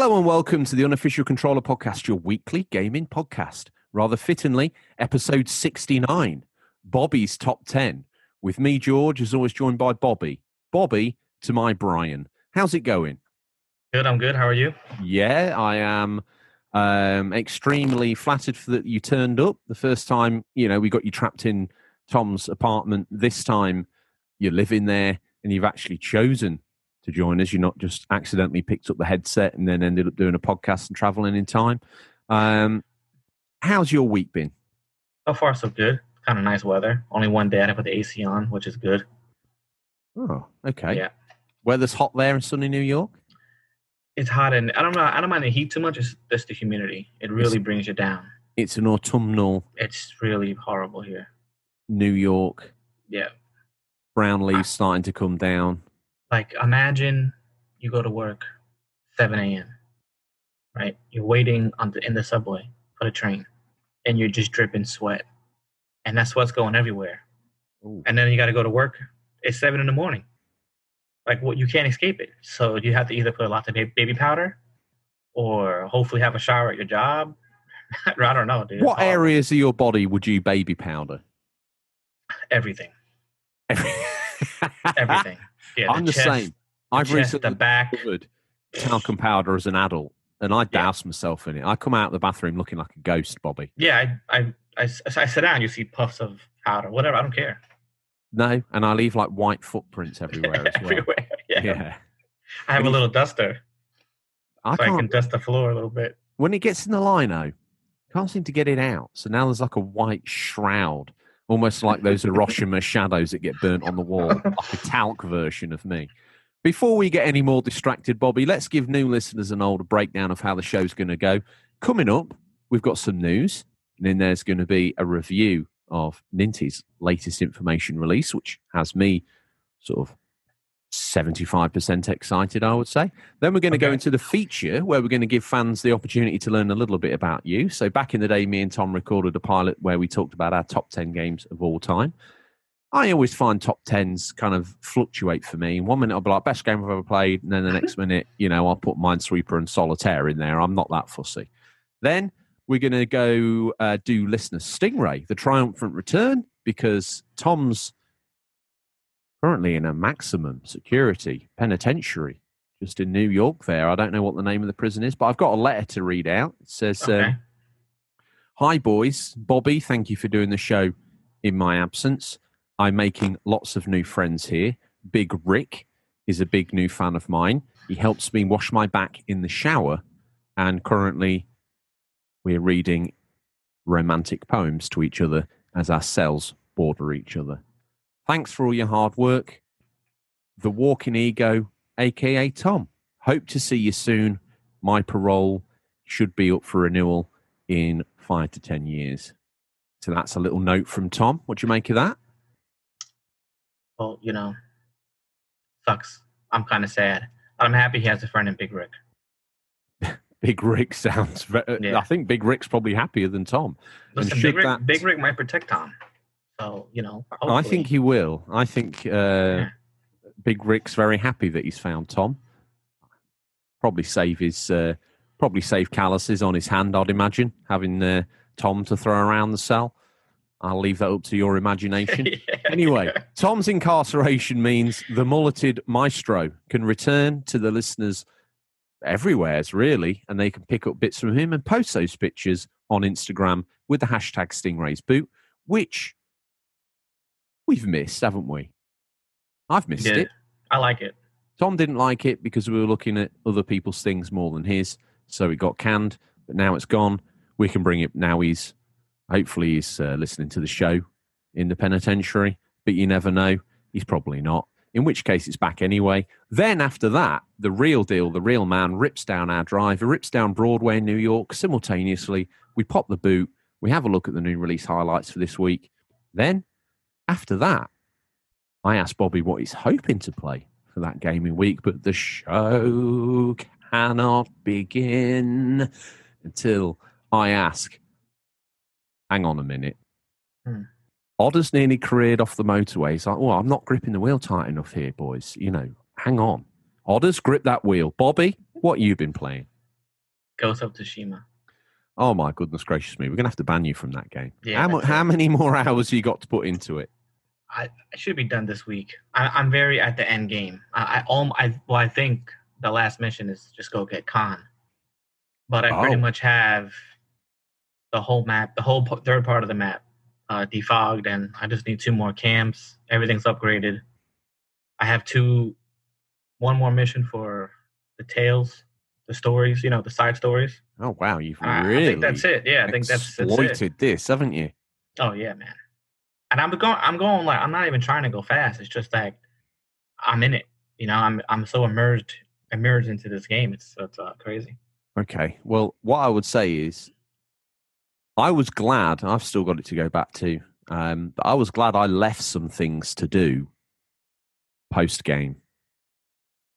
Hello and welcome to the Unofficial Controller Podcast, your weekly gaming podcast. Rather fittingly, episode 69, Bobby's Top 10. With me, George, as always joined by Bobby. Bobby to my Brian. How's it going? Good, I'm good. How are you? Yeah, I am um, extremely flattered for that you turned up. The first time, you know, we got you trapped in Tom's apartment. This time, you're living there and you've actually chosen to join us. You're not just accidentally picked up the headset and then ended up doing a podcast and traveling in time. Um, how's your week been? So far, so good. Kind of nice weather. Only one day I put the AC on, which is good. Oh, okay. Yeah. Weather's hot there in sunny New York. It's hot and I don't know. I don't mind the heat too much. It's just the humidity. It really It's- brings you down. It's an autumnal It's really horrible here. New York. Yeah. Brown leaves starting to come down. Like imagine you go to work 7 a.m. Right? You're waiting on the in the subway for the train, and you're just dripping sweat, and that's what's going everywhere. Ooh. and then you got to go to work. It's seven in the morning. Like what you can't escape it. So you have to either put a lot of baby powder, or hopefully have a shower at your job. I don't know, dude. What areas of your body would you baby powder? Everything. Everything. Yeah, I'm the chest, same. I've chest, recently the back. discovered talcum powder as an adult, and I douse myself in it. I come out of the bathroom looking like a ghost, Bobby. Yeah, I I I sit down. You see puffs of powder, whatever. I don't care. No, and I leave like white footprints everywhere as well. Everywhere. Yeah. Yeah, I have a When you- little duster, I so I can dust the floor a little bit. When it gets in the lino, can't seem to get it out. So now there's like a white shroud, almost like those Hiroshima shadows that get burnt on the wall, like a talc version of me. Before we get any more distracted, Bobby, let's give new listeners an older breakdown of how the show's going to go. Coming up, we've got some news, and then there's going to be a review of Ninty's latest information release, which has me sort of 75% excited, I would say. Then we're going to go into the feature where we're going to give fans the opportunity to learn a little bit about you. So, back in the day, me and Tom recorded a pilot where we talked about our top 10 games of all time. I always find top 10s kind of fluctuate for me. One minute I'll be like, best game I've ever played. And then the next minute, you know, I'll put Minesweeper and Solitaire in there. I'm not that fussy. Then we're going to go uh, do listener Stingray, the triumphant return, because Tom's currently in a maximum security penitentiary just in New York there. I don't know what the name of the prison is, but I've got a letter to read out. It says, Okay. um, Hi, boys. Bobby, thank you for doing the show in my absence. I'm making lots of new friends here. Big Rick is a big new fan of mine. He helps me wash my back in the shower, and currently we're reading romantic poems to each other as our cells border each other. Thanks for all your hard work. The Walking Ego, aka Tom. Hope to see you soon. My parole should be up for renewal in five to 10 years. So that's a little note from Tom. What do you make of that? well, you know, sucks. I'm kind of sad. I'm happy he has a friend in Big Rick. Big Rick sounds. Ve- uh, Yeah. I think Big Rick's probably happier than Tom. Listen, Big Rick, that- Big Rick might protect Tom. So you know, I think he will. I think uh, Big Rick's very happy that he's found Tom. Probably save his. Uh, probably save calluses on his hand. I'd imagine having uh, Tom to throw around the cell. I'll leave that up to your imagination. Yeah. Anyway, Tom's incarceration means the mulleted maestro can return to the listeners everywheres, really, and they can pick up bits from him and post those pictures on Instagram with the hashtag Stingrays Boot, which we've missed, haven't we? I've missed Yeah. it. I like it. Tom didn't like it because we were looking at other people's things more than his, so it got canned. But now it's gone. We can bring it now. He's hopefully he's uh, listening to the show in the penitentiary, but you never know. He's probably not. In which case, it's back anyway. Then after that, the real deal, the real man, rips down our drive. He rips down Broadway in New York simultaneously. We pop the boot. We have a look at the new release highlights for this week. Then, after that, I asked Bobby what he's hoping to play for that gaming week, but the show cannot begin until I ask, hang on a minute. Hmm. Odder's nearly careered off the motorway. He's like, oh, I'm not gripping the wheel tight enough here, boys. You know, hang on. Odder's grip that wheel. Bobby, what you been playing? Ghost of Tsushima. Oh my goodness gracious me! We're gonna have to ban you from that game. Yeah, how, mu- that's it. how many more hours you got to put into it? I, I should be done this week. I, I'm very at the end game. I, I, all, I, well, I think the last mission is just go get Khan, but I pretty Oh. much have the whole map, the whole p- third part of the map, uh, defogged, and I just need two more camps. Everything's upgraded. I have two, one more mission for the tales, the stories, you know, the side stories. Oh wow, you've I- really I think that's it. Yeah, I think that's, that's it. exploited this, haven't you? Oh yeah, man. And I'm going. I'm going like I'm not even trying to go fast. It's just like I'm in it. You know, I'm I'm so immersed immersed into this game. It's it's uh, crazy. Okay. Well, what I would say is, I was glad. I've still got it to go back to. Um, but I was glad I left some things to do post game,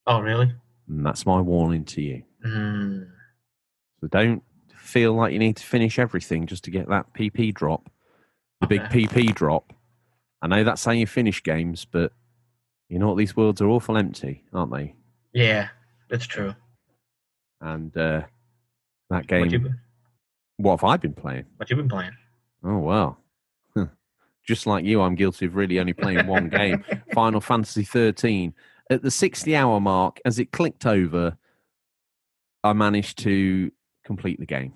Oh really? and that's my warning to you. Mm, So don't feel like you need to finish everything just to get that PP drop, the big PP drop. I know that's how you finish games, but you know what? These worlds are awful empty, aren't they? yeah, that's true. And uh, that What game. you What have I been playing? what you been playing? Oh well. Huh. Just like you, I'm guilty of really only playing one game. Final Fantasy 13. At the 60 hour mark, as it clicked over, I managed to complete the game.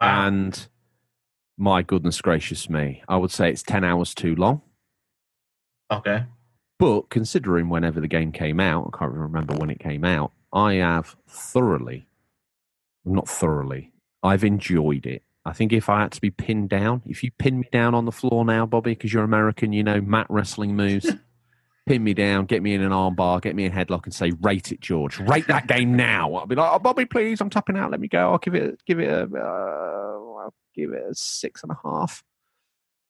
Wow. And my goodness gracious me, I would say it's 10 hours too long. okay. But considering whenever the game came out, I can't remember when it came out, I have thoroughly, not thoroughly, I've enjoyed it. I think if I had to be pinned down, if you pin me down on the floor now, Bobby, because you're American, you know, mat wrestling moves, pin me down, get me in an armbar, get me in a headlock, and say, rate it, George. Rate that game now. I'll be like, oh, Bobby, please, I'm tapping out. Let me go. I'll give it, give it a, uh, I'll give it a six and a half.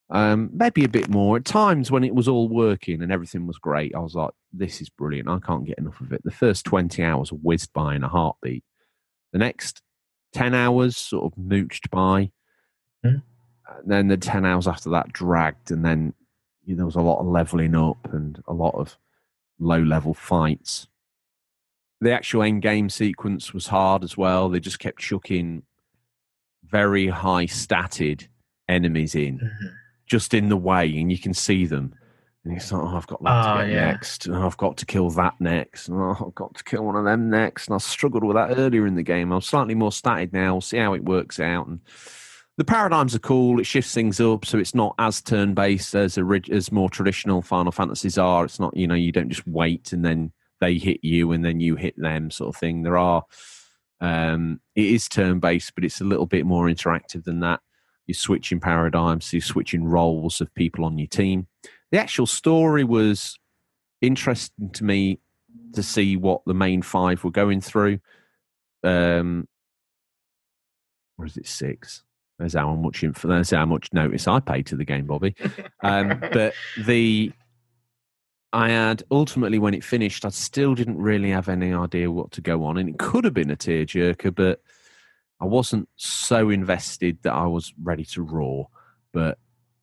Um, maybe a bit more. At times when it was all working and everything was great, I was like, this is brilliant. I can't get enough of it. The first 20 hours whizzed by in a heartbeat. The next 10 hours sort of mooched by. Hmm. And then the 10 hours after that dragged. And then you know, there was a lot of leveling up and a lot of low level fights. The actual end game sequence was hard as well. They just kept chucking very high statted enemies in Mhm. just in the way, and you can see them. And it's like, oh, I've got that Oh, to get yeah. next. and I've got to kill that next. And oh, I've got to kill one of them next. And I struggled with that earlier in the game. I'm slightly more statted now. We'll see how it works out. And the paradigms are cool. It shifts things up, so it's not as turn based as orig- as more traditional Final Fantasies are. It's not you know you don't just wait and then they hit you and then you hit them sort of thing. There are um, it is turn based, but it's a little bit more interactive than that. You're switching paradigms, you're switching roles of people on your team. The actual story was interesting to me to see what the main five were going through. Um, or is it six? There's how much info, there's how much notice I paid to the game, Bobby. Um, but the I had ultimately when it finished, I still didn't really have any idea what to go on, and it could have been a tearjerker, but I wasn't so invested that I was ready to roar. But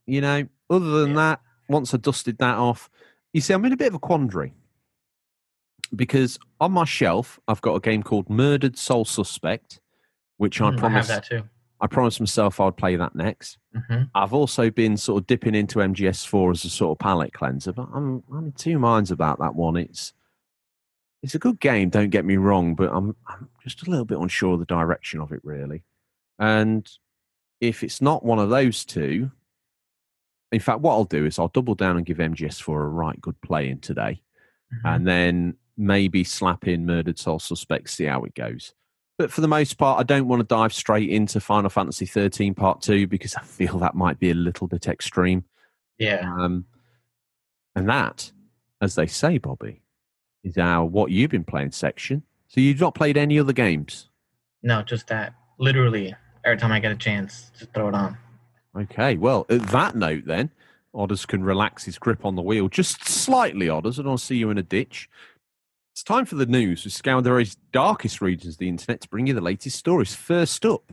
you know, other than Yeah. that, once I dusted that off, you see, I'm in a bit of a quandary because on my shelf I've got a game called Murdered Soul Suspect, which I Mm, I have promised that too. I promised myself I'd play that next. hmm I've also been sort of dipping into MGS4 as a sort of palate cleanser, but I'm I'm in two minds about that one. It's it's a good game, don't get me wrong, but I'm I'm just a little bit unsure of the direction of it really. And if it's not one of those two, in fact, what I'll do is I'll double down and give MGS4 a right good play in today, Mm-hmm. and then maybe slap in Murdered Soul Suspect, see how it goes. But for the most part, I don't want to dive straight into Final Fantasy 13 Part 2 because I feel that might be a little bit extreme. Yeah. Um, and that, as they say, Bobby, is our what you've been playing section. So you've not played any other games? No, just that. Literally, every time I get a chance, just throw it on. Okay, well, at that note, then, Odders can relax his grip on the wheel just slightly, Odders. And I don't want to see you in a ditch. It's time for the news. We scour the very darkest regions of the internet to bring you the latest stories. First up,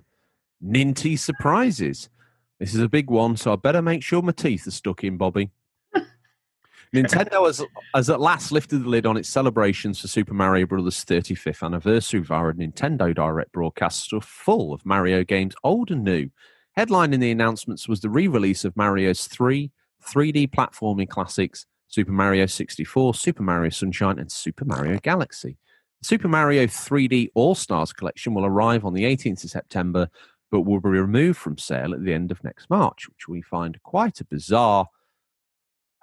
Ninty surprises. This is a big one, so I better make sure my teeth are stuck in, Bobby. Nintendo has, has at last lifted the lid on its celebrations for Super Mario Bros. 35th anniversary via a Nintendo Direct broadcast stuff full of Mario games, old and new. Headlining the announcements was the re release of Mario's three 3D platforming classics Super Mario 64, Super Mario Sunshine, and Super Mario Galaxy. The Super Mario 3D All Stars collection will arrive on the 18th of September, but will be removed from sale at the end of next March, which we find quite a bizarre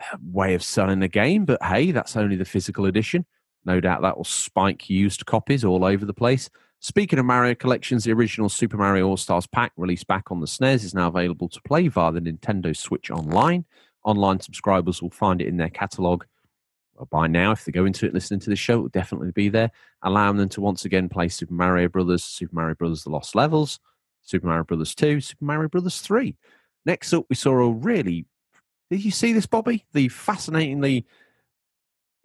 uh, way of selling a game. But hey, that's only the physical edition. No doubt that will spike used copies all over the place. Speaking of Mario collections, the original Super Mario All Stars pack released back on the SNES is now available to play via the Nintendo Switch Online. Online subscribers will find it in their catalogue well, by now. If they go into it listening to the show, it will definitely be there, allowing them to once again play Super Mario Brothers, Super Mario Brothers: The Lost Levels, Super Mario Brothers 2, Super Mario Brothers 3. Next up, we saw a really. Did you see this, Bobby? The fascinatingly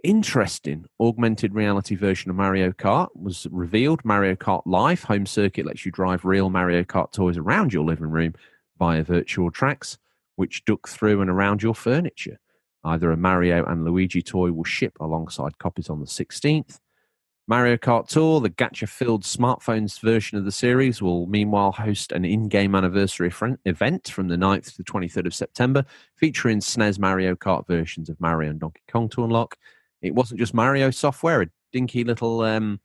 interesting augmented reality version of Mario Kart was revealed. Mario Kart Live home circuit lets you drive real Mario Kart toys around your living room via virtual tracks, which duck through and around your furniture. Either a Mario and Luigi toy will ship alongside copies on the 16th. Mario Kart Tour, the gacha filled smartphones version of the series, will meanwhile host an in game anniversary event from the 9th to the 23rd of September, featuring SNES Mario Kart versions of Mario and Donkey Kong to unlock. It wasn't just Mario software, a dinky little um,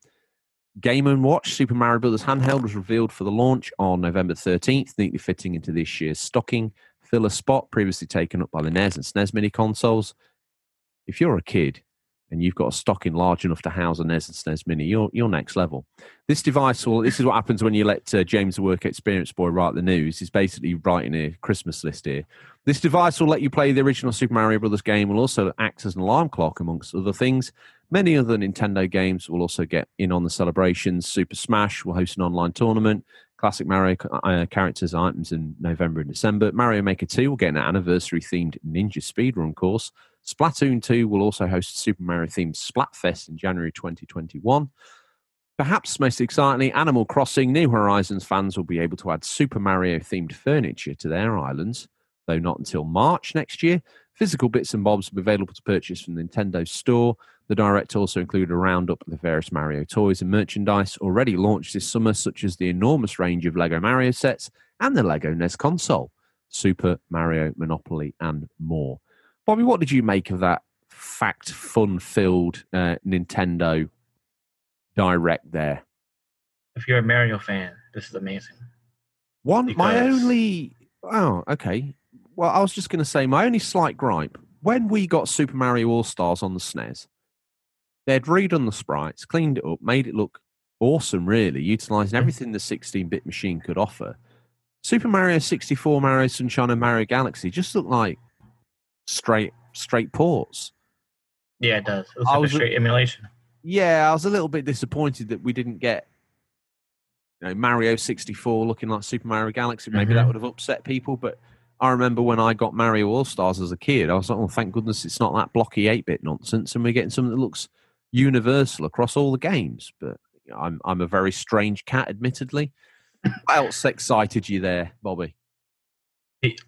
Game & Watch Super Mario Bros. handheld was revealed for the launch on November 13th, neatly fitting into this year's stocking. Fill a spot previously taken up by the NES and SNES mini consoles. If you're a kid and you've got a stocking large enough to house a NES and SNES Mini, you're, you're next level. This device will, this is what happens when you let uh, James the Work Experience Boy write the news. He's basically writing a Christmas list here. This device will let you play the original Super Mario Brothers game, will also act as an alarm clock, amongst other things. Many other Nintendo games will also get in on the celebrations. Super Smash will host an online tournament. Classic Mario uh, characters items in November and December. Mario Maker 2 will get an anniversary themed Ninja Speedrun course. Splatoon 2 will also host Super Mario themed Splatfest in January 2021. Perhaps most excitingly, Animal Crossing New Horizons fans will be able to add Super Mario themed furniture to their islands, though not until March next year. Physical bits and bobs will be available to purchase from the Nintendo Store. The Direct also included a roundup of the various Mario toys and merchandise already launched this summer, such as the enormous range of Lego Mario sets and the Lego NES console, Super Mario Monopoly, and more. Bobby, what did you make of that fact fun filled uh, Nintendo Direct there? If you're a Mario fan, this is amazing. One, because... my only. Oh, okay. Well, I was just going to say my only slight gripe when we got Super Mario All Stars on the SNES, they'd redone the sprites, cleaned it up, made it look awesome, really, utilizing mm. everything the 16 bit machine could offer. Super Mario 64, Mario Sunshine, and Mario Galaxy just look like straight straight ports. Yeah, it does. It looks like was a straight emulation. Yeah, I was a little bit disappointed that we didn't get you know, Mario 64 looking like Super Mario Galaxy. Maybe mm-hmm. that would have upset people, but I remember when I got Mario All Stars as a kid, I was like, oh, thank goodness it's not that blocky 8 bit nonsense, and we're getting something that looks universal across all the games. But I'm, I'm a very strange cat, admittedly. what else excited you there, Bobby?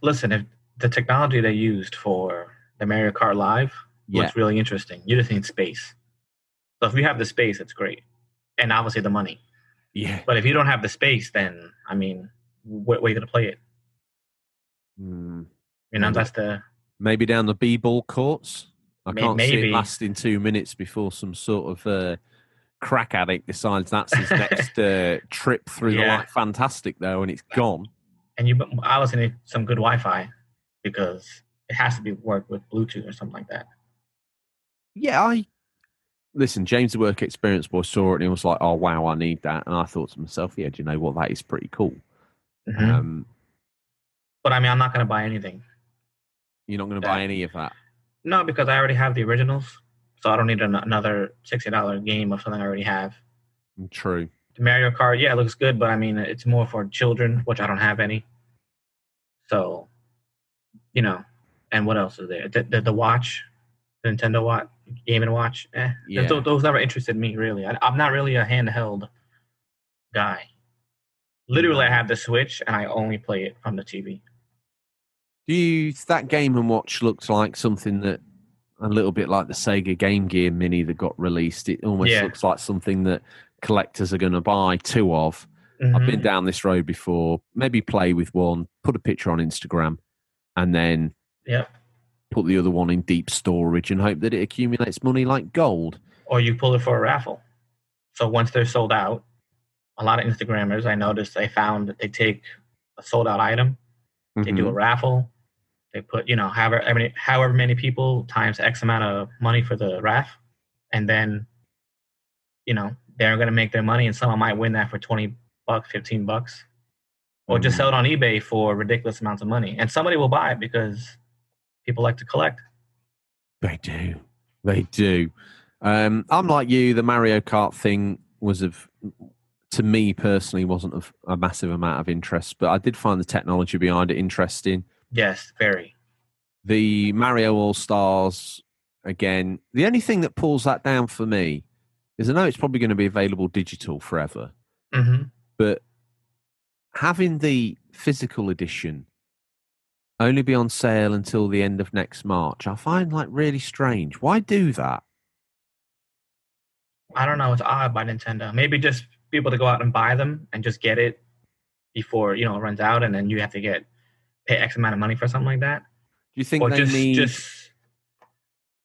Listen, if the technology they used for the Mario Kart Live yeah. was really interesting. You just need space. So if you have the space, it's great, and obviously the money. Yeah. But if you don't have the space, then I mean, where, where are you going to play it? Mm. You know, maybe, that's the maybe down the b-ball courts. I can't maybe. see it lasting two minutes before some sort of uh, crack addict decides that's his next uh, trip through yeah. the light. Fantastic though, and it's gone. And you, I was in some good Wi-Fi because it has to be worked with Bluetooth or something like that. Yeah, I listen. James the Work Experience Boy saw it and he was like, "Oh wow, I need that." And I thought to myself, "Yeah, do you know what? That is pretty cool." Mm-hmm. Um, but I mean, I'm not going to buy anything. You're not going to buy any of that. No, because I already have the originals, so I don't need an- another sixty dollar game of something I already have. Mm, true. The Mario Kart, yeah, it looks good, but I mean, it's more for children, which I don't have any. So you know, and what else is there? The the, the watch, the Nintendo Watch, Game and Watch. Eh, yeah. those, those never interested me really. I, am not really a handheld guy. Literally, I have the Switch and I only play it from the TV. Do you that Game and Watch looks like something that a little bit like the Sega Game Gear Mini that got released. It almost Yeah. looks like something that collectors are going to buy two of. I've been Mhm. down this road before. Maybe play with one, put a picture on Instagram, and then Yep. put the other one in deep storage and hope that it accumulates money like gold. Or you pull it for a raffle. So once they're sold out, a lot of Instagrammers I noticed they found that they take a sold out item, they do a Mhm. raffle, they put you know however many however many people times X amount of money for the raff, and then you know they're gonna make their money, and someone might win that for twenty bucks, fifteen bucks, or just Mhm. sell it on eBay for ridiculous amounts of money, and somebody will buy it because people like to collect. They do. They do. Um, I'm like you. The Mario Kart thing was of, to me personally, wasn't of a massive amount of interest, but I did find the technology behind it interesting. Yes, very. The Mario All Stars, again, the only thing that pulls that down for me is I know it's probably going to be available digital forever, hmm but having the physical edition only be on sale until the end of next March, I find like really strange. Why do that? I don't know. It's odd by Nintendo. Maybe just people to go out and buy them and just get it before you know it runs out, and then you have to get pay X amount of money for something like that. Do you think or just need? just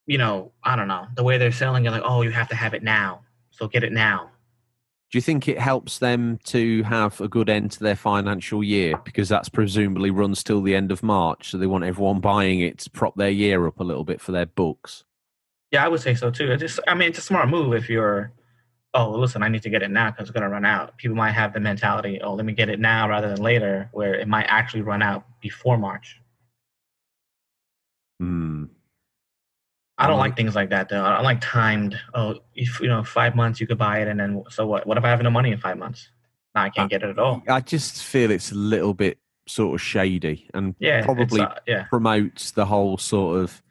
you know I don't know the way they're selling it. Like oh, you have to have it now, so get it now. Do you think it helps them to have a good end to their financial year because that's presumably runs till the end of March, so they want everyone buying it to prop their year up a little bit for their books? Yeah, I would say so too. It's just I mean it's a smart move if you're. Oh, listen, I need to get it now because it's going to run out. People might have the mentality, oh, let me get it now rather than later, where it might actually run out before March. Hmm. I don't Mhm. like things like that though. I don't like timed. Oh, if you know, five months you could buy it, and then so what? What if I have no money in five months? Now I can't Uh, get it at all. I just feel it's a little bit sort of shady and Yeah, probably uh, yeah, promotes the whole sort of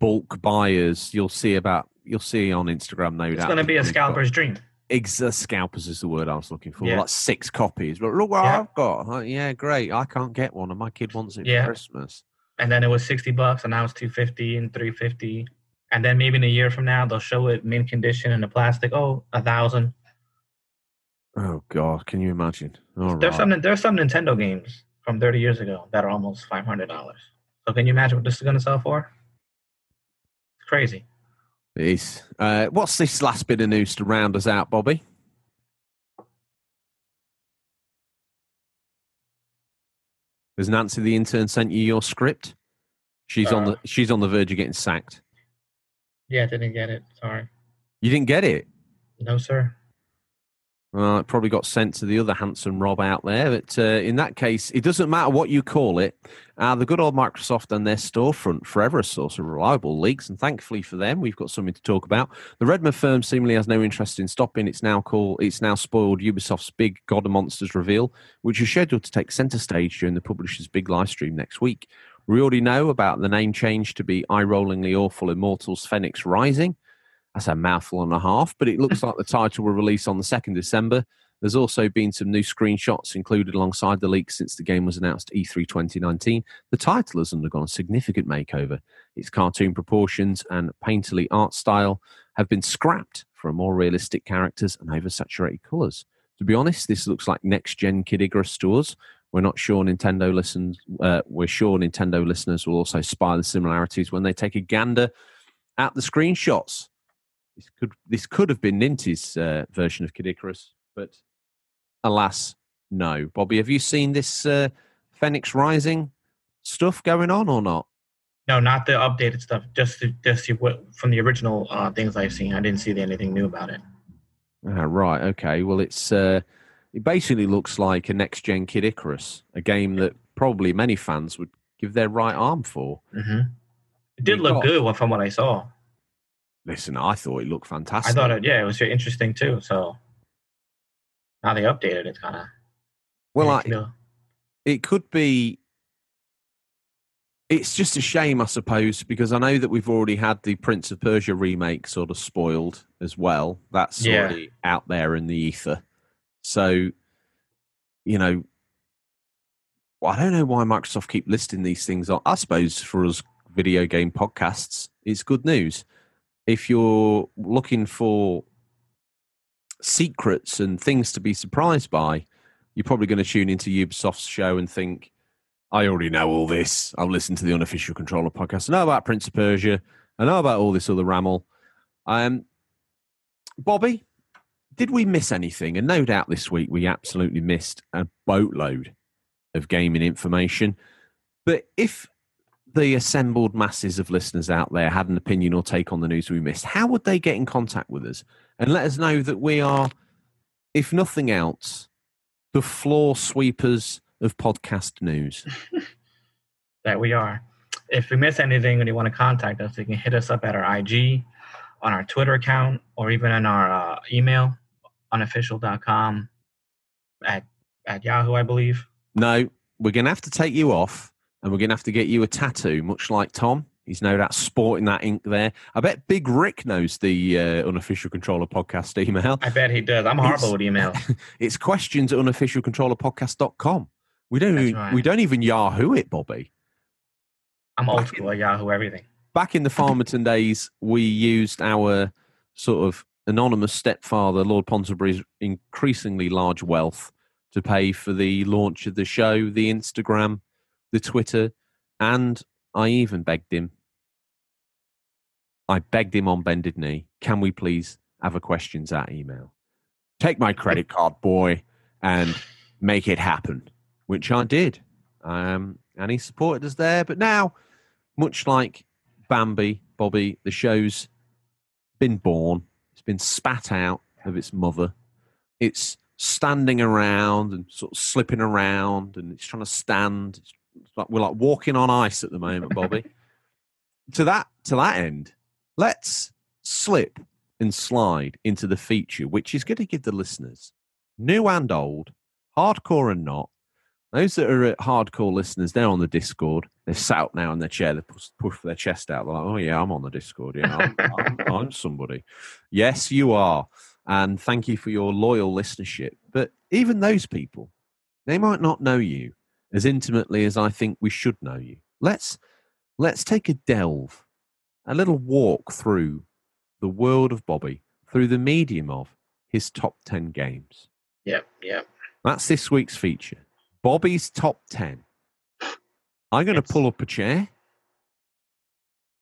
bulk buyers. You'll see about you'll see on Instagram. No it's going to be a people who've got- scalper's dream. Ex- scalpers is the word I was looking for. Yeah. Like six copies. But look what Yeah. I've got. Like, yeah, great. I can't get one, and my kid wants it Yeah. for Christmas. And then it was sixty bucks, and now it's two fifty and three fifty. And then maybe in a year from now they'll show it mint condition in the plastic. Oh, a thousand. Oh God, can you imagine? All There's right. some there's some Nintendo games from thirty years ago that are almost five hundred dollars. So can you imagine what this is going to sell for? Crazy. It is. Uh, what's this last bit of news to round us out, Bobby? Has Nancy the intern sent you your script? She's on Uh. the she's on the verge of getting sacked. Yeah, didn't get it. Sorry. You didn't get it. No, sir. Well, it probably got sent to the other handsome Rob out there. But uh, in that case, it doesn't matter what you call it. Uh, the good old Microsoft and their storefront forever a source of reliable leaks, and thankfully for them, we've got something to talk about. The Redmond firm seemingly has no interest in stopping. It's now called. It's now spoiled Ubisoft's big Gods and Monsters reveal, which is scheduled to take centre stage during the publisher's big live stream next week. We already know about the name change to be eye-rollingly awful Immortals: Phoenix Rising. That's a mouthful and a half, but it looks like the title will release on the 2nd December. There's also been some new screenshots included alongside the leak since the game was announced E E3 2019. The title has undergone a significant makeover. Its cartoon proportions and painterly art style have been scrapped for more realistic characters and oversaturated colours. To be honest, this looks like next gen Kid Icarus to us. We're not sure Nintendo listens. Uh, we're sure Nintendo listeners will also spy the similarities when they take a gander at the screenshots. This could this could have been Ninty's uh, version of Kid Icarus, but alas, no. Bobby, have you seen this uh, Phoenix Rising stuff going on or not? No, not the updated stuff. Just the, just the, from the original uh, things I've seen. I didn't see anything new about it. Ah, right. Okay. Well, it's uh, it basically looks like a next gen Kid Icarus, a game that probably many fans would give their right arm for. hmm It did We look got- good from what I saw. Listen, I thought it looked fantastic. I thought it, yeah, it was very interesting too. So now they updated it, kind of. well, I, it could be it's just a shame i suppose because i know that we've already had the prince of persia remake sort of spoiled as well that's Yeah. already out there in the ether so you know i don't know why microsoft keep listing these things on i suppose for us video game podcasts It's good news. If you're looking for secrets and things to be surprised by, you're probably going to tune into Ubisoft's show and think, I already know all this. I've listened to the unofficial controller podcast. I know about Prince of Persia. I know about all this other ramble. Um, Bobby, did we miss anything? And no doubt this week we absolutely missed a boatload of gaming information. But if the assembled masses of listeners out there had an opinion or take on the news we missed, how would they get in contact with us and let us know that we are, if nothing else, the floor sweepers of podcast news? that we are. If we miss anything and you want to contact us, you can hit us up at our IG, on our Twitter account, or even in our uh, email, unofficial.com at, at Yahoo, I believe. No, we're going to have to take you off and we're going to have to get you a tattoo, much like Tom. He's no doubt sporting that ink there. I bet Big Rick knows the uh, unofficial controller podcast email. I bet he does. I'm horrible It's- with email. It's questions at unofficialcontrollerpodcast.com. We don't That's even, right. we don't even Yahoo it, Bobby. I'm old school Yahoo everything. Back in the Farmerton days, we used our sort of anonymous stepfather, Lord Ponsonbury's increasingly large wealth to pay for the launch of the show, the Instagram, the Twitter, and I even begged him. I begged him on bended knee, can we please have a questions at email? Take my credit card, boy, and make it happen, which I did. Um, and he supported us there. But now, much like Bambi, Bobby, the show's been born. It's been spat out of its mother. It's standing around and sort of slipping around, and it's trying to stand. It's like we're like walking on ice at the moment, Bobby. to that to that end, let's slip and slide into the feature, which is going to give the listeners, new and old, hardcore and not, those that are hardcore listeners, they're on the Discord. They're sat up now in their chair. They push, push their chest out. They're like, "Oh yeah, I'm on the Discord. Yeah, I'm, I'm, I'm somebody." Yes, you are, and thank you for your loyal listenership. But even those people, they might not know you as intimately as I think we should know you. Let's let's take a delve, a little walk through the world of Bobby through the medium of his top ten games. Yep, yep. That's this week's feature. Bobby's top 10. I'm going to It's- pull up a chair.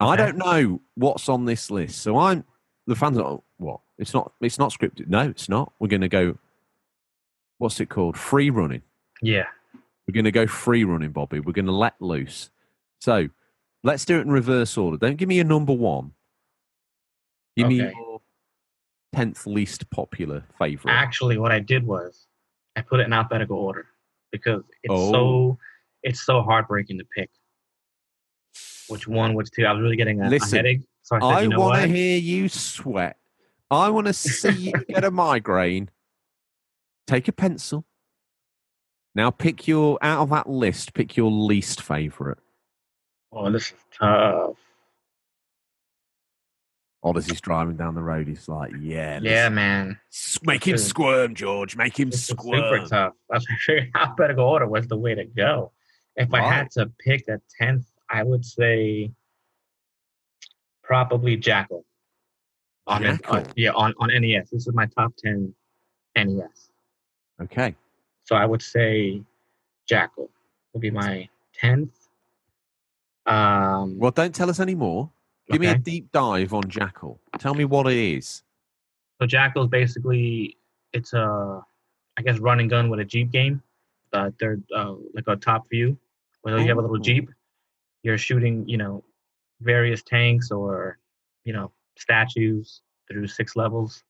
I don't know what's on this list. So I'm the fans are what? It's not it's not scripted. No, it's not. We're going to go what's it called? Free running. Yeah. We're going to go free running, Bobby. We're going to let loose. So, let's do it in reverse order. Don't give me your number 1. Give me your 10th least popular favorite. Actually, what I did was I put it in alphabetical order because it's Oh. so it's so heartbreaking to pick which one, which two. I was really getting a, a headache, so I said, I you know want to hear you sweat. I want to see you get a migraine. Take a pencil. Now pick your out of that list. Pick your least favorite. Oh, this is tough. Oh, Odyssey's driving down the road. He's like, "Yeah, Yeah, man. make him This squirm, George. Make him is super squirm." tough. That's why I figured alphabetical order was the way to go. If I had to pick a tenth, I would say probably Jackal. On an- on- yeah, on, on NES. This is my top ten NES. Okay, So I would say Jackal would be my tenth. Um, well, don't tell us any more. Give me a deep dive on Jackal. Tell me what it is. So Jackal is basically it's a, I guess, run and gun with a jeep game. Uh, they're uh, like a top view, where you have a little jeep. You're shooting, you know, various tanks or, you know, statues through six levels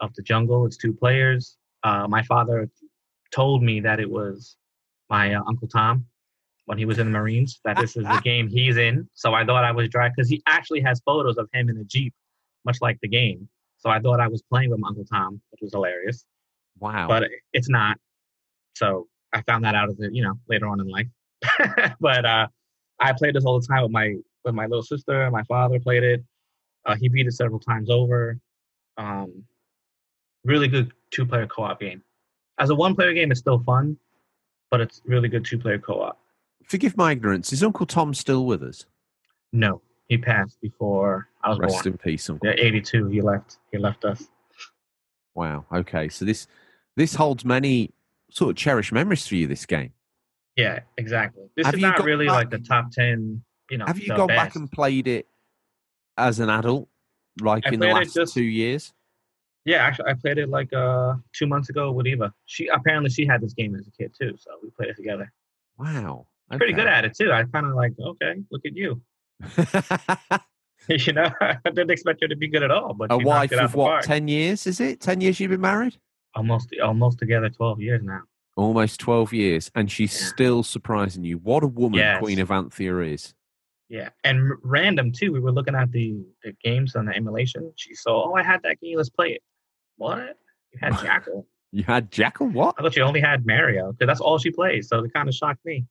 of the jungle. It's two players. Uh, my father told me that it was my uh, uncle Tom when he was in the Marines. That this is the game he's in. So I thought I was driving because he actually has photos of him in a jeep, much like the game. So I thought I was playing with my Uncle Tom, which was hilarious. Wow. But it's not. So I found that out as you know later on in life. but uh, I played this all the time with my with my little sister. My father played it. Uh, he beat it several times over. Um, really good two player co op game. As a one player game, it's still fun, but it's really good two player co op. Forgive my ignorance. Is Uncle Tom still with us? No, he passed before I was Rest born. in peace, Uncle. Yeah, 82. He left. He left us. Wow. Okay. So this this holds many sort of cherished memories for you. This game. Yeah, exactly. This Have is you not really back- like the top 10. You know, Have you gone back and played it as an adult, like I in the last just- two years? Yeah, actually, I played it like uh two months ago with Eva. She apparently she had this game as a kid too, so we played it together. Wow. I'm pretty good at it too. I kind of like, okay, look at you. you know, I didn't expect you to be good at all, but A wife of what? park. Ten years? Is it ten years you've been married? Almost, almost together, twelve years now. Almost twelve years, and she's Yeah. still surprising you. What a woman Yes. Queen of Anthea is. Yeah, and random too. We were looking at the the games on the emulation. She saw, oh, I had that game. Let's play it. What? You had Jackal? You had Jackal. What? I thought you only had Mario because that's all she plays. So it kind of shocked me.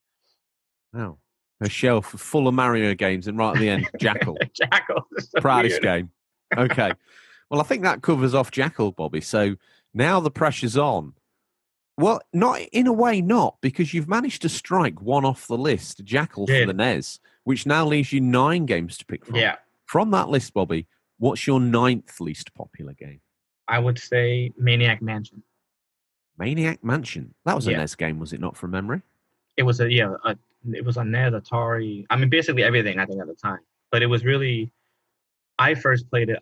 Oh. Wow. Her shelf full of Mario games, and right at the end, Jackal. Jackal. so Proudest weird. game. Okay. well, I think that covers off Jackal, Bobby. So now the pressure's on. Well, not in a way, not because you've managed to strike one off the list, Jackal for the NES, which now leaves you nine games to pick from. Yeah, From that list, Bobby, what's your ninth least popular game? I would say Maniac Mansion. Maniac Mansion. That was a Yeah. NES game, was it not from memory? It was a yeah, a, it was on NES, Atari. I mean, basically everything I think at the time. But it was really, I first played it.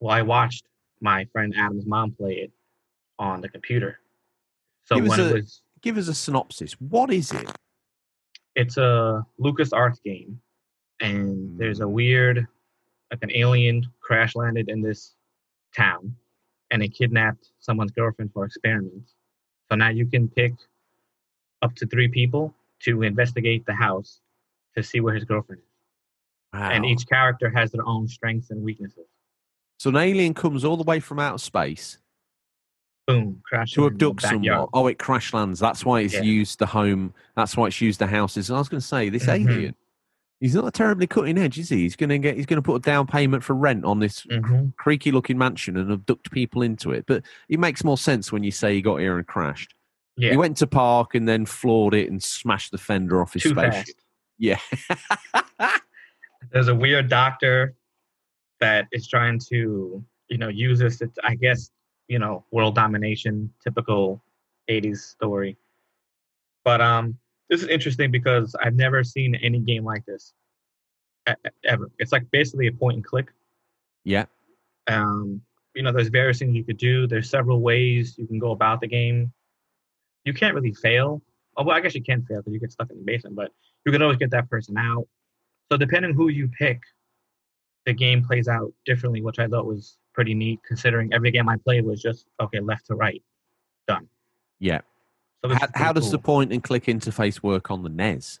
Well, I watched my friend Adam's mom play it on the computer. So Give us when it a- was, Give us a synopsis. What is it? it's a Lucas Arts game, and there's a Mm. weird, like an alien crash landed in this town, and it kidnapped someone's girlfriend for experiments. So now you can pick up to three people to investigate the house to see where his girlfriend is, Wow. and each character has their own strengths and weaknesses. So an alien comes all the way from outer space Boom, crash to abduct someone. Oh, it crash lands. That's why it's Yeah. used the home. That's why it's used the houses. I was going to say this Mhm. alien. He's not a terribly cutting edge, is he? He's going to get. He's going to put a down payment for rent on this Mhm. creaky looking mansion and abduct people into it. But it makes more sense when you say he got here and crashed. Yeah, He went to park and then floored it and smashed the fender off his too spaceship. fast. Yeah. there's a weird doctor that is trying to you know use this to, i guess you know world domination typical 80s story but um this is interesting because i've never seen any game like this ever. It's like basically a point and click. Yeah. um you know there's various things you could do. There's several ways you can go about the game. You can't really fail. Oh well i guess you can fail because you get stuck in the basement but you can always get that person out. So depending who you pick the game plays out differently which i thought was pretty neat considering every game i played was just okay left to right. Done. Yeah. So this How, is pretty how does the point and click interface work on the NES?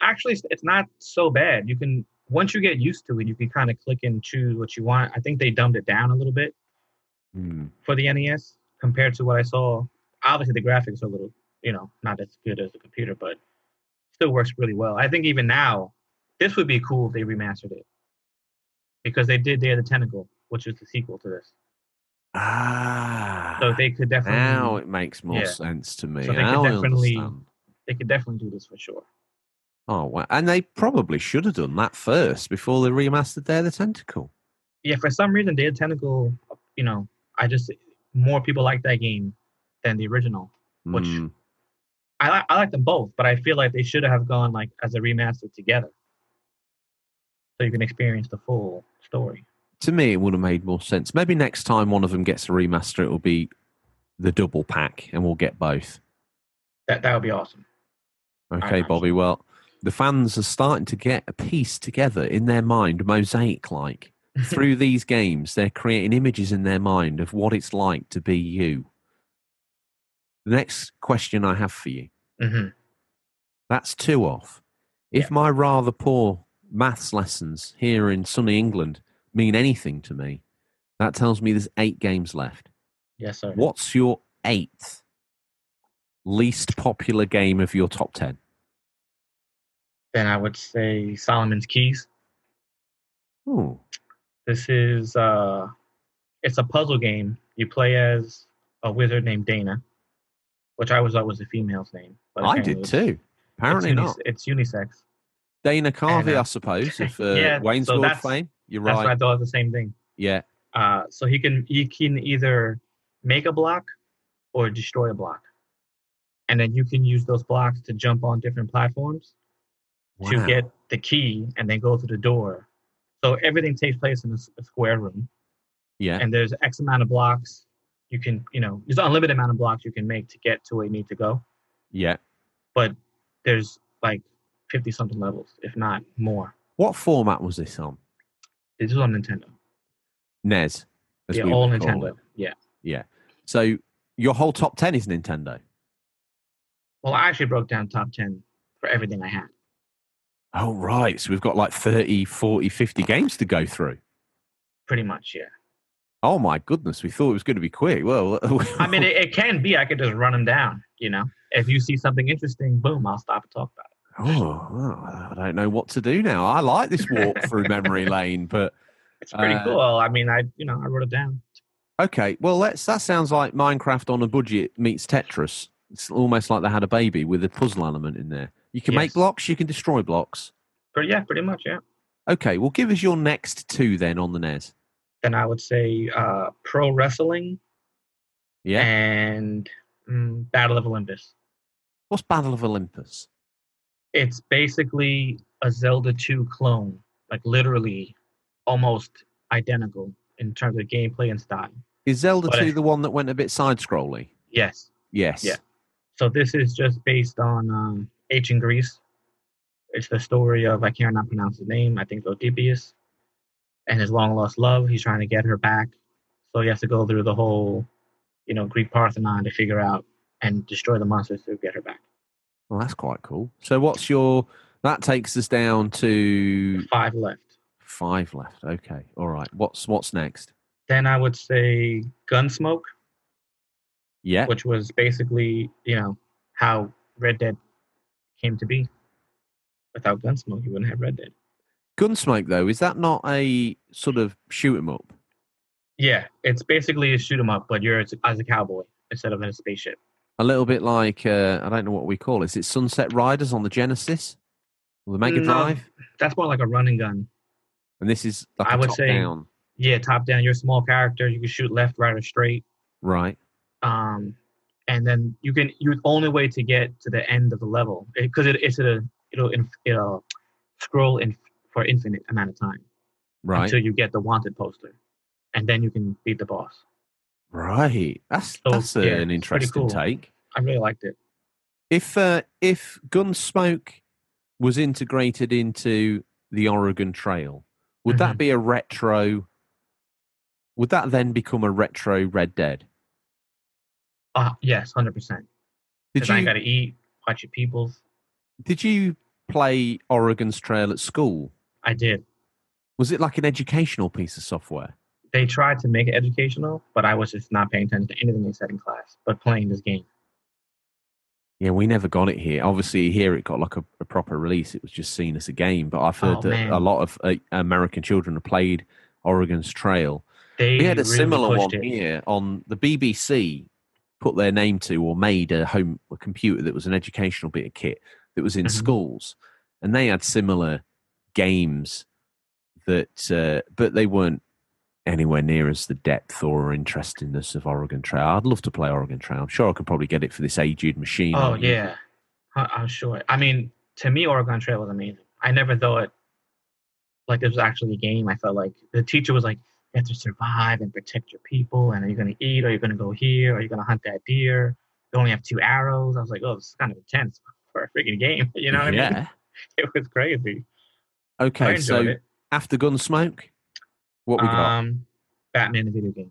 Actually it's- it's not so bad you can once you get used to it you can kind of click and choose what you want i think they dumbed it down a little bit Hmm. for the NES compared to what I saw. Obviously, the graphics are a little, you know, not as good as the computer, but still works really well. I think even now, this would be cool if they remastered it because they did Day of the Tentacle, which is the sequel to this. Ah. So they could definitely, now it makes more Yeah. sense to me. So they could Now I definitely- they could definitely do this for sure. Oh, wow. and they probably should have done that first before they remastered Day of the Tentacle. Yeah, for some reason, Day of the Tentacle, you know, I just more people like that game than the original. Which- Hmm. I like I like them both, but I feel like they should have gone like as a remaster together, so you can experience the full story. To me, it would have made more sense. Maybe next time one of them gets a remaster, it will be the double pack, and we'll get both. That that would be awesome. Okay. Bobby. Well, the fans are starting to get a piece together in their mind, mosaic like. Through these games, they're creating images in their mind of what it's like to be you. The next question I have for you hmm that's two off. If Yeah. my rather poor maths lessons here in sunny England mean anything to me, that tells me there's eight games left. Yes, sir. What's your eighth least popular game of your top 10? Then I would say Solomon's Keys. Oh, This is uh, it's a puzzle game. You play as a wizard named Dana, which I always thought was a female's name. But I did too. Apparently it's not. It's unisex. Dana Carvey, uh, I suppose, of uh, Yeah, Wayne's so World fame. You're That's right. what I thought the same thing. Yeah. Uh, so he can he can either make a block or destroy a block, and then you can use those blocks to jump on different platforms to get the key and then go to the door. So everything takes place in a square room, Yeah. and there's X amount of blocks you can you know there's an unlimited amount of blocks you can make to get to where you need to go, Yeah. but there's like fifty something levels, if not more. What format was this on? This is on Nintendo. NES. Yeah, all Nintendo. it. Yeah. Yeah. So your whole top ten is Nintendo. Well, I actually broke down top 10 for everything I had. Oh right. So we've got like 30, 40, 50 games to go through. Pretty much, yeah. Oh my goodness, we thought it was going to be quick. Well, I mean, it, it can be. I could just run them down, you know? If you see something interesting, boom, I'll stop and talk about it. Oh, well, I don't know what to do now. I like this walk through memory lane, but It's pretty Uh, cool. I mean, I, you know, I wrote it down. okay. Well, let's. That sounds like Minecraft on a budget meets Tetris. It's almost like they had a baby with a puzzle element in there. You can make blocks. You can destroy blocks. But yeah, pretty much, yeah. Okay. Well, give us your next two then on the NES. Then I would say uh, pro wrestling Yeah. and mm, Battle of Olympus. What's Battle of Olympus? It's basically a Zelda 2 clone, like literally almost identical in terms of gameplay and style. Is Zelda But 2 the one that went a bit side scrolly? Yes. Yes. Yeah. So this is just based on um, ancient Greece. It's the story of I cannot pronounce his name. I think Oedipus, and his long lost love. He's trying to get her back, so he has to go through the whole, you know, Greek Parthenon to figure out and destroy the monsters to get her back. Well, that's quite cool. So, what's your? That takes us down to Five left. five left. Okay. All right. What's what's next? Then I would say Gunsmoke, Yeah. which was basically you know how Red Dead came to be. Without Gunsmoke, you wouldn't have Red Dead. Gunsmoke though, is that not a sort of shoot 'em up? Yeah, it's basically a shoot 'em up, but you're as, as a cowboy instead of in a spaceship. A little bit like uh, I don't know what we call it. Is it Sunset Riders on the Genesis or the Mega No. Drive? That's more like a running gun. And this is like I a would top say- down, Yeah, top down. You're a small character. You can shoot left, right, or straight. right? Um, and then you can. Your only way to get to the end of the level because it, it's a it'll inf- it'll scroll in for infinite amount of time Right. until you get the wanted poster, and then you can beat the boss. Right. That's So, that's a, yeah, an interesting cool. take. I really liked it. If uh, if Gunsmoke was integrated into the Oregon Trail, would that Mhm. be a retro? Would that then become a retro Red Dead? Uh, yes, hundred percent. Did Because I ain't you got to eat. Watch your peoples. did you play Oregon's Trail at school? I did. Was it like an educational piece of software? They tried to make it educational, but I was just not paying attention to anything they said in class, but playing this game. Yeah, we never got it here. Obviously, here it got like a, a proper release. It was just seen as a game. But I've heard Oh, that man. a lot of uh, American children have played Oregon's Trail. They we had a really similar one it. here on the BBC. Put their name to or made a home a computer that was an educational bit of kit that was in Mhm. schools, and they had similar games that, uh, but they weren't anywhere near as the depth or interestingness of Oregon Trail. I'd love to play Oregon Trail. I'm sure I could probably get it for this aged machine. Oh yeah, I- I'm sure. I mean, to me, Oregon Trail was amazing. I never thought like it was actually a game. I felt like the teacher was like, "You have to survive and protect your people, and are you going to eat? Or are you going to go here? Are you going to hunt that deer? You only have two arrows." I was like, "Oh, this is kind of intense for a freaking game." You know what I mean? yeah. It was crazy. Okay, so it. after Gunsmoke, what we got? Um, Batman the video game.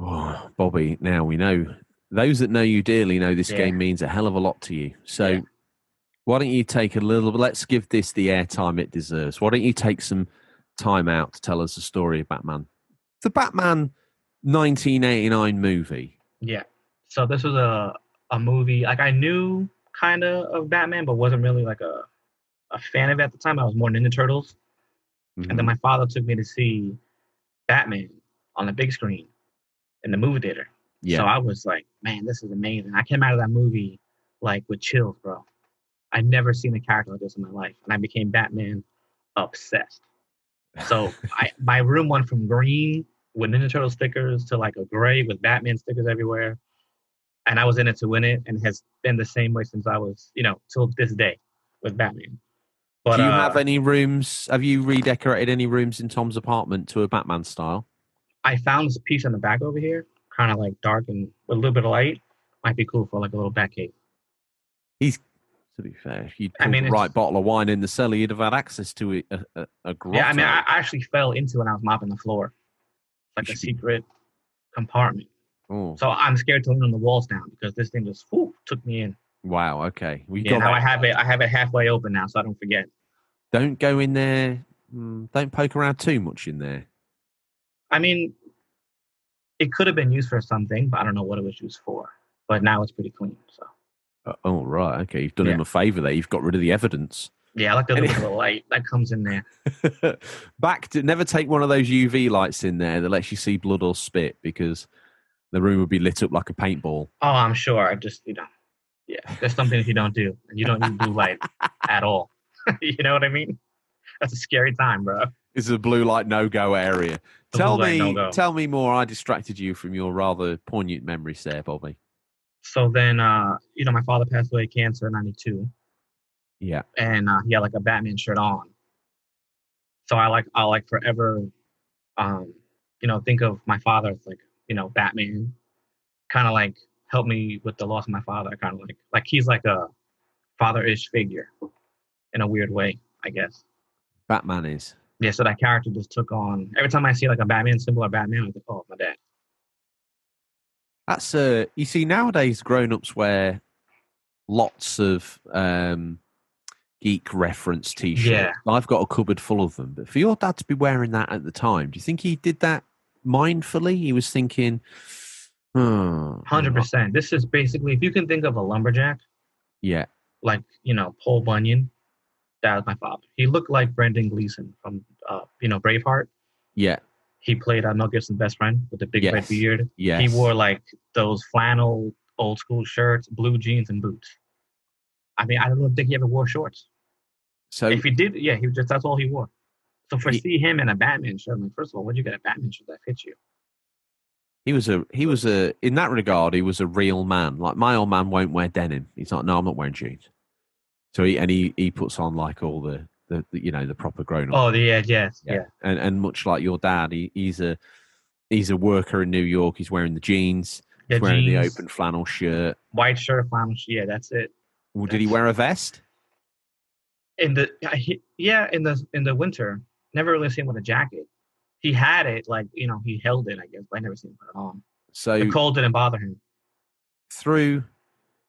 Oh, Bobby, now we know. Those that know you dearly know this Yeah. game means a hell of a lot to you. So Yeah. why don't you take a little let's give this the airtime it deserves. Why don't you take some time out to tell us the story of Batman? The Batman 1989 movie. Yeah. So this was a a movie like I knew kind of of Batman, but wasn't really like a a fan of it at the time. I was more Ninja Turtles, and then mm-hmm. my father took me to see Batman on the big screen in the movie theater. yeah. So I was like, man, this is amazing. I came out of that movie like with chills, bro. I'd never seen a character like this in my life, and I became Batman obsessed. So I, my room went from green with Ninja Turtle stickers to like a gray with Batman stickers everywhere, and I was in it to win it, and has been the same way since I was, you know, till this day with Batman. But Do you uh, have any rooms? Have you redecorated any rooms in Tom's apartment to a Batman style? I found this piece on the back over here, kind of like dark and with a little bit of light. Might be cool for like a little back cave. He's to be fair, if you'd I mean, the right bottle of wine in the cellar, you'd have had access to it, a, a, a grotto. Yeah, I mean, I actually fell into when I was mopping the floor, like a should be- secret compartment. oh, So I'm scared to lean on the walls now because this thing just took me in. wow. Okay, we Yeah, got now I have it. I have it halfway open now, so I don't forget. Don't go in there. mm, Don't poke around too much in there. I mean, it could have been used for something, but I don't know what it was used for. But now it's pretty clean. So Uh, oh right, okay. You've done him a favour there. You've got rid of the evidence. yeah, I like the little light that comes in there. Back to never take one of those UV lights in there that lets you see blood or spit because the room would be lit up like a paintball. Oh, I'm sure. I just you know, yeah, there's some things you don't do, and you don't need blue light at all. you know what I mean? That's a scary time, bro. This is a blue light no go area. The tell me, no-go. tell me more. I distracted you from your rather poignant memories there, Bobby. So then, uh, you know, my father passed away of cancer in '92. Yeah, and uh, he had like a Batman shirt on. So I like I like forever, um, you know, think of my father as like you know Batman, kind of like help me with the loss of my father. Kind of like like he's like a father-ish figure, in a weird way, I guess. Batman is. Yeah, so that character just took on. Every time I see like a Batman symbol or Batman, I think, oh, my dad. That's uh you see nowadays grown ups wear lots of um geek reference t shirts. Yeah. I've got a cupboard full of them. But for your dad to be wearing that at the time, do you think he did that mindfully? He was thinking hmm, Hundred percent. This is basically if you can think of a lumberjack, Yeah. like you know Paul Bunyan, that was my father. He looked like Brendan Gleeson from uh, you know Braveheart. Yeah. He played uh, Mel Gibson's best friend with the big red beard. Yeah. He wore like those flannel old school shirts, blue jeans, and boots. I mean, I don't think he ever wore shorts. so if he did, yeah, he just that's all he wore. So for He- see him in a Batman shirt, I'm like, first of all, where'd you get a Batman shirt that fits you? he was a he was a in that regard he was a real man. Like my old man won't wear denim. He's like, no, I'm not wearing jeans. So he and he he puts on like all the the, the you know the proper grown up Oh, yeah, yes, Yeah. yeah. and and much like your dad, he, he's a he's a worker in New York. He's wearing the jeans. yeah He's wearing the open flannel shirt. white shirt, flannel. sh- Yeah, that's it. Well, did he wear a vest? in the yeah, he- yeah in the in the winter never really seen him with a jacket he had it like you know he held it i guess but i never seen him put it on So the cold didn't bother him through,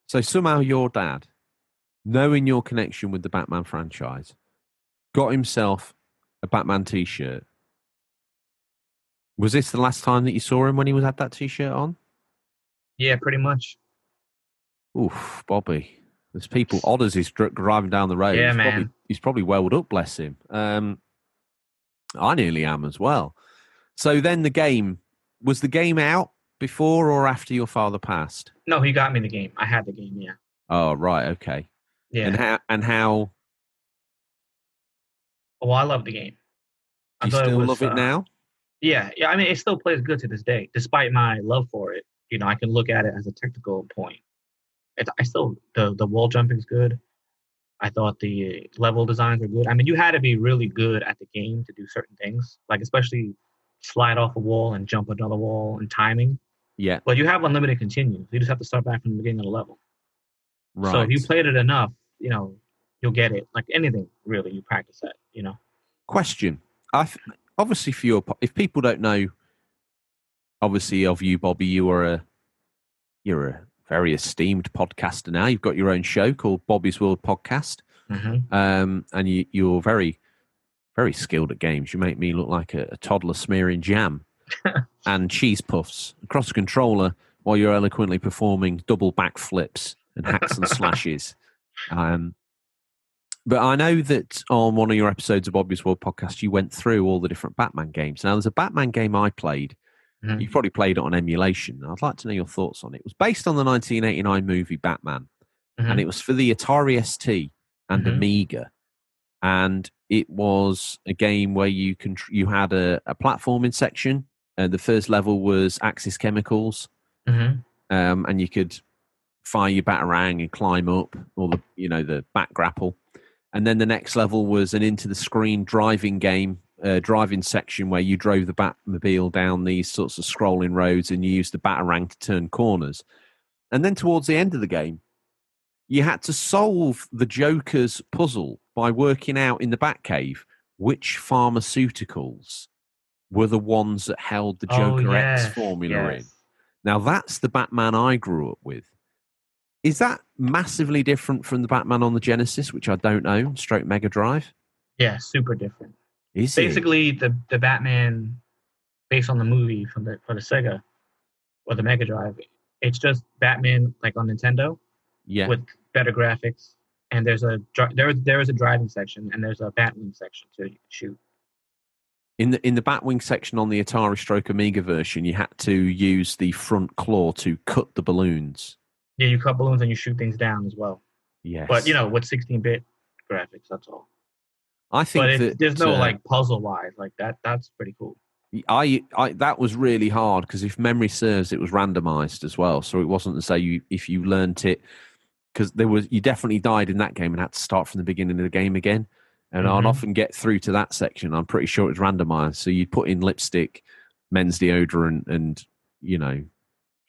so somehow your dad, knowing your connection with the Batman franchise, got himself a Batman T-shirt. Was this the last time that you saw him when he was had that T-shirt on? yeah pretty much Oof, Bobby. There's people. odd as he's driving down the road. Yeah, he's Probably, man. he's probably welled up, bless him. Um, I nearly am as well. So then the game was the game out before or after your father passed? no he got me the game i had the game yeah Oh, right, okay. Yeah. And how? And how? well i love the game. I you still was, love it uh, now? yeah yeah i mean it still plays good to this day despite my love for it. You know i can look at it as a technical point. It, i still the the wall jumping is good. I thought the level designs were good. I mean you had to be really good at the game to do certain things like especially slide off a wall and jump another wall and timing. Yeah, but you have unlimited continues. You just have to start back from the beginning of the level right. so if you played it enough you know you'll get it like anything really you practice that you know Question. I obviously for your if people don't know, obviously of you, Bobby, you are a you're a very esteemed podcaster now. You've got your own show called Bobby's World Podcast. mm-hmm. um, and you, you're very, very skilled at games. You make me look like a, a toddler smearing jam and cheese puffs across a controller while you're eloquently performing double backflips and hacks and slashes. Um, but I know that on one of your episodes of Bobby's World podcast, you went through all the different Batman games. Now, there's a Batman game I played. Mhm. You probably played it on emulation. I'd like to know your thoughts on it. It was based on the 1989 movie Batman, Mhm. and it was for the Atari ST and Mhm. Amiga, and it was a game where you can you had a, a platforming section, and the first level was Axis Chemicals, Mhm. um, and you could fire your batarang and climb up, or the you know the back grapple, and then the next level was an into the screen driving game, uh, driving section where you drove the Batmobile down these sorts of scrolling roads and you used the batarang to turn corners, and then towards the end of the game, you had to solve the Joker's puzzle by working out in the Batcave which pharmaceuticals were the ones that held the Oh, Joker X yes, formula in. Now that's the Batman I grew up with. Is that massively different from the Batman on the Genesis, which I don't own, stroke Mega Drive? Yeah, super different. Is it? Basically, the the Batman based on the movie from the for the Sega or the Mega Drive, it's just Batman like on Nintendo Yeah. with better graphics. And there's a there there is a driving section and there's a Batwing section to shoot. In the in the Batwing section on the Atari Stroke Amiga version, you had to use the front claw to cut the balloons. Yeah, you cut balloons and you shoot things down as well. Yes. But you know, with 16-bit graphics, that's all. I think But that there's no uh, like puzzle wise like that. That's pretty cool. I, I that was really hard because if memory serves, it was randomized as well. So it wasn't to say you if you learnt it because there was you definitely died in that game and had to start from the beginning of the game again. And I'd Mhm. often get through to that section. I'm pretty sure it was randomized. So you'd put in lipstick, men's deodorant, and you know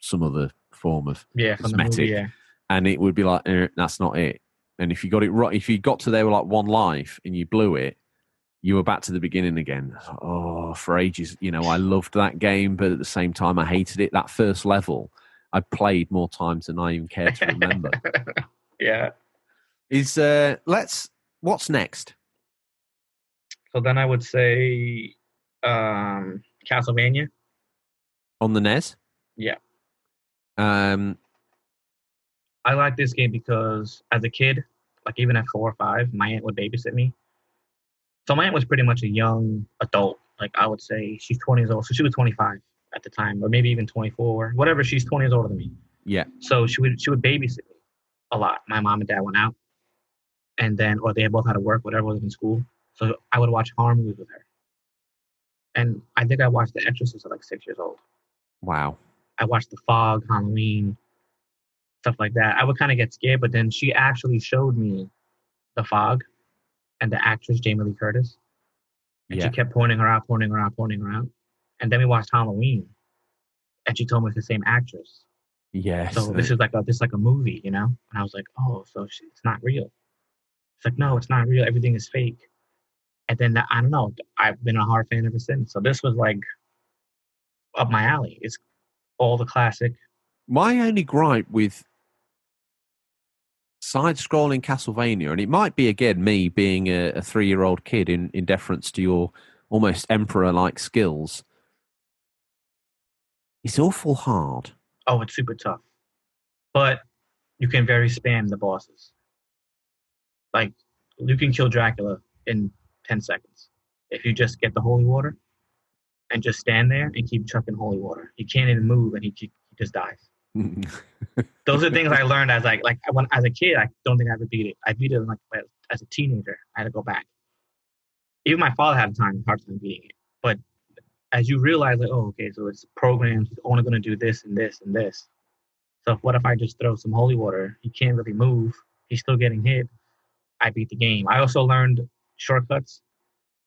some other form of, Yeah, Cosmetic. movie. Yeah. and it would be like eh, that's not it. And if you got it right, if you got to there with like one life and you blew it, you were back to the beginning again. Oh, for ages, you know, I loved that game, but at the same time, I hated it. That first level, I played more times than I even care to remember. yeah. Is uh, let's what's next? So then I would say um Castlevania. on the NES. Yeah. Um, I like this game because as a kid, like even at four or five, my aunt would babysit me. So my aunt was pretty much a young adult. Like I would say she's 20 years old. So she was 25 at the time, or maybe even 24, whatever. She's 20 years older than me. yeah. So she would she would babysit me a lot. My mom and dad went out, and then or they both had to work, whatever was in school. So I would watch horror movies with her. And I think I watched The Exorcist at like six years old. Wow. I watched The Fog, Halloween, stuff like that. I would kind of get scared, but then she actually showed me The Fog and the actress Jamie Lee Curtis. And Yeah. she kept pointing her out, pointing her out, pointing her out. And then we watched Halloween, and she told me it's the same actress. Yes. So this is like a this is like a movie, you know? And I was like, oh, so she, it's not real. It's like, no, it's not real. Everything is fake. And then I don't know. I've been a horror fan ever since. So this was like up my alley. It's all the classic. my only gripe with side-scrolling Castlevania, and it might be again me being a, a three-year-old kid in, in deference to your almost emperor-like skills. It's awful hard. Oh, it's super tough. But you can very spam the bosses. Like you can kill Dracula in ten seconds if you just get the holy water and just stand there and keep chucking holy water. He can't even move, and he, he just dies. Those are things I learned as like like when as a kid. I don't think I ever beat it. I beat it like as- a teenager. I had to go back. Even my father had a time hard time beating it. But as you realize, like, oh, okay, so it's programmed. It's only going to do this and this and this. So what if I just throw some holy water? He can't really move. He's still getting hit. I beat the game. I also learned shortcuts.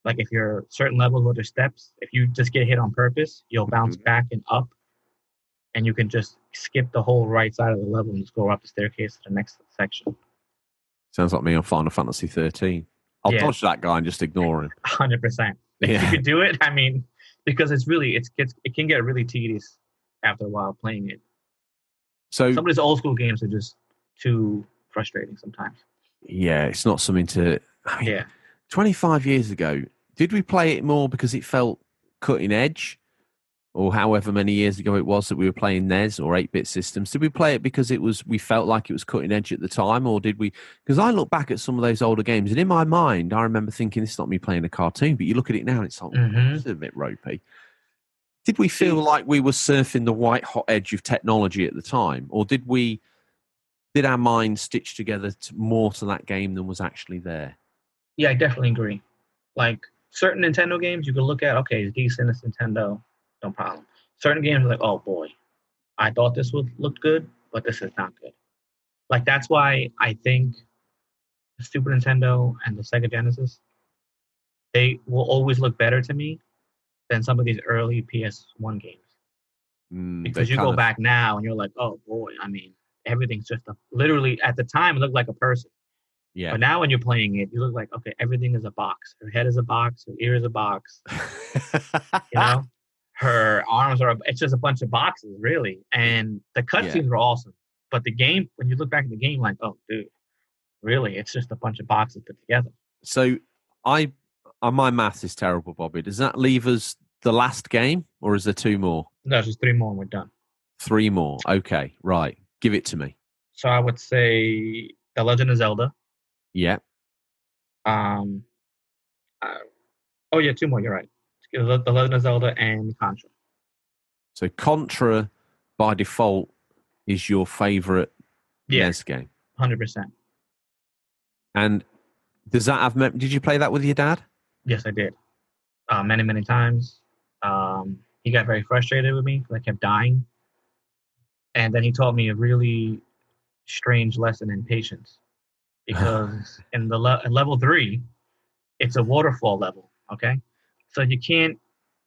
Like if you're certain levels where there's steps, if you just get hit on purpose, you'll bounce Mhm. back and up, and you can just skip the whole right side of the level and just go up the staircase to the next section. Sounds like me on Final Fantasy 13. I'll Yeah. dodge that guy and just ignore him. Hundred percent. If Yeah. you could do it, I mean, because it's really it's gets it can get really tedious after a while playing it. So Some of these old school games are just too frustrating sometimes. yeah, it's not something to. I mean, Yeah. 25 years ago, did we play it more because it felt cutting edge? Or however many years ago it was that we were playing NES or 8 bit systems? Did we play it because it was we felt like it was cutting edge at the time? Or did we? Because I look back at some of those older games and in my mind, I remember thinking, this is not me playing a cartoon. But you look at it now and it's like, Mhm. this is a bit ropey. Did we feel like we were surfing the white hot edge of technology at the time? Or did we did our minds stitch together to, more to that game than was actually there? Yeah, I definitely agree. Like certain Nintendo games, you can look at, okay, it's decent, it's Nintendo, no problem. Certain games, like, oh boy, I thought this would look good, but this is not good. Like that's why I think the Super Nintendo and the Sega Genesis, they will always look better to me than some of these early PS1 games. Mm, Because you go of- back now and you're like, oh boy, I mean, everything's just a literally at the time it looked like a person. Yeah. But now when you're playing it, you look like okay, everything is a box. Her head is a box. Her ear is a box. You know, her arms are. It's just a bunch of boxes, really. And the cutscenes were awesome. But the game, when you look back at the game, like, oh, dude, really, it's just a bunch of boxes put together. so I, uh, my math is terrible, Bobby. Does that leave us the last game, or is there two more? No, just three more and we're done. Three more. Okay, right. Give it to me. So I would say The Legend of Zelda. Yeah. Um, uh, oh yeah, two more. You're right. The The Legend of Zelda and Contra. So Contra, by default, is your favorite Yeah, NES game. hundred percent. And does that have? mem- Did you play that with your dad? Yes, I did. Uh, many, many times. Um, he got very frustrated with me because I kept dying. And then he taught me a really strange lesson in patience. Because in the le- in level three, it's a waterfall level, okay? So you can't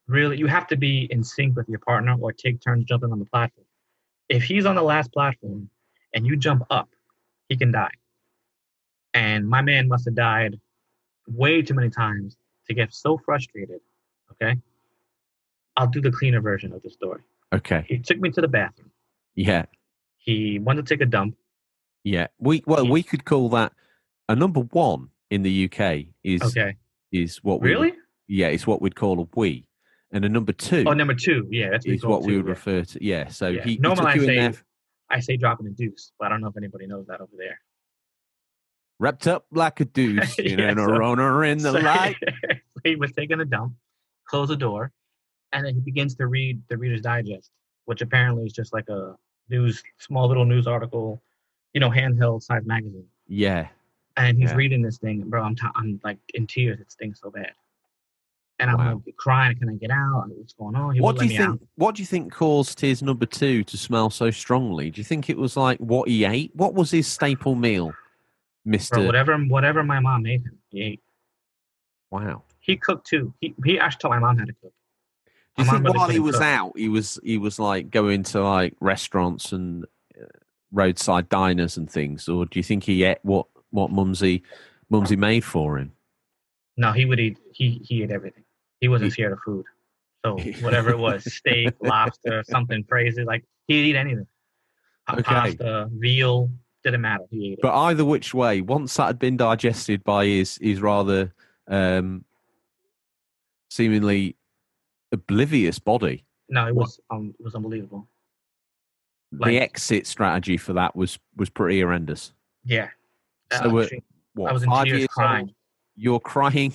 really, you have to be in sync with your partner or take turns jumping on the platform. If he's on the last platform and you jump up, he can die. And my man must have died way too many times to get so frustrated. Okay. I'll do the cleaner version of the story. Okay. He took me to the bathroom. Yeah. He wanted to take a dump. Yeah. We well, Yeah. we could call that a number one in the UK is Okay. is what we Really? would- yeah, it's what we'd call a we, and a number two Oh, number two. Yeah, that's is call what it we would yeah. refer to. Yeah. So Yeah. he, he Normally took I say- there, I say dropping a deuce, but I don't know if anybody knows that over there. wrapped up like a deuce, you know, Yeah, a so- runner in the So- light. he was taking a dump, closed the door, and then he begins to read the Reader's Digest, which apparently is just like a news, small little news article, you know, handheld size magazine. Yeah. and he's Yeah. reading this thing, and bro. I'm t- I'm like in tears. It stinks so bad, and I'm Wow. like crying. Can I get out? What's going on? He what do you think? out. What do you think caused his number two to smell so strongly? Do you think it was like what he ate? What was his staple meal, Mister? whatever whatever my mom made him, he ate. Wow. He cooked too. He he actually taught my mom how to cook. Do you think while he was cook. out, he was he was like going to like restaurants and roadside diners and things, or do you think he ate what what Mumsy Mumsy made for him? No, he would eat. He he ate everything. He wasn't scared of food. So whatever it was, steak, lobster, something crazy, like he'd eat anything. Okay. Pasta, veal, didn't matter. He ate it. But either which way, once that had been digested by his his rather um, seemingly oblivious body, no, it was um, it was unbelievable. The exit strategy for that was was pretty horrendous. Yeah. So Uh, What, I was in five tears years crying. old? You're crying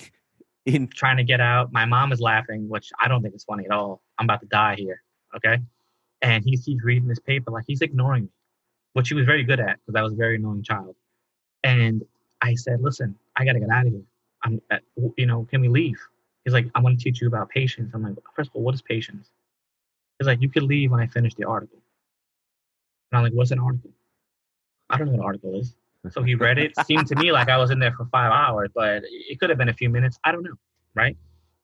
in trying to get out. My mom is laughing, which I don't think is funny at all. I'm about to die here. Okay. And he keeps reading this paper like he's ignoring me, which he was very good at because I was a very annoying child. And I said, listen, I got to get out of here. I'm, uh, you know, can we leave? He's like, I want to teach you about patience. I'm like, first of all, what is patience? He's like, you could leave when I finish the article. And I'm like, what's an article? I don't know what an article is. So he read it. Seemed to me like I was in there for five hours, but it could have been a few minutes. I don't know. Right.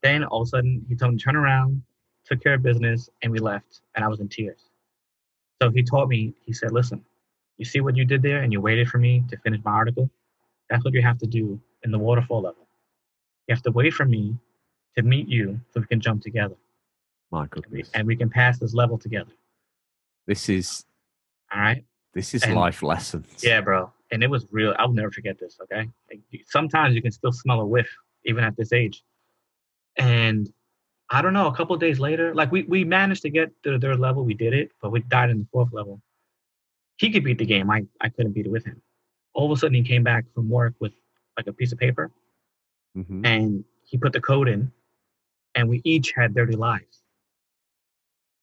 Then all of a sudden he told me to turn around, took care of business, and we left. And I was in tears. So he taught me, he said, listen, you see what you did there and you waited for me to finish my article? That's what you have to do in the waterfall level. You have to wait for me to meet you so we can jump together my and we, goodness. and we can pass this level together. This is All right. this is And- life lessons. Yeah, bro. And it was real. I'll never forget this. Okay. Like, sometimes you can still smell a whiff, even at this age. And I don't know. A couple of days later, like we we managed to get to the third level. We did it, but we died in the fourth level. He could beat the game. I I couldn't beat it with him. All of a sudden, he came back from work with like a piece of paper, Mhm. and he put the code in, and we each had 30 lives.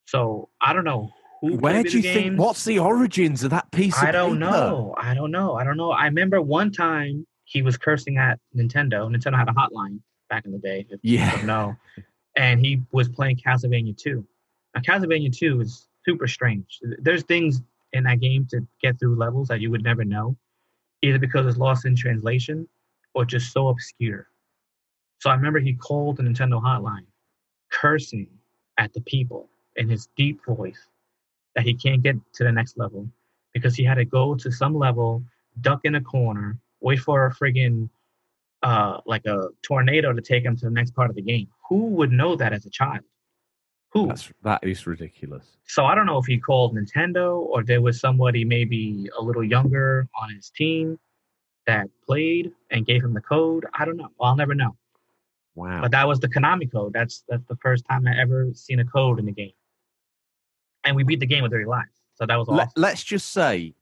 So I don't know who Where do you think? What's the origins of that piece of I don't paper? know. I don't know. I don't know. I remember one time he was cursing at Nintendo. Nintendo had a hotline back in the day. Yeah. know. And he was playing Castlevania 2. Now, Castlevania 2 is super strange. There's things in that game to get through levels that you would never know, either because it's lost in translation or just so obscure. So I remember he called the Nintendo hotline, cursing at the people in his deep voice that he can't get to the next level because he had to go to some level, duck in a corner, wait for a friggin' uh, like a tornado to take him to the next part of the game. Who would know that as a child? Who? That's that is ridiculous. So I don't know if he called Nintendo or there was somebody maybe a little younger on his team that played and gave him the code. I don't know. Well, I'll never know. Wow. But that was the Konami code. That's that's the first time I ever seen a code in the game. And we beat the game with 30 lives. So that was awesome. Let, let's just say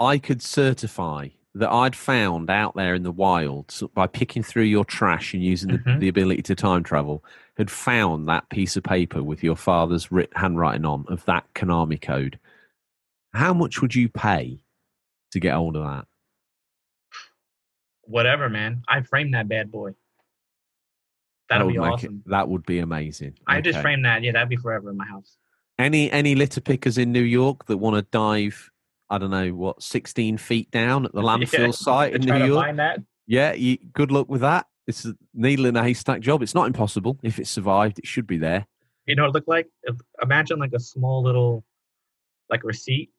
I could certify that I'd found out there in the wild so by picking through your trash and using the, Mhm. the ability to time travel, had found that piece of paper with your father's writ, handwriting on of that Konami code. How much would you pay to get hold of that? Whatever, man. I framed that bad boy. That That'd be awesome. It, that would be amazing. I just Okay. framed that. Yeah, that'd be forever in my house. Any any litter pickers in New York that want to dive? I don't know what, sixteen feet down at the landfill Yeah, site in New York. Yeah, you, good luck with that. It's a needle in a haystack job. It's not impossible. If it survived, it should be there. You know what it looked like? If- Imagine like a small little like receipt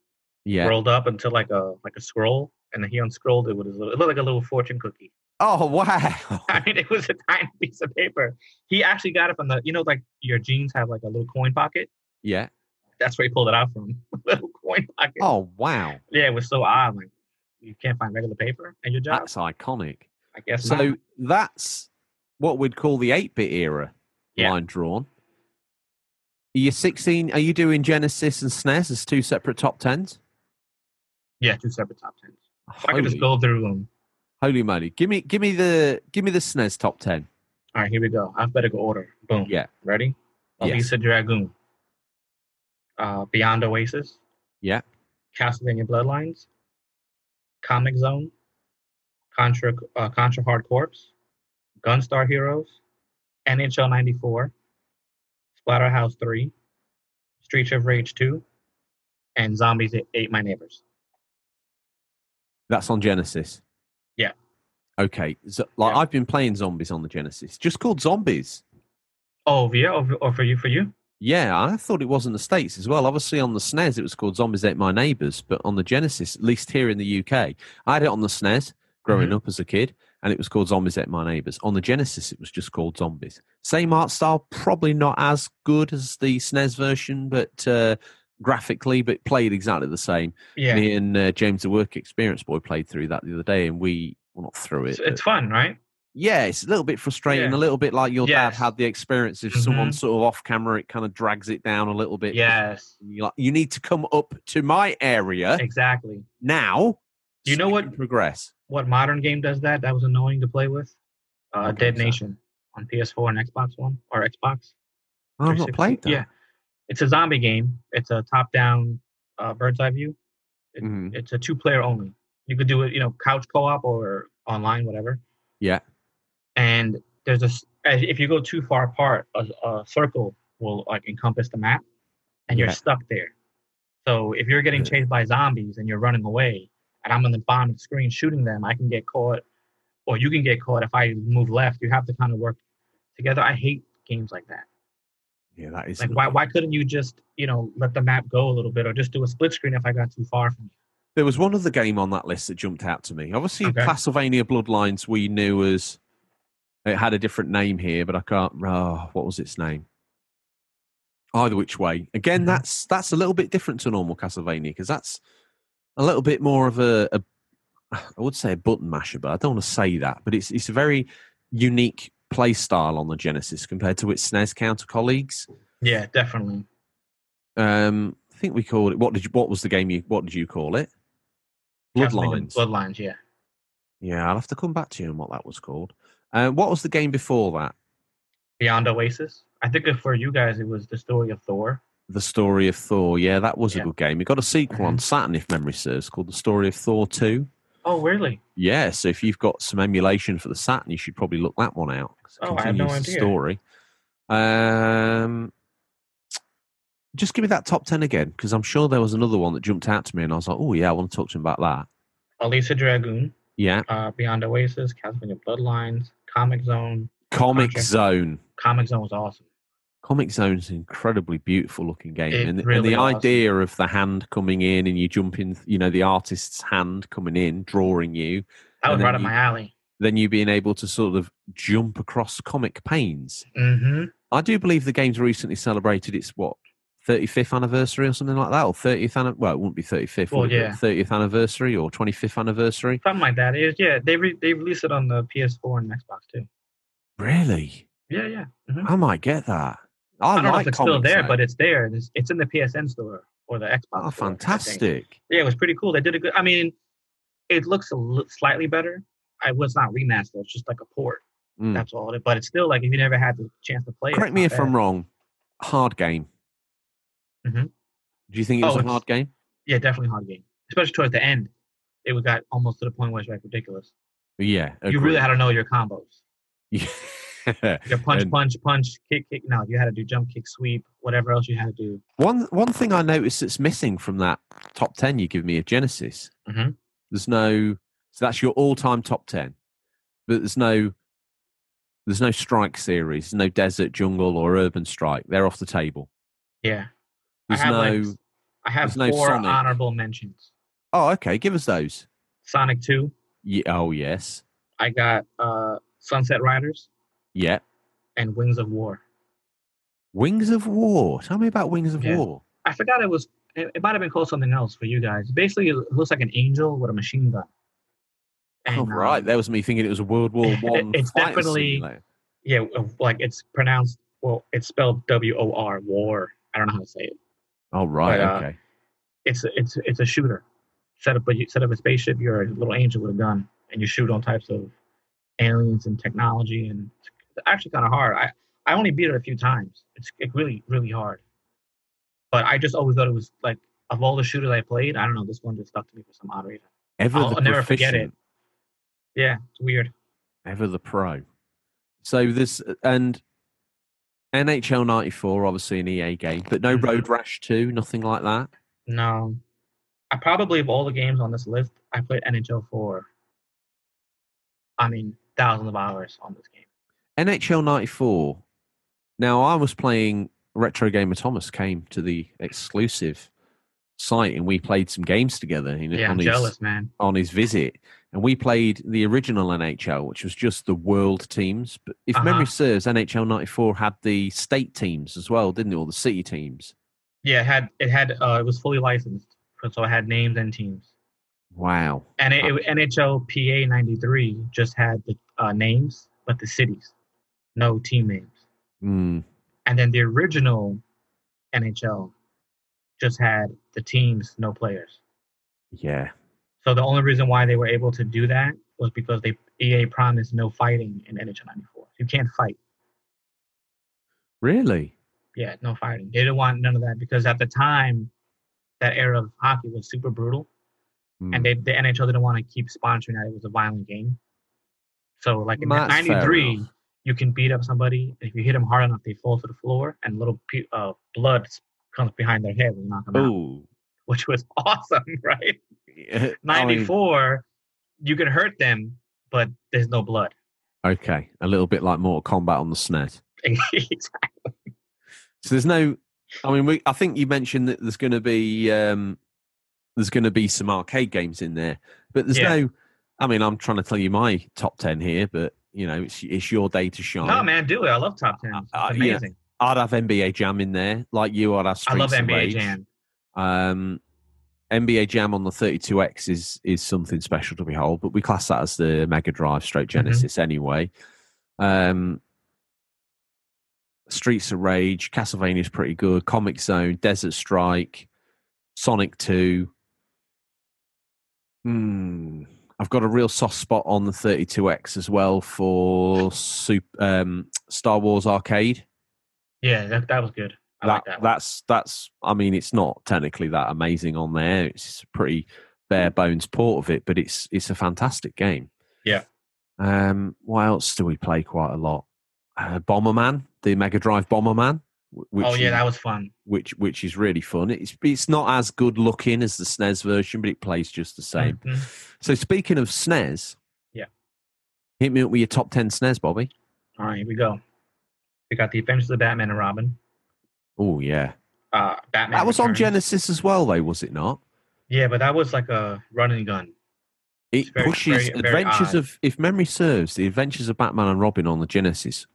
Yeah. rolled up into like a like a scroll, and then he unscrolled it with his little. It looked like a little fortune cookie. Oh wow. I mean, it was a tiny piece of paper. He actually got it from the, you know, like your jeans have like a little coin pocket. Yeah. That's where he pulled it out from. little coin pocket. Oh wow. Yeah, it was so odd. Like you can't find regular paper at your job. That's iconic. I guess So not. that's what we'd call the eight bit era Yeah. line drawn. Are you sixteen? Are you doing Genesis and SNES as two separate top tens? Yeah, two separate top tens. So I can just go through them. holy moly! Give me, give me the, give me the SNES top ten. All right, here we go. I better go order. Boom. Yeah. Ready? Yes. Alisia Dragoon. Uh, Beyond Oasis. Yeah. Castlevania Bloodlines. Comix Zone. Contra uh, Contra Hard Corps. Gunstar Heroes. NHL 94. Splatterhouse 3. Streets of Rage 2. And Zombies Ate- My Neighbors. That's on Genesis. Yeah. Okay. So, like Yeah. I've been playing zombies on the Genesis, just called zombies. Oh, yeah, or, or for you, for you? Yeah, I thought it was in the States as well. Obviously, on the SNES, it was called Zombies Ate My Neighbors, but on the Genesis, at least here in the UK, I had it on the SNES growing up as a kid, and it was called Zombies Ate My Neighbors. On the Genesis, it was just called Zombies. Same art style, probably not as good as the SNES version, but uh, graphically, but played exactly the same. Yeah. Me and uh, James, the work experience boy, played through that the other day, and we, well, not through it. It's, it's fun, right? Yeah, it's a little bit frustrating, Yeah. a little bit like your dad had the experience. If someone Mhm. sort of off camera, it kind of drags it down a little bit. Yes, You like, you need to come up to my area exactly. now. do You so know what- Progress. What modern game does that? That was annoying to play with. Uh, Dead that? Nation on PS4 and Xbox One or Xbox. Oh, I've not played that. Yeah, it's a zombie game. It's a top-down uh, bird's eye view. It, Mhm. It's a two-player only. You could do it, you know, couch co-op or online, whatever. Yeah. And there's a if you go too far apart, a, a circle will like encompass the map, and you're Yeah. stuck there. So if you're getting chased by zombies and you're running away, and I'm on the bottom of the screen shooting them, I can get caught, or you can get caught if I move left. You have to kind of work together. I hate games like that. Yeah, that is. Like why why couldn't you just you know let the map go a little bit, or just do a split screen if I got too far from you? There was one other game on that list that jumped out to me. Obviously, Okay. Castlevania Bloodlines we knew as it had a different name here, but I can't. Oh, what was its name? Either which way. Again, Mhm. that's that's a little bit different to normal Castlevania because that's a little bit more of a, a. I would say a button masher, but I don't want to say that. But it's it's a very unique play style on the Genesis compared to its SNES counter colleagues. Yeah, definitely. Um, I think we called it. What did you? What was the game you? What did you call it? Bloodlines. Bloodlines, yeah. Yeah, I'll have to come back to you on what that was called. Uh, what was the game before that? Beyond Oasis. I think for you guys it was the story of Thor. The Story of Thor. Yeah, that was a good game. It got a sequel on Saturn, if memory serves, called The Story of Thor 2. Oh, really? Yeah, so if you've got some emulation for the Saturn, you should probably look that one out. Oh, I had no idea. story. Um, just give me that top 10 again, because I'm sure there was another one that jumped out to me, and I was like, oh, yeah, I want to talk to him about that. Alisia Dragoon, Yeah. uh, Beyond Oasis, Castlevania Bloodlines, Comix Zone. Comix Gotcha. Zone. Comix Zone was awesome. Comix Zone's an incredibly beautiful looking game, and, really and the was. idea of the hand coming in and you jumping, you know, the artist's hand coming in, drawing you, That was right up my alley. then you being able to sort of jump across comic panes. hmm I do believe the game's recently celebrated its what 35th anniversary or something like that, or 30th. Anni- well, it wouldn't be 35th. Well, it? yeah. 30th anniversary or 25th anniversary. Something like that. Was, yeah, they re- they released it on the PS4 and Xbox too. Really, Yeah, yeah. mhm. I might get that. I, I don't know if it's still there, but it's there. It's, it's in the PSN store or the Xbox. oh, store, fantastic! Yeah, it was pretty cool. They did a good. I mean, it looks li- slightly better. I was not remastered. It's just like a port. Mm. That's all. It, but it's still like if you never had the chance to play. it, Correct it's me if I'm wrong. Hard game. Mhm. Do you think it Oh, was a hard game? Yeah, definitely hard game, especially towards the end. It was got almost to the point where it's like ridiculous. Yeah, You really had to know your combos. Yeah. Your punch, And- punch, punch, kick, kick. No, you had to do jump, kick, sweep, whatever else you had to do. one one thing I noticed that's missing from that top ten you give me of Genesis. Mhm. There's no. So that's your all-time top ten, but there's no. There's no strike series, no desert, jungle, or urban strike. They're off the table. Yeah, There's I have no. like, I have no four Sonic. honorable mentions. oh, okay. Give us those. Sonic Two. Yeah, oh, yes. I got uh, Sunset Riders Yeah. and Wings of Wor. Wings of Wor. Tell me about Wings of Yeah. War. I forgot it was. It, it might have been called something else for you guys. Basically, it looks like an angel with a machine gun. oh, right. um, That was me thinking it was a World War it- One. it's definitely- simulator. yeah, like it's pronounced. Well, it's spelled W O R War. I don't know how to say it. Oh, right. but, uh, okay. It's a- it's it's a shooter. Set up, but you set up a spaceship. You're a little angel with a gun, and you shoot all types of aliens and technology. And it's actually kind of hard. I I only beat it a few times. It's it really really hard. But I just always thought it was like of all the shooters I played, I don't know. This one just stuck to me for some odd reason. Ever I'll the never forget it. Yeah, it's weird. Ever the pro. So this and NHL '94, obviously an EA game, but no Mhm. Road Rash 2, nothing like that. No, I probably of all the games on this list, I played NHL four. I mean, thousands of hours on this game. NHL '94. Now I was playing Retro Gamer Thomas came to the exclusive site and we played some games together. You know, Yeah, on I'm his, jealous, man. on his visit, and we played the original NHL, which was just the world teams. But if Uh-huh. memory serves, NHL '94 had the state teams as well, didn't it? Or the city teams. Yeah, it had it had uh, it was fully licensed, so it had names and teams. Wow. And it, it, NHL PA ninety three just had the uh, names, but the cities, no team names. Mm, And then the original NHL just had the teams, no players. yeah. So the only reason why they were able to do that was because they EA promised no fighting in NHL '94. You can't fight. Really? Yeah, no fighting. They didn't want none of that because at the time, that era of hockey was super brutal, Mm. and they, the NHL didn't want to keep sponsoring that. It was a violent game. So like in That's '93, you can beat up somebody. If you hit them hard enough, they fall to the floor, and little uh, blood comes behind their head you knock them out, Oh. which was awesome, right? I mean, '94, you can hurt them, but there's no blood. okay, a little bit like Mortal Kombat on the SNES. exactly. So there's no. I mean, we. I think you mentioned that there's going to be um, there's going to be some arcade games in there, but there's Yeah. no. I mean, I'm trying to tell you my top ten here, but you know, it's it's your day to shine. No, man, do it. I love top ten. It's Uh, yeah. I'd have NBA Jam in there, like you. I'd have I love Streets of NBA Rage. Jam. Um, NBA Jam on the 32X is is something special to behold, but we class that as the Mega Drive stroke Mm-hmm. Genesis anyway. Um, Streets of Rage, Castlevania is pretty good. Comix Zone, Desert Strike, Sonic 2. Hmm. I've got a real soft spot on the 32X as well for Super, um, Star Wars Arcade. Yeah, that, that was good. I that, like that. that's that's. I mean, it's not technically that amazing on there. It's a pretty bare bones port of it, but it's it's a fantastic game. Yeah. Um. What else do we play quite a lot? Uh, Bomberman, the Mega Drive Bomberman. Which oh yeah, that was fun. which which is really fun. It's it's not as good looking as the SNES version, but it plays just the same. Mhm. So speaking of SNES, Yeah. hit me up with your top ten SNES, Bobby. All right, here we go. We got the Adventures of Batman and Robin. Oh yeah, Uh, Batman. that was on Genesis as well, though, was it not? Yeah, but that was like a run and gun. It very- pushes very- very Adventures odd. of, if memory serves, the Adventures of Batman and Robin on the Genesis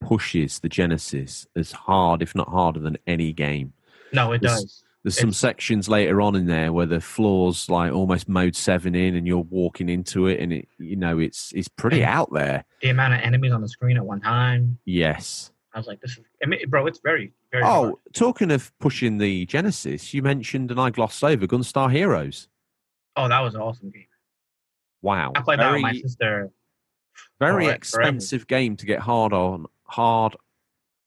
pushes the Genesis as hard, if not harder, than any game. No, it This- does. There's some sections later on in there where the floor's like almost mode seven in, and you're walking into it, and it, you know, it's it's pretty out there. The amount of enemies on the screen at one time. Yes. I was like, this is, I mean, bro, it's very, very. Oh, hard. talking of pushing the Genesis, you mentioned and I glossed over Gunstar Heroes. oh, that was an awesome game. Wow, I played that with my very, sister. very forever. expensive game to get hard on, hard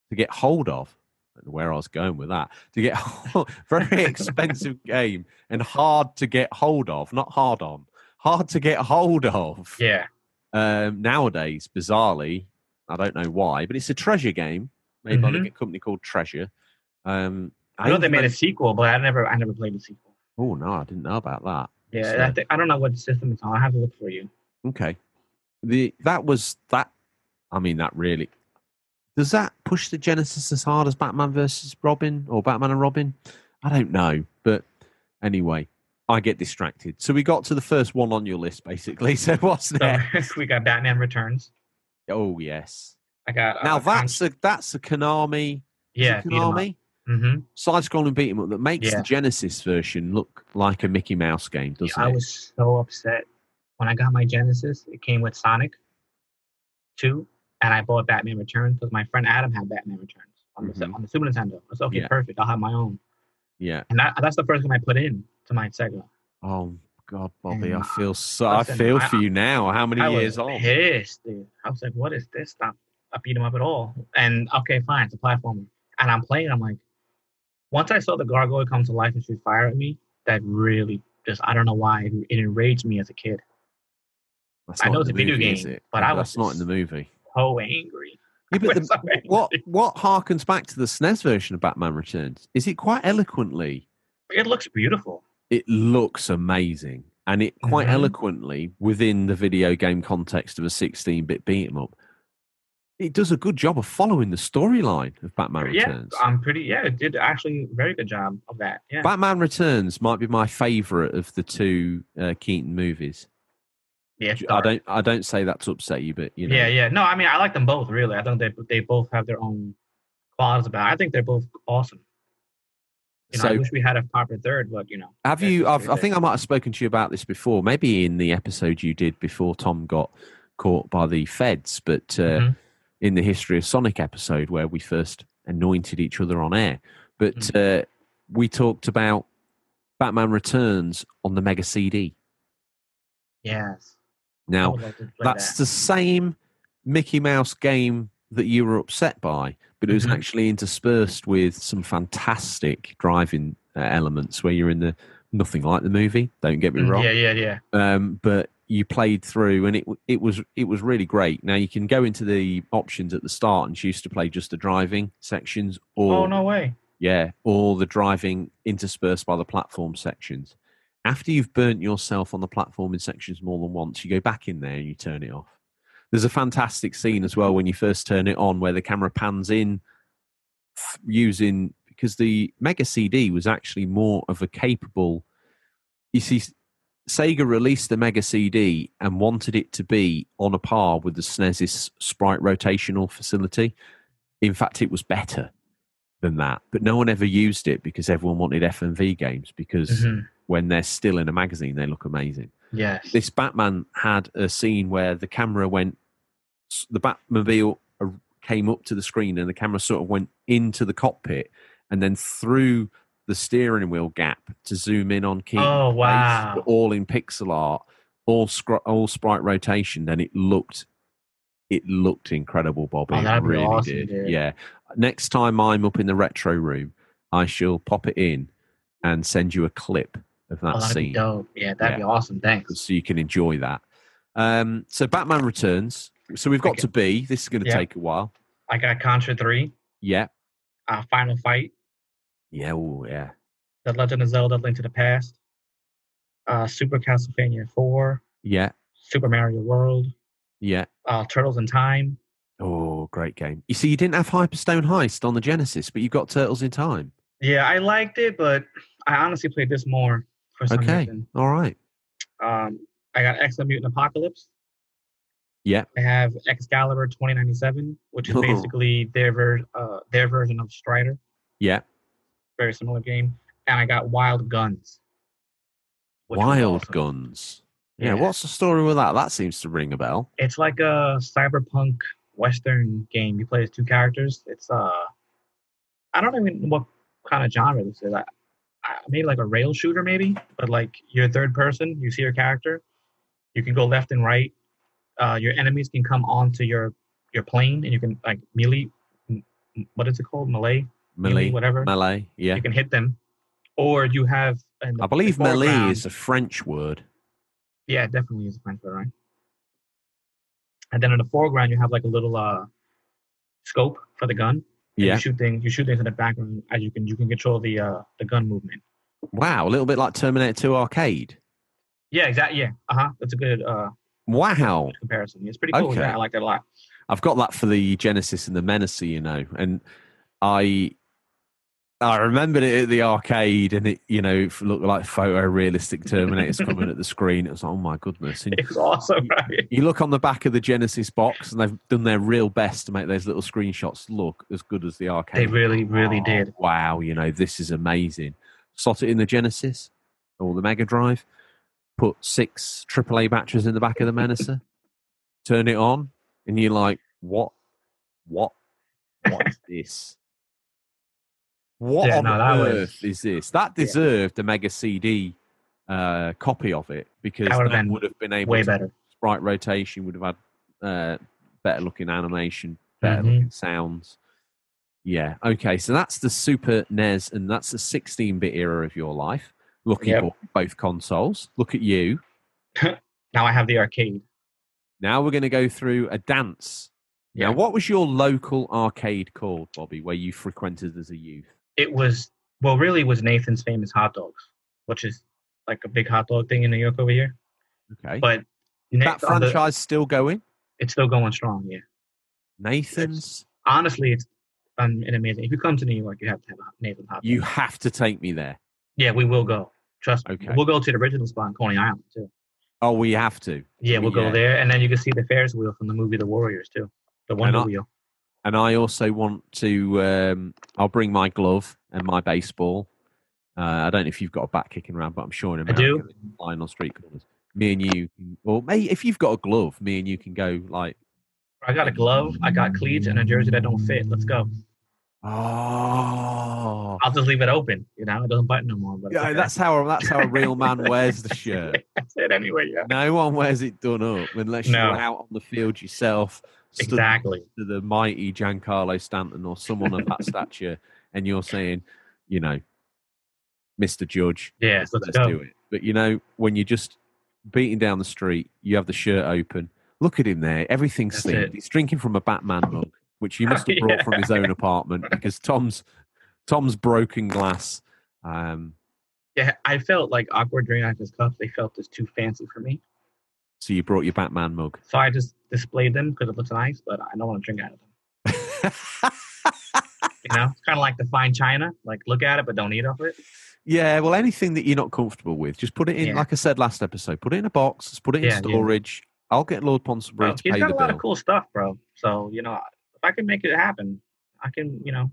to get hold of. I where I was going with that. To get very expensive game and hard to get hold of, not hard on, hard to get hold of. Yeah, Um, nowadays, bizarrely, I don't know why, but it's a treasure game made by Mhm. the company called Treasure. Um, I know they made a sequel, but I never, I never played the sequel. Oh no, I didn't know about that. Yeah, So- I, think, I don't know what the system it's on. I have to look for you. Okay. The that was that. I mean, that really does that push the Genesis as hard as Batman versus Robin or Batman and Robin? I don't know, but anyway, I get distracted. So we got to the first one on your list, basically. So what's So we got Batman Returns. oh yes. I got Now uh, that's a that's a Konami. yeah, Konami Mm-hmm. side-scrolling beat 'em up that makes Yeah. the Genesis version look like a Mickey Mouse game, doesn't I it? I was so upset when I got my Genesis. It came with Sonic Two, and I bought Batman Returns because my friend Adam had Batman Returns on the Mhm. on the Super Nintendo. I said, okay, Yeah. perfect. I'll have my own, yeah. and that, that's the first one I put in to my Sega. Oh God, Bobby, I feel so. I listen, feel I- for you now. How many I years on? pissed, dude. I was like, what is this? Not I beat him up at all. And okay, fine, it's a platformer. And I'm playing, I'm like, once I saw the gargoyle come to life and shoot fire at me, that really just I don't know why it, enraged me as a kid. That's I know it's the a video game, it? but I was that's not in the movie. So angry. Yeah, but the, so angry. what what harkens back to the SNES version of Batman Returns is it quite eloquently. It looks beautiful. It looks amazing, and it quite Mhm. eloquently within the video game context of a 16-bit beat 'em up. It does a good job of following the storyline of Batman yeah, Returns. I'm pretty. Yeah, it did actually a very good job of that. Yeah, Batman Returns might be my favorite of the two uh, Keaton movies. Yeah, I don't I don't say that to upset you, but you know, Yeah, yeah. No, I mean I like them both. Really, I think they they both have their own qualities about. It. I think they're both awesome. You know, I So- wish we had a proper third, but you know. Have you? I've, I think. I might have spoken to you about this before. Maybe in the episode you did before Tom got caught by the feds, but uh, Mhm. in the history of Sonic episode where we first anointed each other on air. But Mm-hmm. uh, we talked about Batman Returns on the Mega CD. Yes. Now that's that. the same Mickey Mouse game that you were upset by, but it was Mhm. actually interspersed with some fantastic driving uh, elements where you're in the nothing like the movie. Don't get me Mm, wrong. Yeah, yeah, yeah. um, but you played through and it it was it was really great. Now you can go into the options at the start and choose to play just the driving sections or Oh no way. yeah, or the driving interspersed by the platform sections. After you've burnt yourself on the platform in sections more than once, you go back in there and you turn it off. There's a fantastic scene as well when you first turn it on where the camera pans in using because the Mega CD was actually more of a capable. You see, Sega released the Mega CD and wanted it to be on a par with the SNES's sprite rotational facility. In fact, it was better than that, but no one ever used it because everyone wanted FMV games because Mhm. When they're still in a magazine, they look amazing. Yes. This Batman had a scene where the camera went, the Batmobile uh, came up to the screen and the camera sort of went into the cockpit and then through the steering wheel gap to zoom in on Keaton's Oh, wow. but all in pixel art, all scr- all sprite rotation, and it looked it looked incredible, Bobby. Oh, it really awesome, did. dude. Yeah, next time I'm up in the retro room, I shall pop it in and send you a clip of that Oh, scene dope. Yeah, that'd be awesome. Thanks. so you can enjoy that. Um, so Batman Returns. So we've got Okay. to be. This is going to Yeah. take a while. I got Contra 3, Yeah. uh, Final Fight, Yeah. Oh, yeah. The Legend of Zelda Link to the Past, uh, Super Castlevania 4, Yeah. Super Mario World, Yeah. uh, Turtles in Time. Oh, great game. You see, you didn't have Hyperstone Heist on the Genesis, but you got Turtles in Time. Yeah, I liked it, but I honestly played this more Okay. reason. All right. Um, I got X Mutant Apocalypse. Yeah. I have Excalibur 2097, which is Oh. basically their, ver- uh, their version of Strider. Yeah. Very similar game. And I got Wild Guns. Wild awesome. Guns. Yeah. Yeah. What's the story with that? That seems to ring a bell. It's like a cyberpunk western game. You play as two characters. It's uh, I don't even know what kind of genre this is. I, maybe like a rail shooter, maybe. But like you're third person. You see your character. You can go left and right. Uh, your enemies can come onto your your plane, and you can like melee. What is it called? Melee. Melee. whatever. Melee. Yeah. You can hit them, or you have. I believe melee is a French word. Yeah, definitely is a French word, right? And then in the foreground, you have like a little uh, scope for the gun. Yeah. You shoot things. You shoot things in the background as you can. You can control the uh, the gun movement. Wow. A little bit like Terminator 2 Arcade. Yeah, exactly. Yeah, uh huh. That's a good uh Wow. good comparison. It's pretty cool. Okay. Yeah, I like that a lot. I've got that for the Genesis and the Menacer, you know, and I I remembered it at the arcade, and it you know looked like photorealistic Terminators coming at the screen. It was like, oh my goodness! And It was awesome, right? you look on the back of the Genesis box, and they've done their real best to make those little screenshots look as good as the arcade. They really, really Oh, did. Wow, you know this is amazing. Slot it in the Genesis or the Mega Drive. Put six AAA batteries in the back of the Menacer. turn it on, and you're like, "What? What? What's this? What Yeah, on no, that was- earth is this?" That Yeah. deserved a Mega CD uh, copy of it because That would've been would have been able Way to better. sprite rotation would have had uh, better looking animation, better Mhm. looking sounds. Yeah. Okay. So that's the Super NES, and that's the 16-bit era of your life. Looking Yep. boy, both consoles. Look at you. Now I have the arcade. Now we're going to go through a dance. Yeah. Now, what was your local arcade called, Bobby, where you frequented as a youth? It was well, really, was Nathan's famous hot dogs, which is like a big hot dog thing in New York over here. Okay. But that on the- franchise still going? it's still going strong. Yeah. Nathan's. honestly, it's um, an amazing. If you come to New York, you have to have a Nathan's hot. You have to take me there. yeah, we will go. Trust me. Okay. We'll go to the original spot in Coney Island too. Oh, we have to. Yeah, we'll Yeah. go there, and then you can see the Ferris wheel from the movie The Warriors too. The Wonder Wheel. And I also want to. Um, I'll bring my glove and my baseball. Uh, I don't know if you've got a bat kicking around, but I'm sure in I do. America, flying on street corners. Me and you, or mate, if you've got a glove, me and you can go like. I got a glove, I got cleats, and a jersey that don't fit. Let's go. Oh, I'll just leave it open. You know, it doesn't button no more. But yeah, okay. that's how that's how a real man wears the shirt. that's it anyway. Yeah. No one wears it done up unless No. you're out on the field yourself. Exactly. to the mighty Giancarlo Stanton or someone of that stature, and you're saying, you know, Mr. Judge, Yeah. let's, Let's do it. But you know, when you're just beating down the street, you have the shirt open. Look at him there. Everything's That's He's drinking from a Batman mug, which he must have brought from his own apartment because Tom's Tom's broken glass. Um, Yeah, I felt like awkward out of his cups. They felt just too fancy for me. So you brought your Batman mug. So I just displayed them because it looks nice, but I don't want to drink out of them. You know, it's kind of like the fine china. Like, look at it, but don't eat off it. Yeah, well, anything that you're not comfortable with, just put it in. Yeah. Like I said last episode, put it in a box. Just put it in Yeah, yeah. storage. I'll get Lord Ponsonbury Bro, to he's got a lot bill. of cool stuff, bro. So you know, if I can make it happen, I can. You know,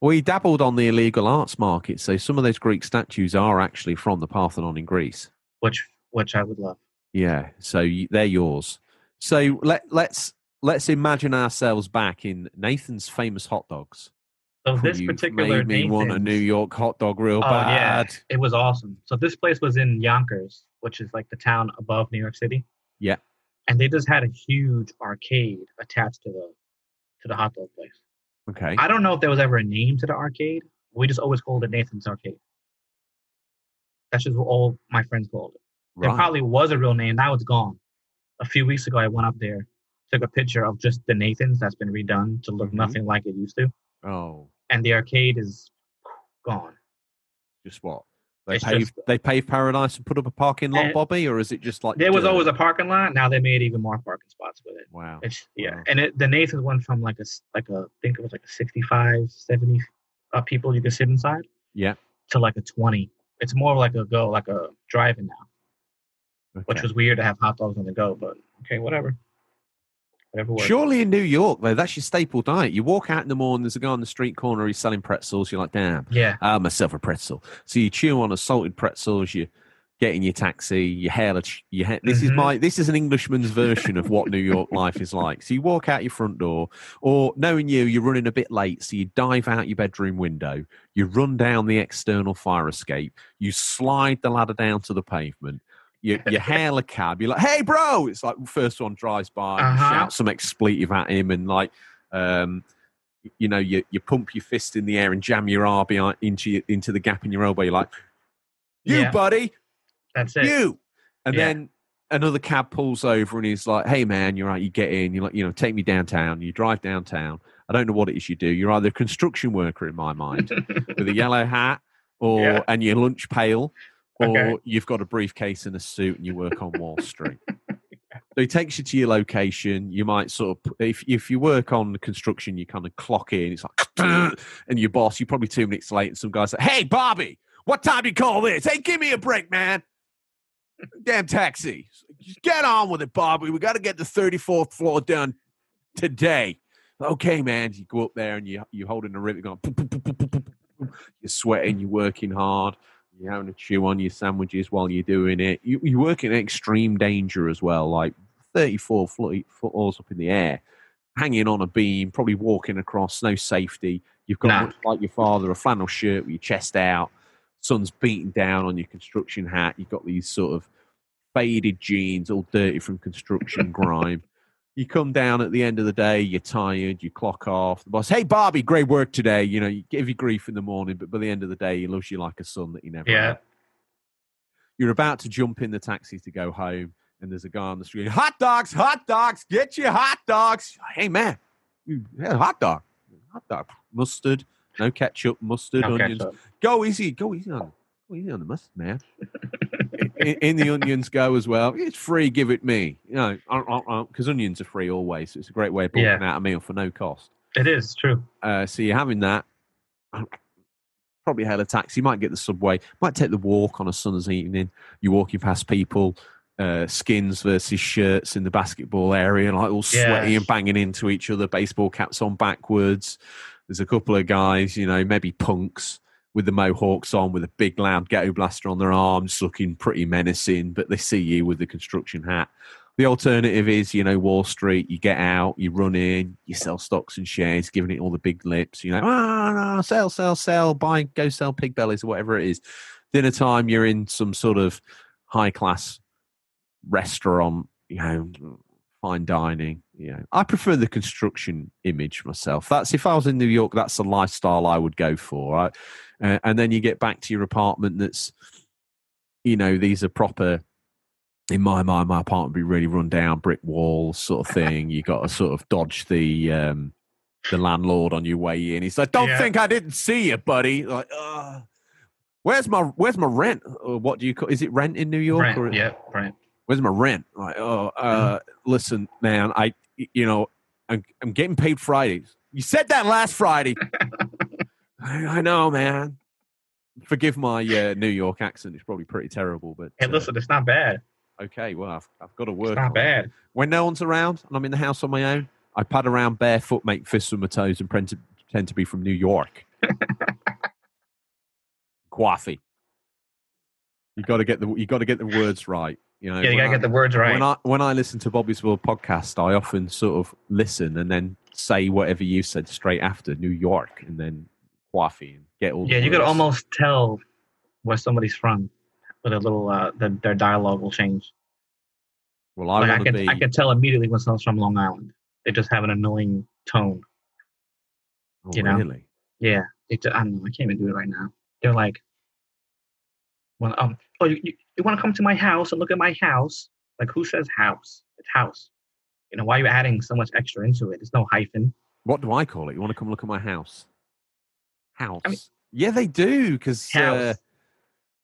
Well, he dabbled on the illegal arts market, so some of those Greek statues are actually from the Parthenon in Greece. which which I would love. Yeah, so you, they're yours. So let let's let's imagine ourselves back in Nathan's famous hot dogs. So this You've particular made me want a New York hot dog real Oh yeah, it was awesome. So this place was in Yonkers, which is like the town above New York City. Yeah. And they just had a huge arcade attached to the to the hot dog place. Okay. I don't know if there was ever a name to the arcade. We just always called it Nathan's Arcade. That's just what all my friends called it. There right. probably was a real name. Now it's gone. A few weeks ago, I went up there, took a picture of just the Nathan's that's been redone to look Mhm. nothing like it used to, oh, and the arcade is gone. just what? They It's paved just- they paved paradise and put up a parking lot, Bobby, or is it just like There was always a parking lot. Now they made even more parking spots with it. wow. It's yeah, Wow. and it, the Nathan's went from like a like a I think it was like a 65, 70 uh, people you could sit inside. Yeah. To like a twenty. It's more like a go like a drive-in now, which was weird to have hot dogs on the go, but okay, whatever. Whatever works. Surely in New York, though, that's your staple diet. You walk out in the morning, there's a guy on the street corner, he's selling pretzels. You're like, damn, Yeah. I myself a pretzel. So you chew on a salted pretzels, you get in your taxi, you hail a, you ha- this is Mhm. my, this is an Englishman's version of what New York life is like. So you walk out your front door, or knowing you, you're running a bit late, so you dive out your bedroom window, you run down the external fire escape, you slide the ladder down to the pavement, you, you hail a cab. You're like, "Hey, bro!" It's like first one drives by, Uh-huh. shout some expletive at him, and like, um, you know, you, you pump your fist in the air and jam your arm behind, into your, into the gap in your elbow. You're like, "You, Yeah. buddy, That's it. you!" And Yeah. then another cab pulls over, and he's like, "Hey, man, you're right. You get in. You're like, you know, take me downtown. You drive downtown. I don't know what it is you do. You're either a construction worker in my mind." with a yellow hat or Yeah. and your lunch pail or Okay. you've got a briefcase and a suit and you work on Wall Street. So he takes you to your location. You might sort of, if if you work on construction, you kind of clock in. It's like, and your boss, you're probably two minutes late, and some guy's like, "Hey, Bobby, what time do you call this? Hey, give me a break, man. Damn taxi, just get on with it, Bobby. We got to get the 34th floor done today." Okay, man. You go up there and you you holding a rivet, going. You're sweating. You're working hard. You're having to chew on your sandwiches while you're doing it. You, you're working in extreme danger as well, like 34 foot footballs up in the air, hanging on a beam, probably walking across, no safety. You've got, Nah. like your father, a flannel shirt with your chest out. Sun's beating down on your construction hat. You've got these sort of faded jeans, all dirty from construction grime. You come down at the end of the day, you're tired, you clock off. The boss, hey, Barbie, great work today. You know, you give you grief in the morning, but by the end of the day, he loves you like a son that you never Yeah. had. You're about to jump in the taxi to go home, and there's a guy on the street, hot dogs, hot dogs, get your hot dogs. Hey, man, you hot dog, hot dog, mustard, no ketchup, mustard, No onions. ketchup. Go easy, go easy on, go easy on the mustard, man. in, in the onions go as well. It's free, give it me. You know, because onions are free always. So it's a great way of bulking Yeah. out a meal for no cost. It is true. Uh, so you're having that. Probably hail a taxi. You might get the subway. Might take the walk on a summer's evening. You're walking past people, uh, skins versus shirts in the basketball area, like all sweaty Yeah. and banging into each other. Baseball caps on backwards. There's a couple of guys, you know, maybe punks with the mohawks on, with a big loud ghetto blaster on their arms, looking pretty menacing. But they see you with the construction hat. The alternative is, you know, Wall Street. You get out, you run in, you sell stocks and shares, giving it all the big lips. You know, ah, no, sell, sell, sell, buy, go sell pig bellies or whatever it is. Dinner time, you're in some sort of high class restaurant. You know, fine dining. You know, I prefer the construction image myself. That's if I was in New York, that's the lifestyle I would go for. Right? Uh, and then you get back to your apartment. That's, you know, these are proper in my mind, my apartment would be really run down, brick walls, sort of thing. You got to sort of dodge the um, the landlord on your way in. He's like, "Don't Yeah. think I didn't see you, buddy." Like, uh, where's my where's my rent? Or what do you call? Is it rent in New York? Rent. or, Yeah, rent. Where's my rent? Like, oh, uh, listen, man, I, you know, I'm, I'm getting paid Fridays. You said that last Friday. I, I know, man. Forgive my uh, New York accent. It's probably pretty terrible, but Hey, uh, listen, it's not bad. okay. Well, I've, I've got to work. It's on not it. bad. When no one's around and I'm in the house on my own, I pad around barefoot, make fists with my toes, and pretend to, pretend to be from New York. Coffee. You got to get the you got to get the words right. You know, Yeah, you when gotta I- get the words right. when I when I listen to Bobby's World podcast, I often sort of listen and then say whatever you said straight after New York, and then coffee and get all. yeah, you could almost tell where somebody's from with a little uh, the, their dialogue will change. Well, I like I can be. I can tell immediately when someone's from Long Island. They just have an annoying tone. Oh, You know? really? Yeah, ju- I don't know. I can't even do it right now. They're like, well, um, oh, you, you, you want to come to my house and look at my house? Like, who says house? It's house. You know, why are you adding so much extra into it? There's no hyphen. What do I call it? You want to come look at my house? House. mean- yeah, they do. Because uh,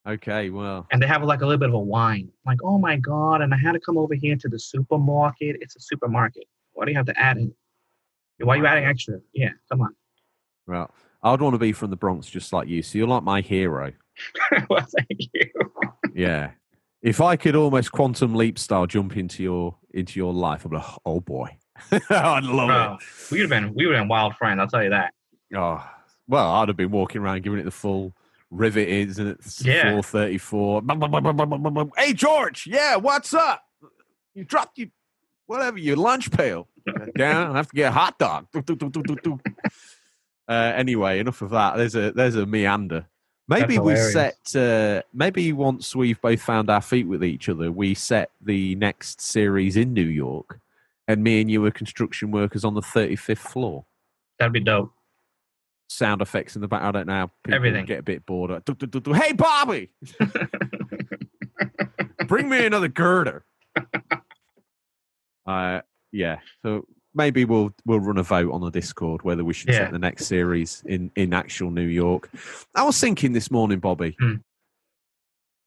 okay, well, And they have like a little bit of a whine. Like, oh my God, and I had to come over here to the supermarket. It's a supermarket. Why do you have to add it? Why are you adding extra? Yeah, come on. well, I'd want to be from the Bronx just like you. So you're like my hero. well, thank you. Yeah. If I could almost quantum leap style jump into your into your life, I'd be like, oh boy, I'd love Bro, we would have been we would have been wild friends. I'll tell you that. Oh, well, I'd have been walking around giving it the full riveted and it's Yeah. 434. Bum, bum, bum, bum, bum, bum, bum. Hey, George. Yeah, what's up? You dropped you, whatever, your lunch pail. Down, I have to get a hot dog. Do, do, do, do, do, do. Uh, anyway, enough of that. There's a there's a meander. Maybe we set. Uh, maybe once we've both found our feet with each other, we set the next series in New York, and me and you were construction workers on the 35th floor. That'd be dope. Sound effects in the back. I don't know. how People Everything. get a bit bored. Like, "Do, do, do, do. Hey, Bobby, bring me another girder. uh, yeah. So maybe we'll we'll run a vote on the Discord whether we should Yeah. set the next series in in actual New York. I was thinking this morning, Bobby, Hmm.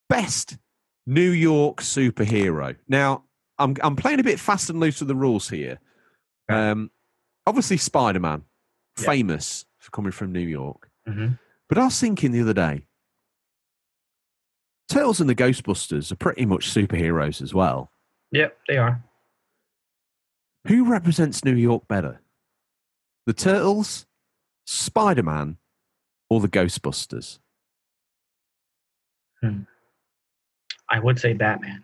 best New York superhero. Now I'm I'm playing a bit fast and loose with the rules here. Um, obviously Spider Man, Yeah. famous for coming from New York. hmm But I was thinking the other day, Turtles and the Ghostbusters are pretty much superheroes as well. Yep, they are. Who represents New York better? The Turtles, Spider Man, or the Ghostbusters? I would say Batman.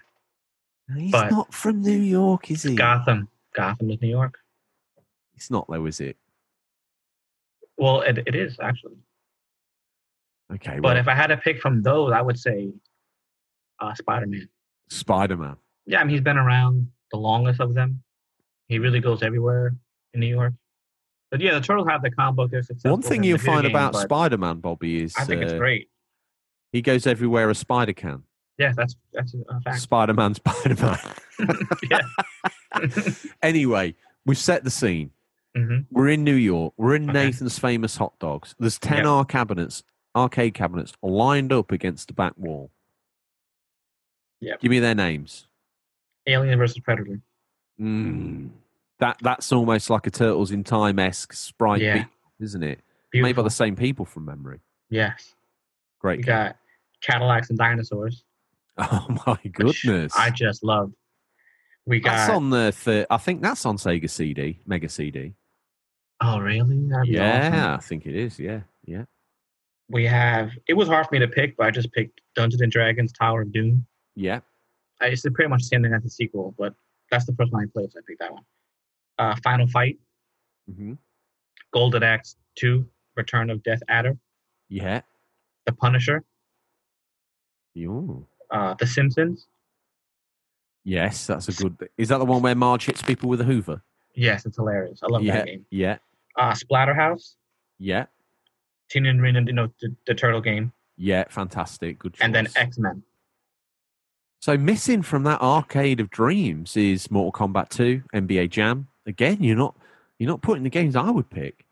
He's But- not from New York, is he? Gotham. Gotham is New York. It's not, though, is it? Well, it, it is actually. Okay, But if I had to pick from those, I would say uh, Spider Man. Spider Man. Yeah, I mean he's been around the longest of them. He really goes everywhere in New York. But yeah, the Turtles have the comic book. They're successful. One thing you'll find game, about Spider Man, Bobby, is I think it's uh, great. he goes everywhere a spider can. Yeah, that's that's a fact. Spider Man, Spider Man. yeah. anyway, we've set the scene. Hmm We're in New York. We're in Okay. Nathan's famous hot dogs. There's ten Yep. arcade cabinets, arcade cabinets lined up against the back wall. Yep. Give me their names. Alien versus Predator. Mm. That that's almost like a Turtles in Time esque sprite, Yeah. beat, isn't it? Beautiful. Made by the same people from memory. yes. Great. We game. got Cadillacs and dinosaurs. Oh my goodness! I just loved. We got. that's on the. Th- I think that's on Sega CD, Mega CD. Oh really? That'd Yeah, awesome. I think it is. Yeah, yeah. We have. It was hard for me to pick, but I just picked Dungeons and Dragons: Tower of Doom. Yeah. I it's pretty much the same thing as the sequel, but that's the first one I played, so I picked that one. Uh, Final Fight, Mm-hmm. Golden Axe 2, Return of Death Adder, Yeah. The Punisher, Ooh. uh, The Simpsons. Yes, that's a good. Is that the one where Marge hits people with a Hoover? Yes, it's hilarious. I love yeah. that game. Yeah. Uh, Splatterhouse, Yeah. Teenage Mutant, you know, the, the turtle game, Yeah. Fantastic. Good. and then. X Men. So missing from that arcade of dreams is Mortal Kombat 2, NBA Jam. Again, you're not you're not putting the games I would pick.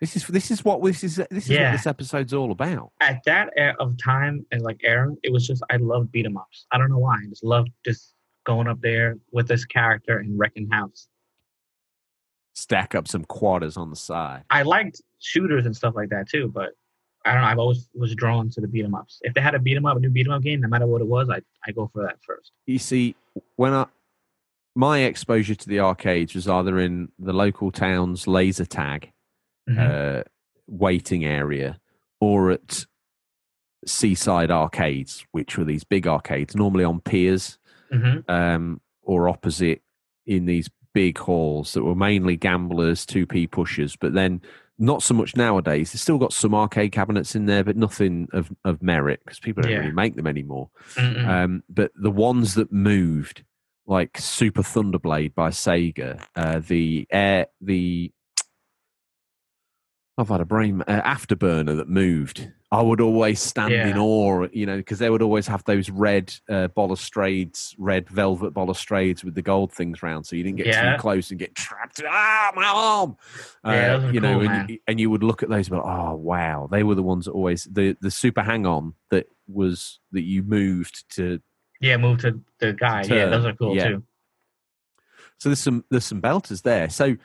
This is this is what this is this is Yeah. what this episode's all about. At that era of time and like era, it was just I loved beat 'em ups. I don't know why. I just loved just going up there with this character and wrecking house. Stack up some quarters on the side. I liked shooters and stuff like that too, but I don't know. I've always was drawn to the beat 'em ups. If they had a beat 'em up, a new beat 'em up game, no matter what it was, I I go for that first. You see, when I my exposure to the arcades was either in the local town's laser tag Mhm. uh, waiting area or at seaside arcades, which were these big arcades, normally on piers Mhm. um, or opposite in these big halls that were mainly gamblers, 2p pushers, but then not so much nowadays. They've still got some arcade cabinets in there, but nothing of, of merit because people don't Yeah. really make them anymore. Um, but the ones that moved, like Super Thunderblade by Sega, uh, the air, the I've had a brain uh, afterburner that moved. I would always stand in awe, you know, because they would always have those red uh, balustrades, red velvet balustrades with the gold things round, so you didn't get Yeah. too close and get trapped. Ah, my arm! Uh, Yeah, are you know, cool, and, you- and you would look at those, but oh wow, they were the ones that always the the super hang on that was that you moved to. Yeah, move to the guy. Yeah, those are cool yeah. too. So there's some there's some belters there. So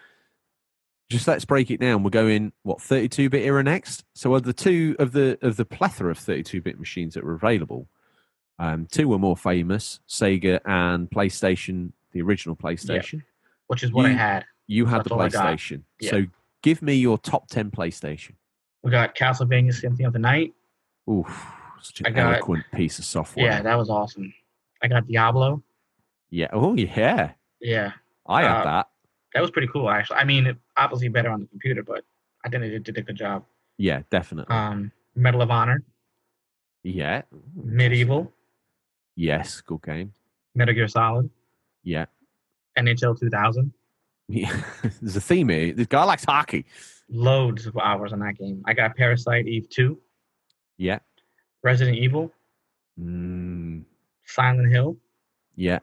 just let's break it down. We're going what 32 bit era next. So of the two of the of the plethora of 32 bit machines that were available, um, two were more famous: Sega and PlayStation, the original PlayStation. Which is what I had. You had That's the all I got. PlayStation. Yeah. So give me your top 10 PlayStation. We got Castlevania Symphony of the Night. Oof, such an I got- eloquent piece of software. Yeah, that was awesome. I got Diablo. yeah. Oh yeah, Yeah, I had Uh, that. That was pretty cool actually. I mean, obviously better on the computer, but I think it did a good job. Yeah, definitely. Um, Medal of Honor, yeah. Medieval, Yes, good game. Metal Gear Solid, Yeah. NHL 2000. Yeah, there's a theme here. This guy likes hockey. Loads of hours on that game. I got Parasite Eve 2, Yeah. Resident Evil, Mm, Silent Hill, yeah.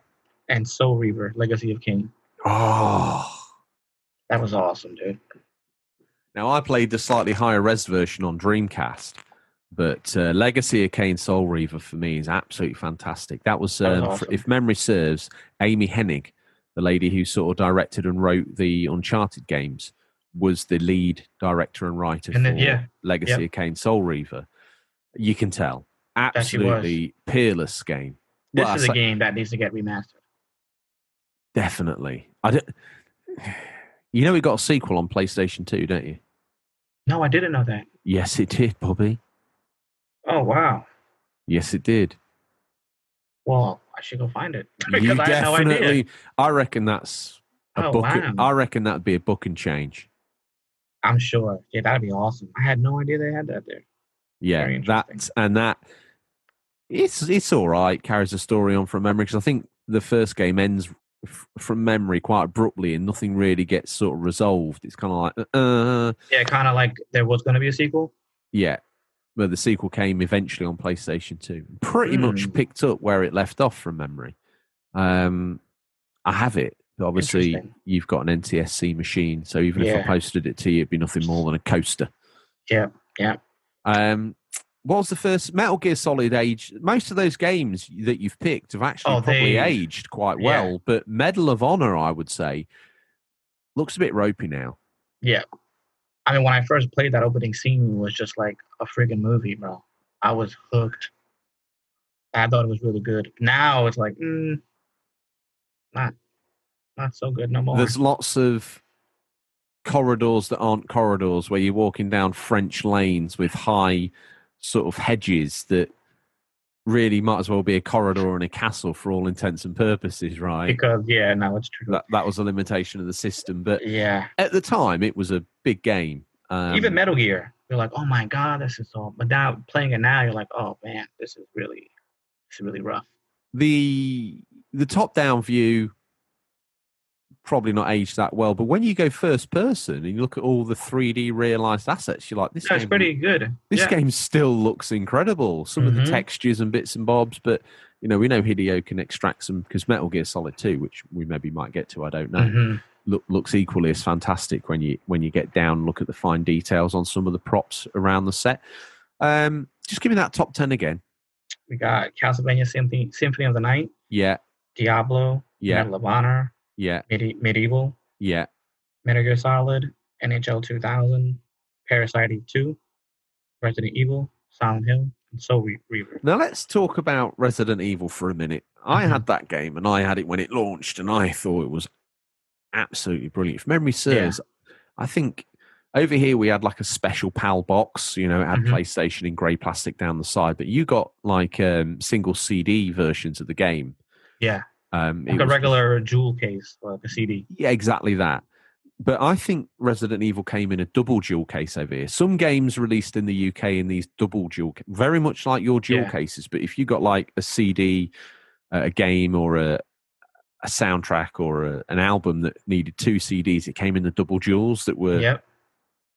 and Soul Reaver: Legacy of Kain. Oh. That was awesome, dude. Now I played the slightly higher res version on Dreamcast, but uh, Legacy of Kain Soul Reaver for me is absolutely fantastic. That was, That was um, awesome. if memory serves, Amy Hennig, the lady who sort of directed and wrote the Uncharted games, was the lead director and writer And for yeah. Legacy Yep. of Kane Soul Reaver. You can tell, absolutely peerless game. This Well, is a say- game that needs to get remastered. Definitely. I don't, you know, we got a sequel on PlayStation 2, don't you? No, I didn't know that. Yes, it did, Bobby. Oh wow. Yes, it did. Well, I should go find it you because I had no definitely. I reckon that's a Oh, book. wow. I reckon that'd be a book and change. I'm sure. Yeah, that'd be awesome. I had no idea they had that there. Yeah, Very that and that. It's it's all right. Carries the story on from memory because I think the first game ends f- from memory quite abruptly and nothing really gets sort of resolved. It's kind of like, uh, Yeah, kind of like there was going to be a sequel. yeah. But the sequel came eventually on PlayStation Two. Pretty much Hmm. picked up where it left off from memory. Um, I have it. But obviously, you've got an NTSC machine, so even if I posted it to you, it'd be nothing more than a coaster. Yeah, yeah. Um, what was the first Metal Gear Solid age? Most of those games that you've picked have actually Oh, probably aged quite yeah. well, but Medal of Honor, I would say, looks a bit ropey now. Yeah. I mean, when I first played that opening scene, it was just like a friggin' movie, bro. I was hooked. I thought it was really good. Now it's like, mm, not, not so good no more. There's lots of corridors that aren't corridors where you're walking down French lanes with high sort of hedges that really might as well be a corridor and a castle for all intents and purposes, right? because yeah, no, it's true. That that was a limitation of the system, but yeah, at the time it was a big game. Um, even Metal Gear, you're like, oh my god, this is so. But now playing it now, you're like, oh man, this is really, this is really rough. the the top down view probably not aged that well, but when you go first person and you look at all the 3D realized assets, you're like, this Yeah, game, pretty good. this yeah. game still looks incredible. Some of the Mhm. textures and bits and bobs, but you know, we know Hideo can extract some because Metal Gear Solid 2, which we maybe might get to, I don't know, Mhm. look, looks equally as fantastic when you when you get down and look at the fine details on some of the props around the set. Um, just give me that top 10 again. We got Castlevania Symphony, Symphony of the Night, Yeah, Diablo, Yeah. Medal of Honor, yeah, Medi- Medieval, yeah. Metal Gear Solid, NHL 2000, Parasite Eve 2, Resident Evil, Silent Hill, and Soul Re- Reaver. Now let's talk about Resident Evil for a minute. I Mhm. had that game and I had it when it launched, and I thought it was absolutely brilliant. If memory serves, I think over here we had like a special PAL box. You know, it had Mhm. PlayStation in grey plastic down the side, but you got like um, single CD versions of the game. Yeah, Um, like a regular jewel case, like a CD. Yeah, exactly that. But I think Resident Evil came in a double jewel case over here. Some games released in the UK in these double jewel, very much like your jewel Yeah. cases. But if you got like a CD, uh, a game, or a a soundtrack or a, an album that needed two CDs, it came in the double jewels that were Yep.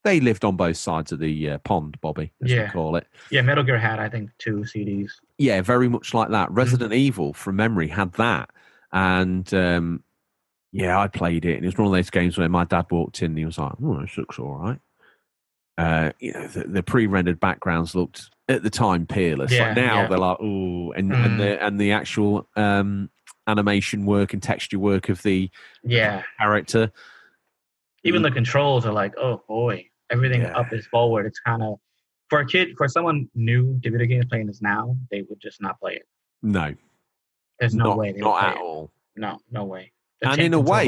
they lived on both sides of the uh, pond, Bobby, as Yeah. call it. Yeah, Metal Gear had I think two CDs. Yeah, very much like that. Resident Evil, from memory, had that, and um, yeah, I played it, and it was one of those games where my dad walked in, and he was like, "Oh, this looks all right." Uh, you know, the, the pre-rendered backgrounds looked at the time peerless. Yeah, like now yeah. they're like, "Oh," and Mm. and the and the actual um, animation work and texture work of the Yeah. character. Even the controls are like, oh boy, everything Yeah. up is forward. It's kind of for a kid, for someone new to video games playing this now, they would just not play it. No, There's no not, way they not at it. all. No, no way. The And in a way-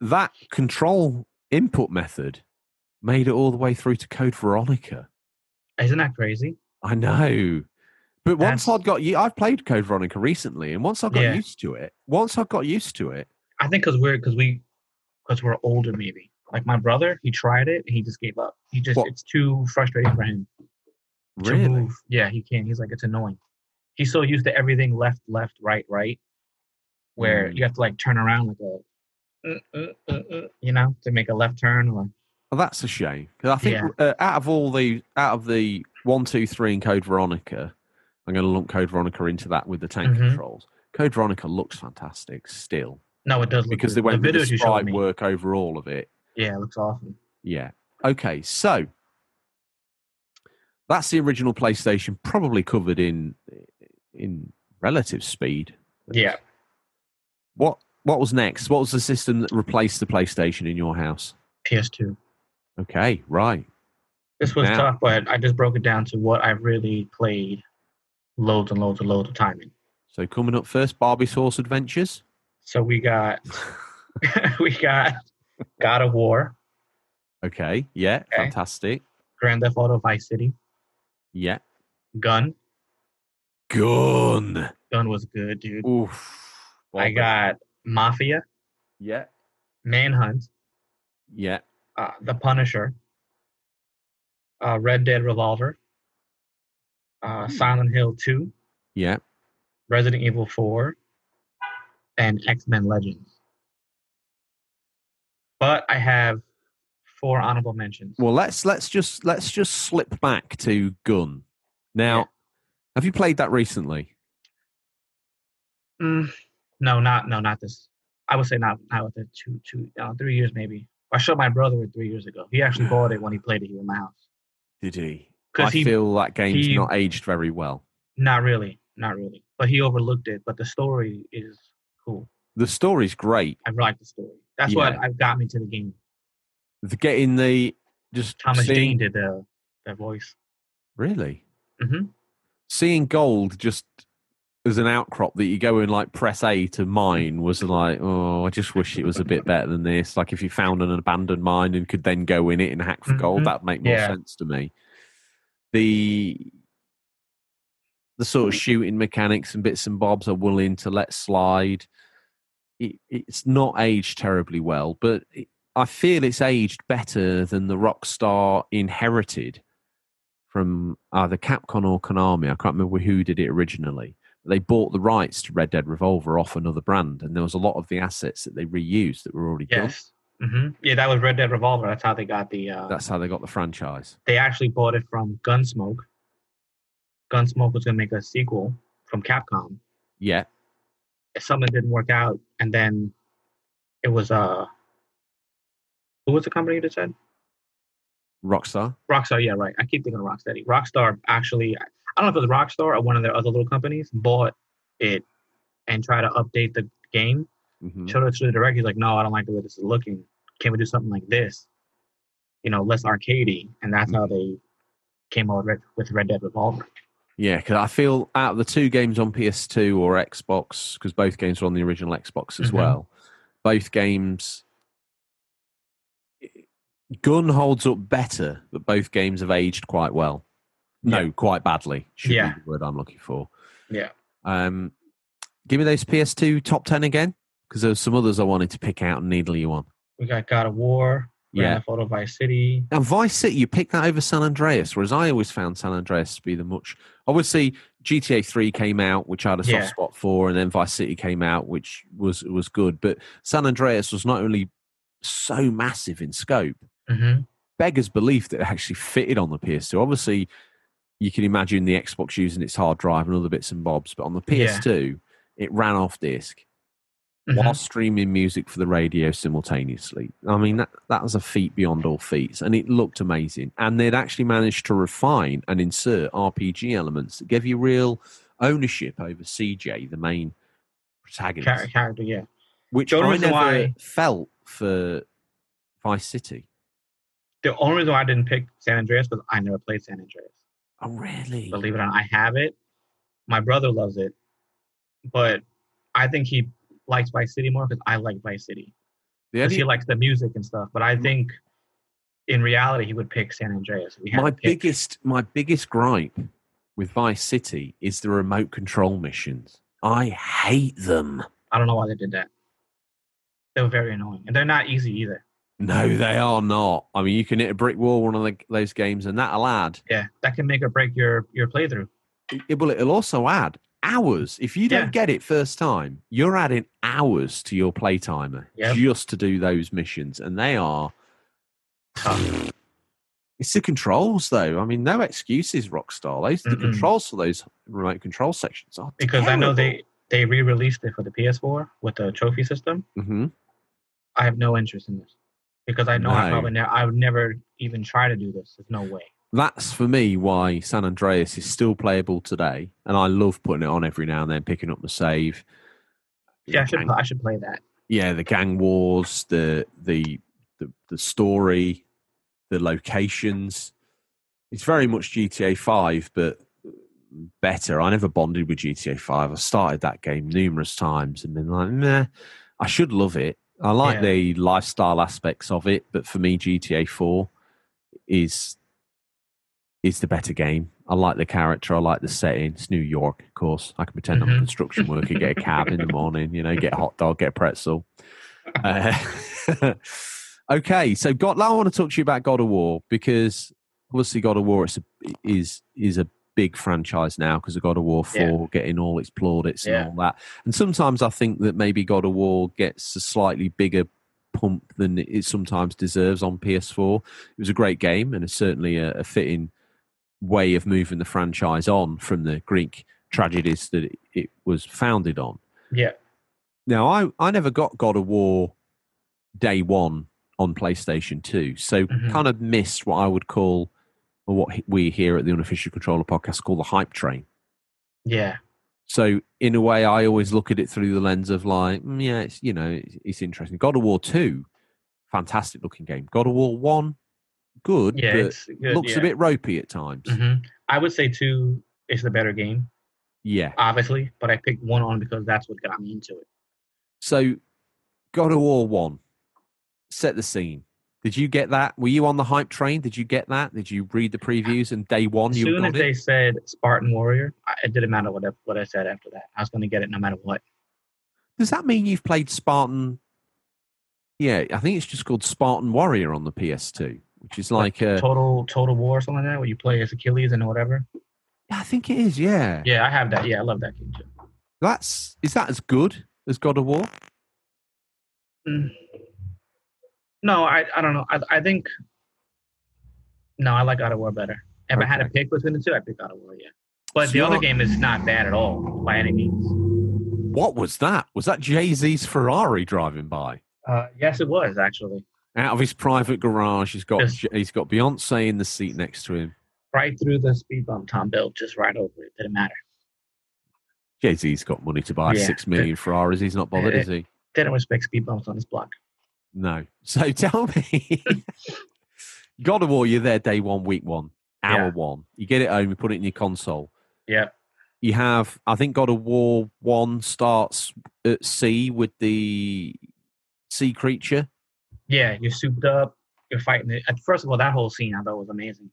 That control input method made it all the way through to Code Veronica. isn't that crazy? I know. But once That's- I'd got you, I've played Code Veronica recently, and once I got Yeah. used to it, once I got used to it, I think because we're because we because we're older, maybe. Like my brother, he tried it and he just gave up. He just What? it's too frustrating for him to really, move. Yeah, he can't. He's like it's annoying. He's so used to everything left, left, right, right, where Mm. you have to like turn around like a, uh, uh, uh, uh, you know, to make a left turn or well, that's a shame. Because I think Yeah. uh, out of all the out of the one, two, three in Code Veronica, I'm going to lump Code Veronica into that with the tank Mhm. controls. Code Veronica looks fantastic still no, it does look because good. they went the with the sprite work over all of it. Yeah, it looks awesome. Yeah. Okay, so that's the original PlayStation, probably covered in in relative speed. Yeah. What what was next? What was the system that replaced the PlayStation in your house? PS2. Okay, right. This was Now- tough, but I just broke it down to what I really played loads and loads and loads of time in. So coming up first, Barbie Source Adventures. So we got we got God of War, Okay, yeah, Okay. fantastic. Grand Theft Auto Vice City, Yeah. Gun. Gun. Gun was good, dude. Oof. I Barbie. got Mafia, Yeah. Manhunt, Yeah. uh, The Punisher, uh, Red Dead Revolver, uh, Silent Hill 2, Yeah. Resident Evil 4, and X Men Legends. But I have four honorable mentions. Well, let's let's just let's just slip back to Gun. Now. Have you played that recently? Mm, no, not no, not this. I would say not not with it. Two, two, uh, three years maybe. I showed my brother it three years ago. He actually bought it when he played it here in my house. Did he? I Because he, feel that game's he- not aged very well. not really, not really. But he overlooked it. But the story is cool. The story's great. I like the story. That's what Yeah. I got me to the game. The getting the just Thomas seeing, Jane did the the voice. really hmm seeing gold just as an outcrop that you go and like press A to mine was like, oh, I just wish it was a bit better than this. Like if you found an abandoned mine and could then go in it and hack for gold, Mhm. that'd make more Yeah. sense to me. The the sort of shooting mechanics and bits and bobs are willing to let slide. It, it's not aged terribly well, but it, I feel it's aged better than the Rockstar inherited from either Capcom or Konami. I can't remember who did it originally. They bought the rights to Red Dead Revolver off another brand, and there was a lot of the assets that they reused that were already done. Yes. hmm Yeah, that was Red Dead Revolver. That's how they got the. Uh, That's how they got the franchise. they actually bought it from Gunsmoke. Gunsmoke was gonna make a sequel from Capcom. Yeah, Something didn't work out, and then it was uh. Who was the company that said? Rockstar. Rockstar, yeah, right. I keep thinking of Rocksteady. Rockstar actually, I don't know if it was Rockstar or one of their other little companies, bought it and tried to update the game. hmm Showed it to the director. He's like, no, I don't like the way this is looking. Can we do something like this? You know, less arcadey. And that's how they came out with Red, with Red Dead Revolver. Yeah, because I feel out of the two games on PS2 or Xbox, because both games were on the original Xbox as Mhm. well, both games. Gun holds up better, but both games have aged quite well. No, Yeah. quite badly. Should Yeah. be the word I'm looking for. Yeah. Um, give me those PS2 top ten again, because there's some others I wanted to pick out and needle you on. We got God of War, Grand Yeah. Theft Auto Vice City. Now, Vice City, you picked that over San Andreas, whereas I always found San Andreas to be the much. Obviously, GTA Three came out, which I had a soft Yeah. spot for, and then Vice City came out, which was was good. But San Andreas was not only so massive in scope, hmm beggars belief that it actually fitted on the PS2. Obviously, you can imagine the Xbox using its hard drive and other bits and bobs, but on the PS2, it ran off disk Mhm. while streaming music for the radio simultaneously. I mean, that, that was a feat beyond all feats, and it looked amazing. And they'd actually managed to refine and insert RPG elements that gave you real ownership over CJ, the main protagonist, character, yeah. which I never why- felt for Vice City. The only reason why I didn't pick San Andreas was I never played San Andreas. Oh, really? Believe it or not, I have it. My brother loves it, but I think he likes Vice City more because I like Vice City. Because he likes the music and stuff. But I mm. think in reality he would pick San Andreas. my biggest my biggest gripe with Vice City is the remote control missions. I hate them. I don't know why they did that. They were very annoying, and they're not easy either. No, they are not. I mean, you can hit a brick wall one of the, those games, and that'll add. Yeah, that can make or break your your playthrough. It, well, it'll also add hours. If you don't Yeah. get it first time, you're adding hours to your play timer Yep. just to do those missions, and they are Tough. It's the controls, though. I mean, no excuses, Rockstar. Those the controls for those remote control sections are because I know they they re-released it for the PS4 with the trophy system. Mhm. I have no interest in this because I know I No. probably ne- I would never even try to do this. There's no way. That's for me why San Andreas is still playable today, and I love putting it on every now and then, picking up the save. Yeah, I should Gang- I should play that. yeah, the gang wars, the the the, the story, the locations. It's very much GTA Five, but better. I never bonded with GTA Five. I started that game numerous times and been like, meh. I should love it. I like Yeah. the lifestyle aspects of it, but for me, GTA Four is is the better game. I like the character. I like the setting. It's New York, of course. I can pretend I'm a Mhm. construction worker, get a cab in the morning, you know, get a hot dog, get a pretzel. Uh, okay, so God, now I want to talk to you about God of War because obviously God of War is a, is is a big franchise now because of God of War Four Yeah. getting all its plaudits and all that. And sometimes I think that maybe God of War gets a slightly bigger pump than it sometimes deserves on PS4. It was a great game and it's certainly a, a fitting way of moving the franchise on from the Greek tragedies that it, it was founded on. Yeah, Now, I, I never got God of War day one on PlayStation 2, so Mhm. kind of missed what I would call, or what we here at the Unofficial Controller podcast call the hype train. yeah, So, in a way, I always look at it through the lens of like, mm, yeah, it's you know, it's, it's interesting. God of War 2, fantastic looking game. God of War 1, good, yeah. but good. looks yeah. a bit ropey at times. hmm I would say two is the better game, Yeah. obviously, but I picked one on because that's what got me into it. So, God of War 1, set the scene. Did you get that? Were you on the hype train? Did you get that? Did you read the previews and day one As you soon as it? they said Spartan Warrior, it didn't matter what I, what I said after that. I was going to get it no matter what. Does that mean you've played Spartan? Yeah, I think it's just called Spartan Warrior on the PS2, which is like a. Total Total War or something like that, where you play as Achilles and whatever. Yeah, I think it is. Yeah, Yeah, I have that. Yeah, I love that game too. that's is that as good as God of War? Mm. No, I I don't know. I I think no, I like God of War better. If I had to pick between the two, I pick God of War. Yeah, but So the other game is not bad at all by any means. What was that? Was that Jay Z's Ferrari driving by? Uh, yes, it was actually Out of his private garage, he's got Yes. he's got Beyonce in the seat next to him. right through the speed bump. Tom built just right over it. Didn't matter. Jay Z's got money to buy Yeah. six million Ferraris. He's not bothered, Eh, is he? Didn't respect speed bumps on his block. No. So tell me, God of War, you're there day one, week one, hour Yeah. one. You get it home, you put it in your console. Yeah, You have, I think, God of War one starts at sea with the sea creature. yeah. You're souped up. You're fighting it. First of all, that whole scene I thought was amazing.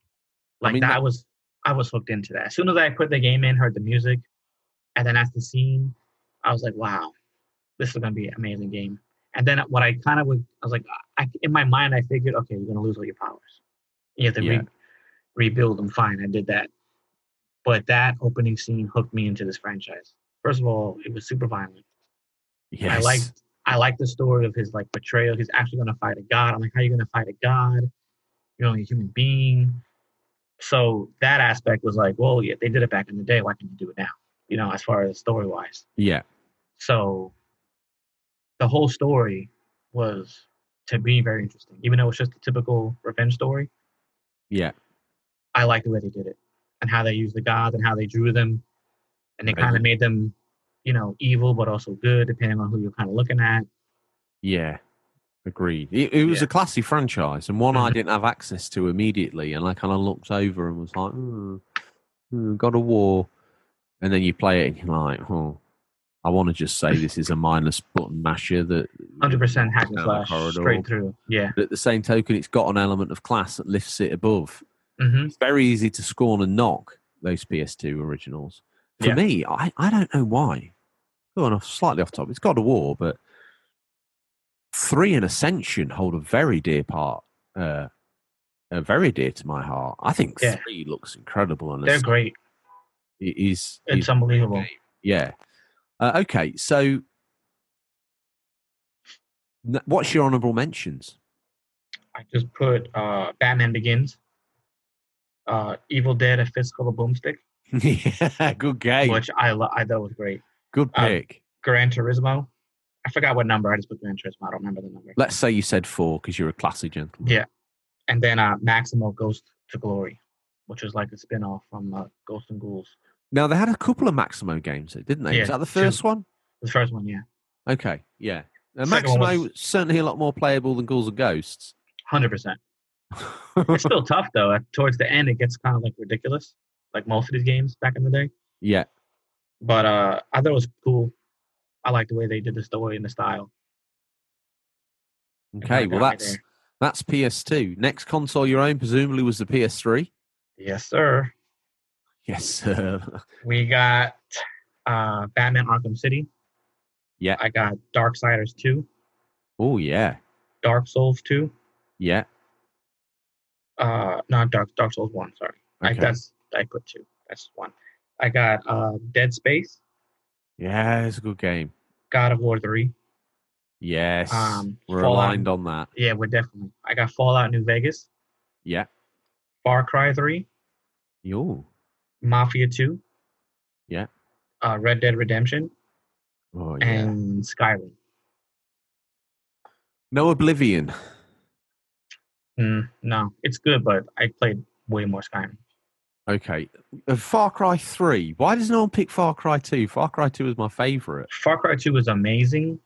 Like mean, that, that- was I was hooked into that. As soon as I put the game in, heard the music, and then after the scene, I was like, wow, this is gonna be an amazing game. And then what I kind of was, I was like, I, in my mind, I figured, okay, you're gonna lose all your powers. You have to Yeah. re- rebuild them. Fine, I did that. But that opening scene hooked me into this franchise. First of all, it was super violent. Yes. I liked I like the story of his like betrayal. He's actually gonna fight a god. I'm like, how are you gonna fight a god? You're only a human being. So that aspect was like, well, yeah, they did it back in the day. Why can't you do it now? You know, as far as story wise. Yeah. So the whole story was to me very interesting. Even though it's just a typical revenge story, Yeah. I like the way they did it and how they used the gods and how they drew them. And they Right. kind of made them, you know, evil but also good, depending on who you're kind of looking at. Yeah. Agreed. It, it was Yeah. a classy franchise and one I Mhm. didn't have access to immediately. And I kind of looked over and was like, hmm, hmm, God of War. And then you play it and you're like, oh, I want to just say this is a mindless button masher that 100% hack and slash corridor. straight through. Yeah. But at the same token, it's got an element of class that lifts it above. hmm It's very easy to scorn and knock those PS2 originals. For Yeah. me, I, I don't know why. Going off slightly off top, it's God of War, but three and Ascension hold a very dear part, uh, uh, very dear to my heart. I think Yeah. three looks incredible, and They're great. It is, It's unbelievable. yeah. Uh, okay, so what's your honourable mentions? I just put uh, Batman Begins, uh, Evil Dead, a Fistful of Boomstick, yeah, good game, which I, lo- I thought was great. good um, pick. Gran Turismo. I forgot what number. I just put Gran Turismo. I don't remember the number. Let's say you said four because you're a classy gentleman. Yeah. And then uh, Maximo Ghost to Glory, which was like a spin off from uh, Ghost and Ghouls. Now they had a couple of Maximo games, didn't they? Yeah, Was that the first one? The first one, yeah. Okay, yeah. Now, Maximo was- certainly a lot more playable than Ghouls and Ghosts. 100%. It's still tough, though. Towards the end, it gets kind of like ridiculous, like most of these games back in the day. yeah, But uh, I thought it was cool. I like the way they did the story and the style. Okay. Well, that's that's PS2. Next console your own presumably was the PS3. Yes, sir. Yes, sir. We got uh, Batman Arkham City. Yeah. I got Dark Darksiders 2, oh yeah, Dark Souls 2. yeah. Uh, not Dark Dark Souls 1, sorry. I, Okay. that's, I put 2. That's one. I got uh, Dead Space, Yeah, it's a good game. God of War 3. Yes, Um, we're Fallout. aligned on that. Yeah, we're definitely. I got Fallout New Vegas, Yeah. Far Cry 3, Yo. Mafia 2. Yeah. Uh, Red Dead Redemption, Oh yeah. and Skyrim. no Oblivion. Mm, no, it's good, but I played way more Skyrim. Okay. Uh, Far Cry 3. Why does no one pick Far Cry 2? Far Cry 2 is my favorite. Far Cry 2 is amazing,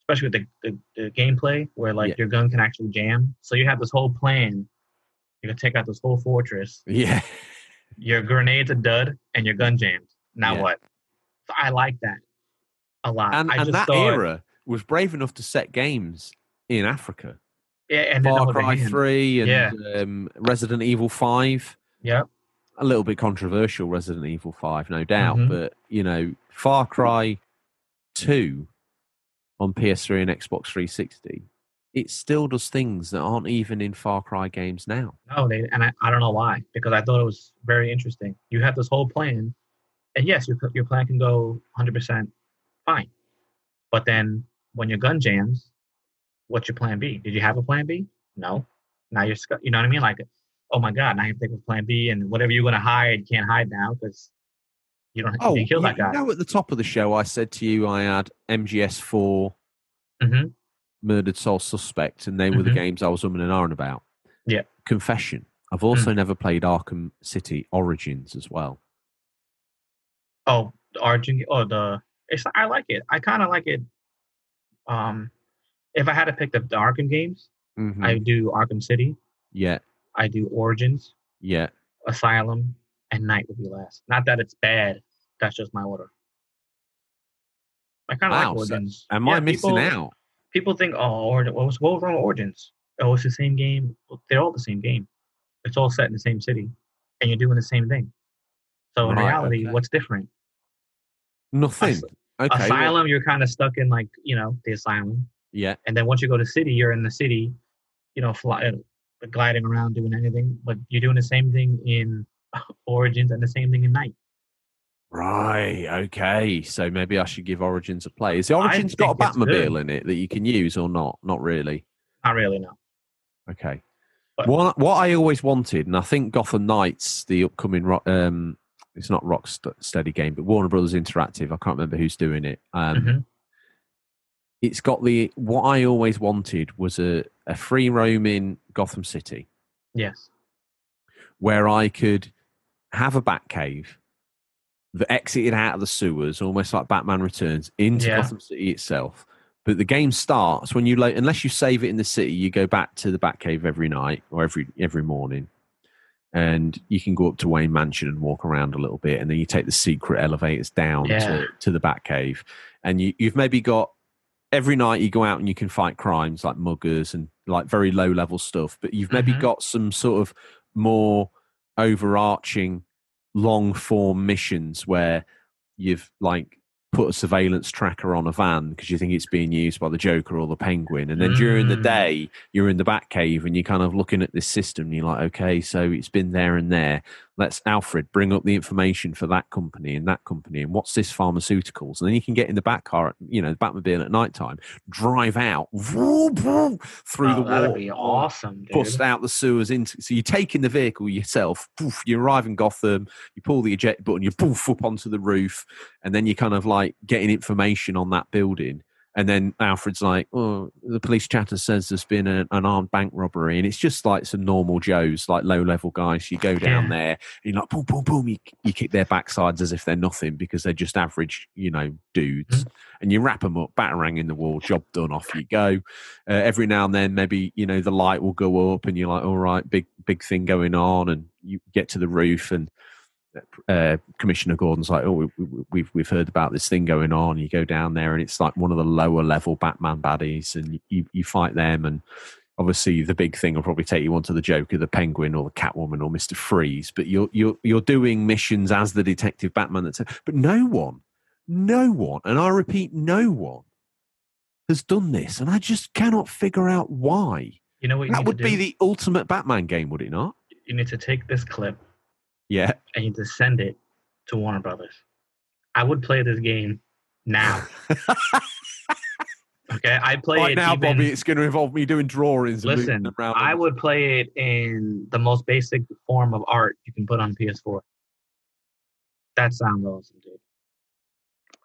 especially with the, the, the gameplay where like Yeah. your gun can actually jam. So you have this whole plan. You can take out this whole fortress. Yeah. Your grenade's a dud and your gun jammed. Now Yeah. what? So I like that a lot. And, and that era was brave enough to set games in Africa. yeah, and Far Cry 3 and Yeah. um, Resident Evil 5. Yep. A little bit controversial, Resident Evil 5, no doubt. Mhm. But, you know, Far Cry 2 on PS3 and Xbox 360, it still does things that aren't even in Far Cry games now. No, they and I, I don't know why because I thought it was very interesting. You have this whole plan, and yes, your your plan can go 100 percent fine, but then when your gun jams, what's your plan B? Did you have a plan B? No. Now you're you know what I mean? Like, oh my god, now you have to think of plan B, and whatever you're gonna hide, you can't hide now because you don't Oh, you kill that guy. know, at the top of the show, I said to you I had MGS4, hmm Murdered Soul Suspect, and they were the Mhm. games I was umming and ahhing about. Yeah. Mm. Confession. I've also never played Arkham City Origins as well. Oh, the Origin. Oh, the it's. I like it. I kind of like it. Um, if I had to pick the, the Arkham games, Mhm. I do Arkham City. yeah, I do Origins, yeah. Asylum, and Knight would be last. Not that it's bad. That's just my order. I kind of Wow, like so Origins. Am I missing people, out? People think, oh, what was, what was wrong with Origins? Oh, it's the same game. Well, They're all the same game. It's all set in the same city, and you're doing the same thing. So in Right, reality, okay. what's different? Nothing. As- Okay. well, asylum, you're kind of stuck in like you know the asylum, yeah. and then once you go to city, you're in the city, you know, fly, uh, gliding around doing anything. But you're doing the same thing in Origins and the same thing in Knight. Right. Okay. So maybe I should give Origins a play. Is the Origins got a Batmobile in it that you can use or not? Not really. Not really, no. Okay. But- What what I always wanted, and I think Gotham Knights, the upcoming um, it's not Rocksteady game, but Warner Brothers Interactive. I can't remember who's doing it. Um, Mhm. It's got the what I always wanted was a, a free roaming Gotham City Yes. where I could have a bat cave that exited out of the sewers, almost like Batman Returns, into Yeah. Gotham City itself. But the game starts when you lo- unless you save it in the city, you go back to the Batcave every night or every every morning, and you can go up to Wayne Mansion and walk around a little bit, and then you take the secret elevators down Yeah. to, to the Batcave, and you, you've maybe got every night you go out and you can fight crimes like muggers and like very low level stuff, but you've maybe Mhm. got some sort of more overarching long form missions where you've like put a surveillance tracker on a van because you think it's being used by the Joker or the Penguin, and then during the Mm. day you're in the Batcave and you're kind of looking at this system. And you're like, okay, so it's been there and there. Let's Alfred bring up the information for that company and that company, and what's this pharmaceuticals? And then you can get in the back car, you know, the Batmobile at night time, drive out vroom, vroom, through Oh, the that'd wall, be awesome, dude. bust out the sewers into. So you're taking the vehicle yourself. Poof, you arrive in Gotham. You pull the eject button. You poof up onto the roof, and then you're kind of like getting information on that building. And then Alfred's like, "Oh, the police chatter says there's been a, an armed bank robbery, and it's just like some normal Joes, like low level guys. You go down Yeah. there, and you're like, boom, boom, boom. You, you kick their backsides as if they're nothing because they're just average, you know, dudes. And you wrap them up, batarang in the wall, job done. Off you go uh, every now and then maybe you know the light will go up and you're like all right big big thing going on and you get to the roof and uh, commissioner gordon's like oh we, we, we've we've heard about this thing going on you go down there and it's like one of the lower level batman baddies and you, you fight them and obviously the big thing will probably take you onto the joker the penguin or the catwoman or mr freeze but you're you're you're doing missions as the detective batman that's but no one no one and i repeat no one has done this, and I just cannot figure out why. you know what you That would be the ultimate Batman game, would it not? you need to take this clip Yeah. and you need to send it to Warner Brothers. I would play this game now. Okay, I play right it now, even- Bobby, it's going to involve me doing drawings. Listen, I would play it in the most basic form of art you can put on PS4. That sounds awesome, dude.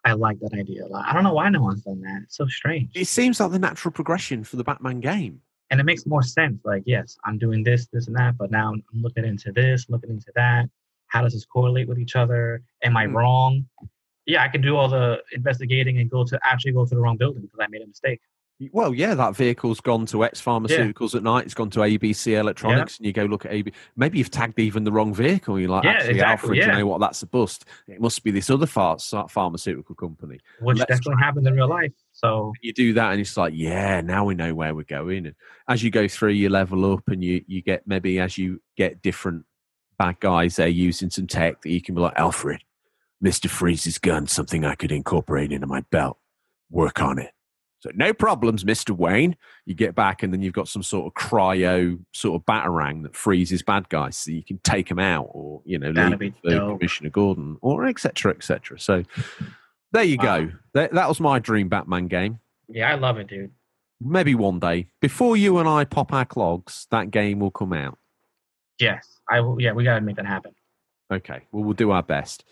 I like that idea a lot. I don't know why no one's done that. It's so strange. It seems like the natural progression for the Batman game. And it makes more sense. Like, yes, I'm doing this, this, and that, but now I'm looking into this, looking into that. How does this correlate with each other? Am I Hmm. wrong? Yeah, I can do all the investigating and go to actually go to the wrong building because I made a mistake. Well, yeah, that vehicle's gone to X Pharmaceuticals at night. It's gone to ABC Electronics, and you go look at AB. Maybe you've tagged even the wrong vehicle. You're like, Yeah, actually, exactly, Alfred, yeah. you know what? That's a bust. It must be this other phar- pharmaceutical company. which Let's definitely happens in real life. So you do that and it's like yeah now we know where we're going. And as you go through you level up and you you get maybe as you get different bad guys they're using some tech that you can be like alfred mr freeze's gun something i could incorporate into my belt. Work on it. So no problems mr wayne. You get back and then you've got some sort of cryo sort of batarang that freezes bad guys so you can take them out or you know That'd leave commissioner gordon or etc etc so there you go that, that was my dream batman game yeah, I love it, dude. maybe one day before you and I pop our clogs, that game will come out. Yes, I will. Yeah, we gotta make that happen. Okay, well we'll do our best.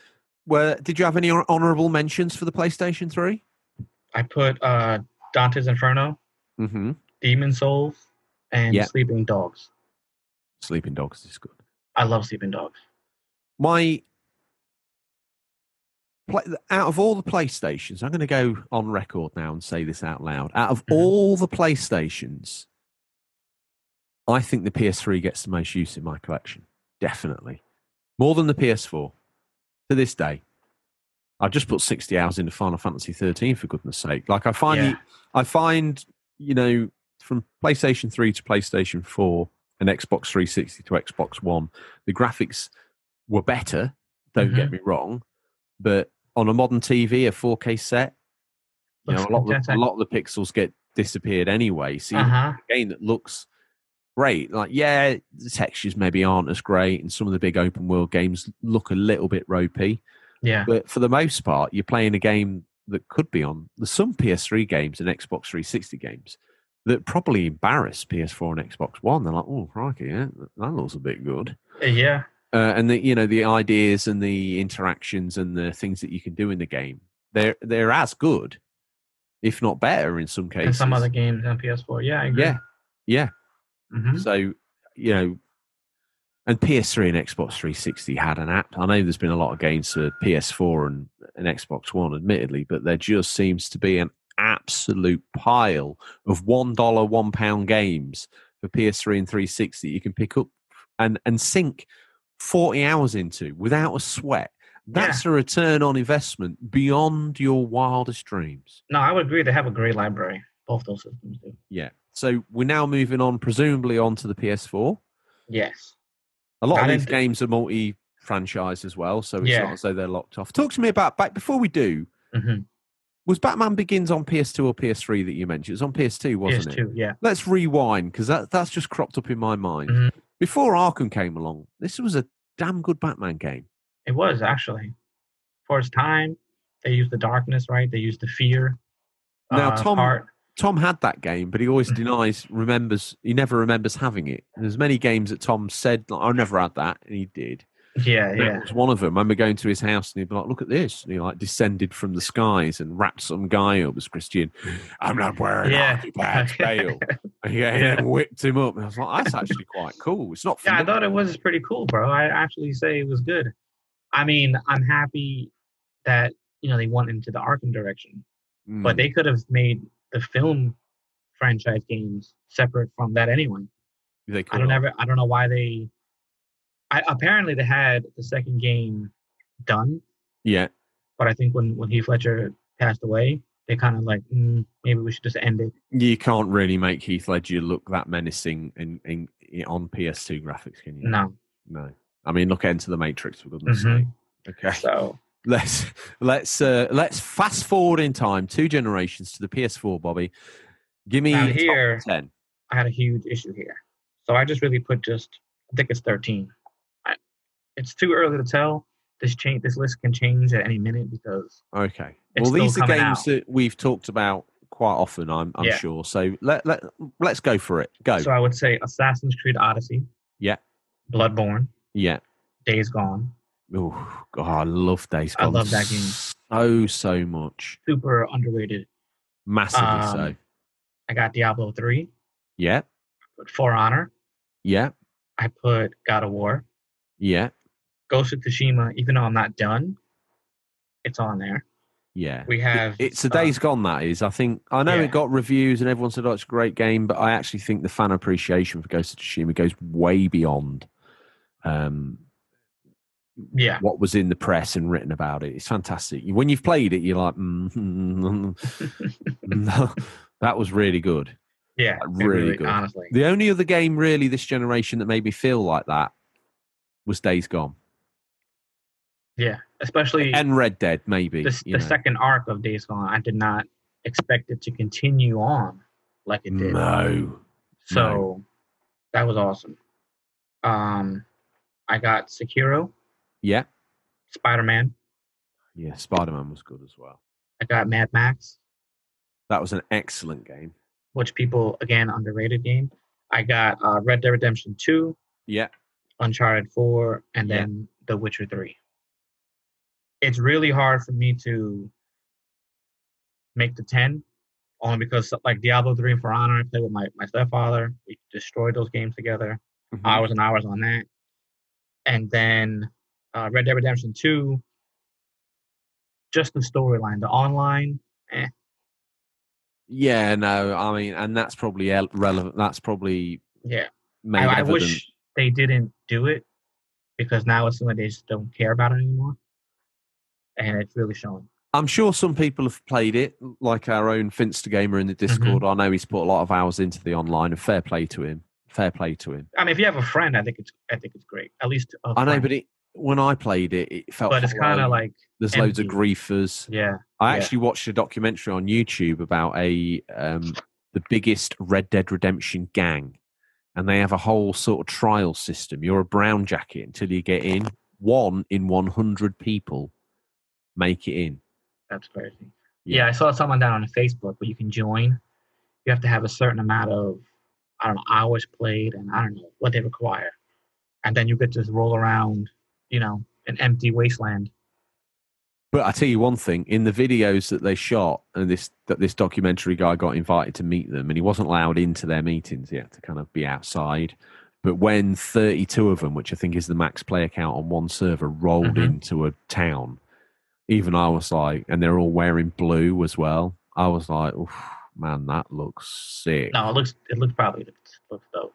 Well, did you have any hon- mentions for the PlayStation Three? I put uh Dante's Inferno, Mm-hmm. Demon Souls, and Yeah. Sleeping Dogs. Sleeping Dogs is good. I love Sleeping Dogs. My out of all the PlayStations, I'm going to go on record now and say this out loud. Out of Mhm. all the PlayStations, I think the PS3 gets the most use in my collection. Definitely, more than the PS4 to this day. I've just put 60 hours into Final Fantasy 13 for goodness sake. Like I find, Yeah. I find, you know, from PlayStation 3 to PlayStation 4 and Xbox 360 to Xbox One, the graphics were better. Don't get me wrong, but on a modern TV, a 4K set, you know, a lot, of the, a lot of the pixels get disappeared anyway. So you uh-huh. a game that looks great. Like, yeah, the textures maybe aren't as great, and some of the big open world games look a little bit ropey. Yeah. But for the most part, you're playing a game that could be on. There's some PS3 games and Xbox 360 games that probably embarrass PS4 and Xbox One. They're like, oh, crikey, yeah, that looks a bit good. Uh, Yeah. Uh, and the you know the ideas and the interactions and the things that you can do in the game, they're they're as good, if not better, in some cases. And some other games on PS4. Yeah, I agree. yeah, yeah. hmm So you know, and PS3 and Xbox 360 had an app. I know there's been a lot of games for PS4 and, and Xbox One, admittedly, but there just seems to be an absolute pile of one dollar, one pound games for PS3 and 360 you can pick up and and sink 40 hours into without a sweat. That's a return on investment beyond your wildest dreams. No, I would agree. They have a great library. Both those systems do. Yeah. So we're now moving on, presumably onto the PS4. Yes. A lot I of these games are multi-franchise as well, so it's Yeah. not as though they're locked off. Talk to me about back before we do. hmm Was Batman Begins on PS2 or PS3 that you mentioned? It was on PS2, wasn't it? PS2. Yeah. Let's rewind because that that's just cropped up in my mind. Mhm. Before Arkham came along, this was a damn good Batman game. It was actually for its time. They used the darkness, right? They used the fear. Now, uh, Tom- part. Tom had that game, but he always Mhm. denies, remembers, he never remembers having it. There's many games that Tom said, like, I never had that, and he did. Yeah, That yeah. was one of them. I remember going to his house and he'd be like, "Look at this!" And he like descended from the skies and wrapped some guy up as Christian. I'm not wearing Yeah. hockey pads, bail. And he Yeah. and whipped him up. And I was like, "That's actually quite cool. It's not." Yeah, I thought it was pretty cool, bro. I actually say it was good. I mean, I'm happy that you know they went into the Arkham direction, but Mm. they could have made the film franchise games separate from that anyway. They I don't have. ever. I don't know why they. I apparently they had the second game done, Yeah, but I think when when Heath Ledger passed away, they kind of like mm, maybe we should just end it. you can't really make Heath Ledger look that menacing in, in, in on PS2 graphics, can you? No, no. I mean, look into the Matrix for goodness' Mhm. sake. Okay. so let's let's uh, let's fast forward in time two generations to the PS4, Bobby. Give me here- ten. I had a huge issue here. So I just really put just I think it's 13. It's too early to tell. This change this list can change at any minute because Okay. Well, these are games out. that we've talked about quite often. I'm I'm Yeah. sure. So let let let's go for it. Go. so I would say Assassin's Creed Odyssey, Yeah. Bloodborne, Yeah. Days Gone, Oh God, I love Days Gone. I love that game. so so much. super underrated. Massively Um, so. I got Diablo 3, Yeah. put For Honor, Yeah. I put God of War, Yeah. Ghost of Tsushima, even though I'm not done, it's on there. Yeah. We have It's a uh, Days Gone. That is. I think I know Yeah. it got reviews and everyone said oh, it's a great game, but I actually think the fan appreciation for Ghost of Tsushima goes way beyond um, Yeah. what was in the press and written about it. It's fantastic. When you've played it, you're like, mm, that was really good. Yeah. Like, it really good. Honestly. The only other game really this generation that made me feel like that was Days Gone Yeah. Especially and Red Dead, maybe. the, the second arc of Days Gone, I did not expect it to continue on like it did. No. So that was awesome. Um, I got Sekiro, Yeah. Spider Man. Yeah. Spider Man was good as well. I got Mad Max, That was an excellent game. which people again underrated game. I got uh, Red Dead Redemption Two, Yeah. Uncharted Four, and Yeah. then The Witcher Three. It's really hard for me to make the ten, only because like Diablo Three and For Honor, I played with my my stepfather. We destroyed those games together. Mhm. hours and hours on that. And then uh, Red Dead Redemption 2, just the storyline. The online, Yeah, no, I mean, and that's probably relevant. That's probably yeah. I, I wish they didn't do it because now it's something they just don't care about it anymore. And it's really showing. I'm sure some people have played it, like our own Finster gamer in the Discord. I know he's put a lot of hours into the online, and fair play to him. Fair play to him. I mean, if you have a friend, I think it's I think it's great. At least I know, but it, when I played it, it felt. but it's kind of like there's loads of empty. griefers. yeah, I yeah. actually watched a documentary on YouTube about a um, the biggest Red Dead Redemption gang, and they have a whole sort of trial system. You're a brown jacket until you get in. One in 100 people make it in. that's crazy. Yeah. I saw someone down on Facebook where you can join you have to have a certain amount of I don't know hours played, and I don't know what they require, and then you get to roll around, you know, an empty wasteland. But I tell you one thing: in the videos that they shot, and this that this documentary guy got invited to meet them, and he wasn't allowed into their meetings. He had to kind of be outside. But when 32 of them, which I think is the max player count on one server, rolled Mhm. into a town, even I was like, and they're all wearing blue as well. I was like, man, that looks sick. No, it looks it looks probably it looks dope.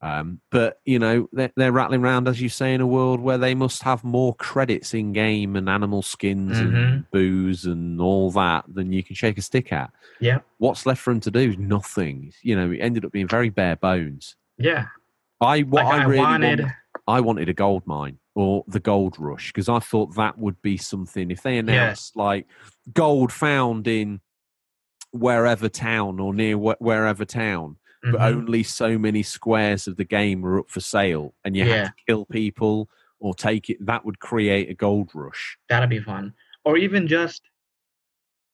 Um, but you know, they're, they're rattling around, as you say, in a world where they must have more credits in game and animal skins and Mhm. booze and all that than you can shake a stick at. Yeah, What's left for them to do is nothing. You know, it ended up being very bare bones. yeah. I what like I I, really wanted. want- I wanted a gold mine or the gold rush because I thought that would be something if they announced like gold found in wherever town or near wh- wherever town, but Mhm. only so many squares of the game were up for sale and you Yeah. had to kill people or take it. That would create a gold rush. That'd be fun. Or even just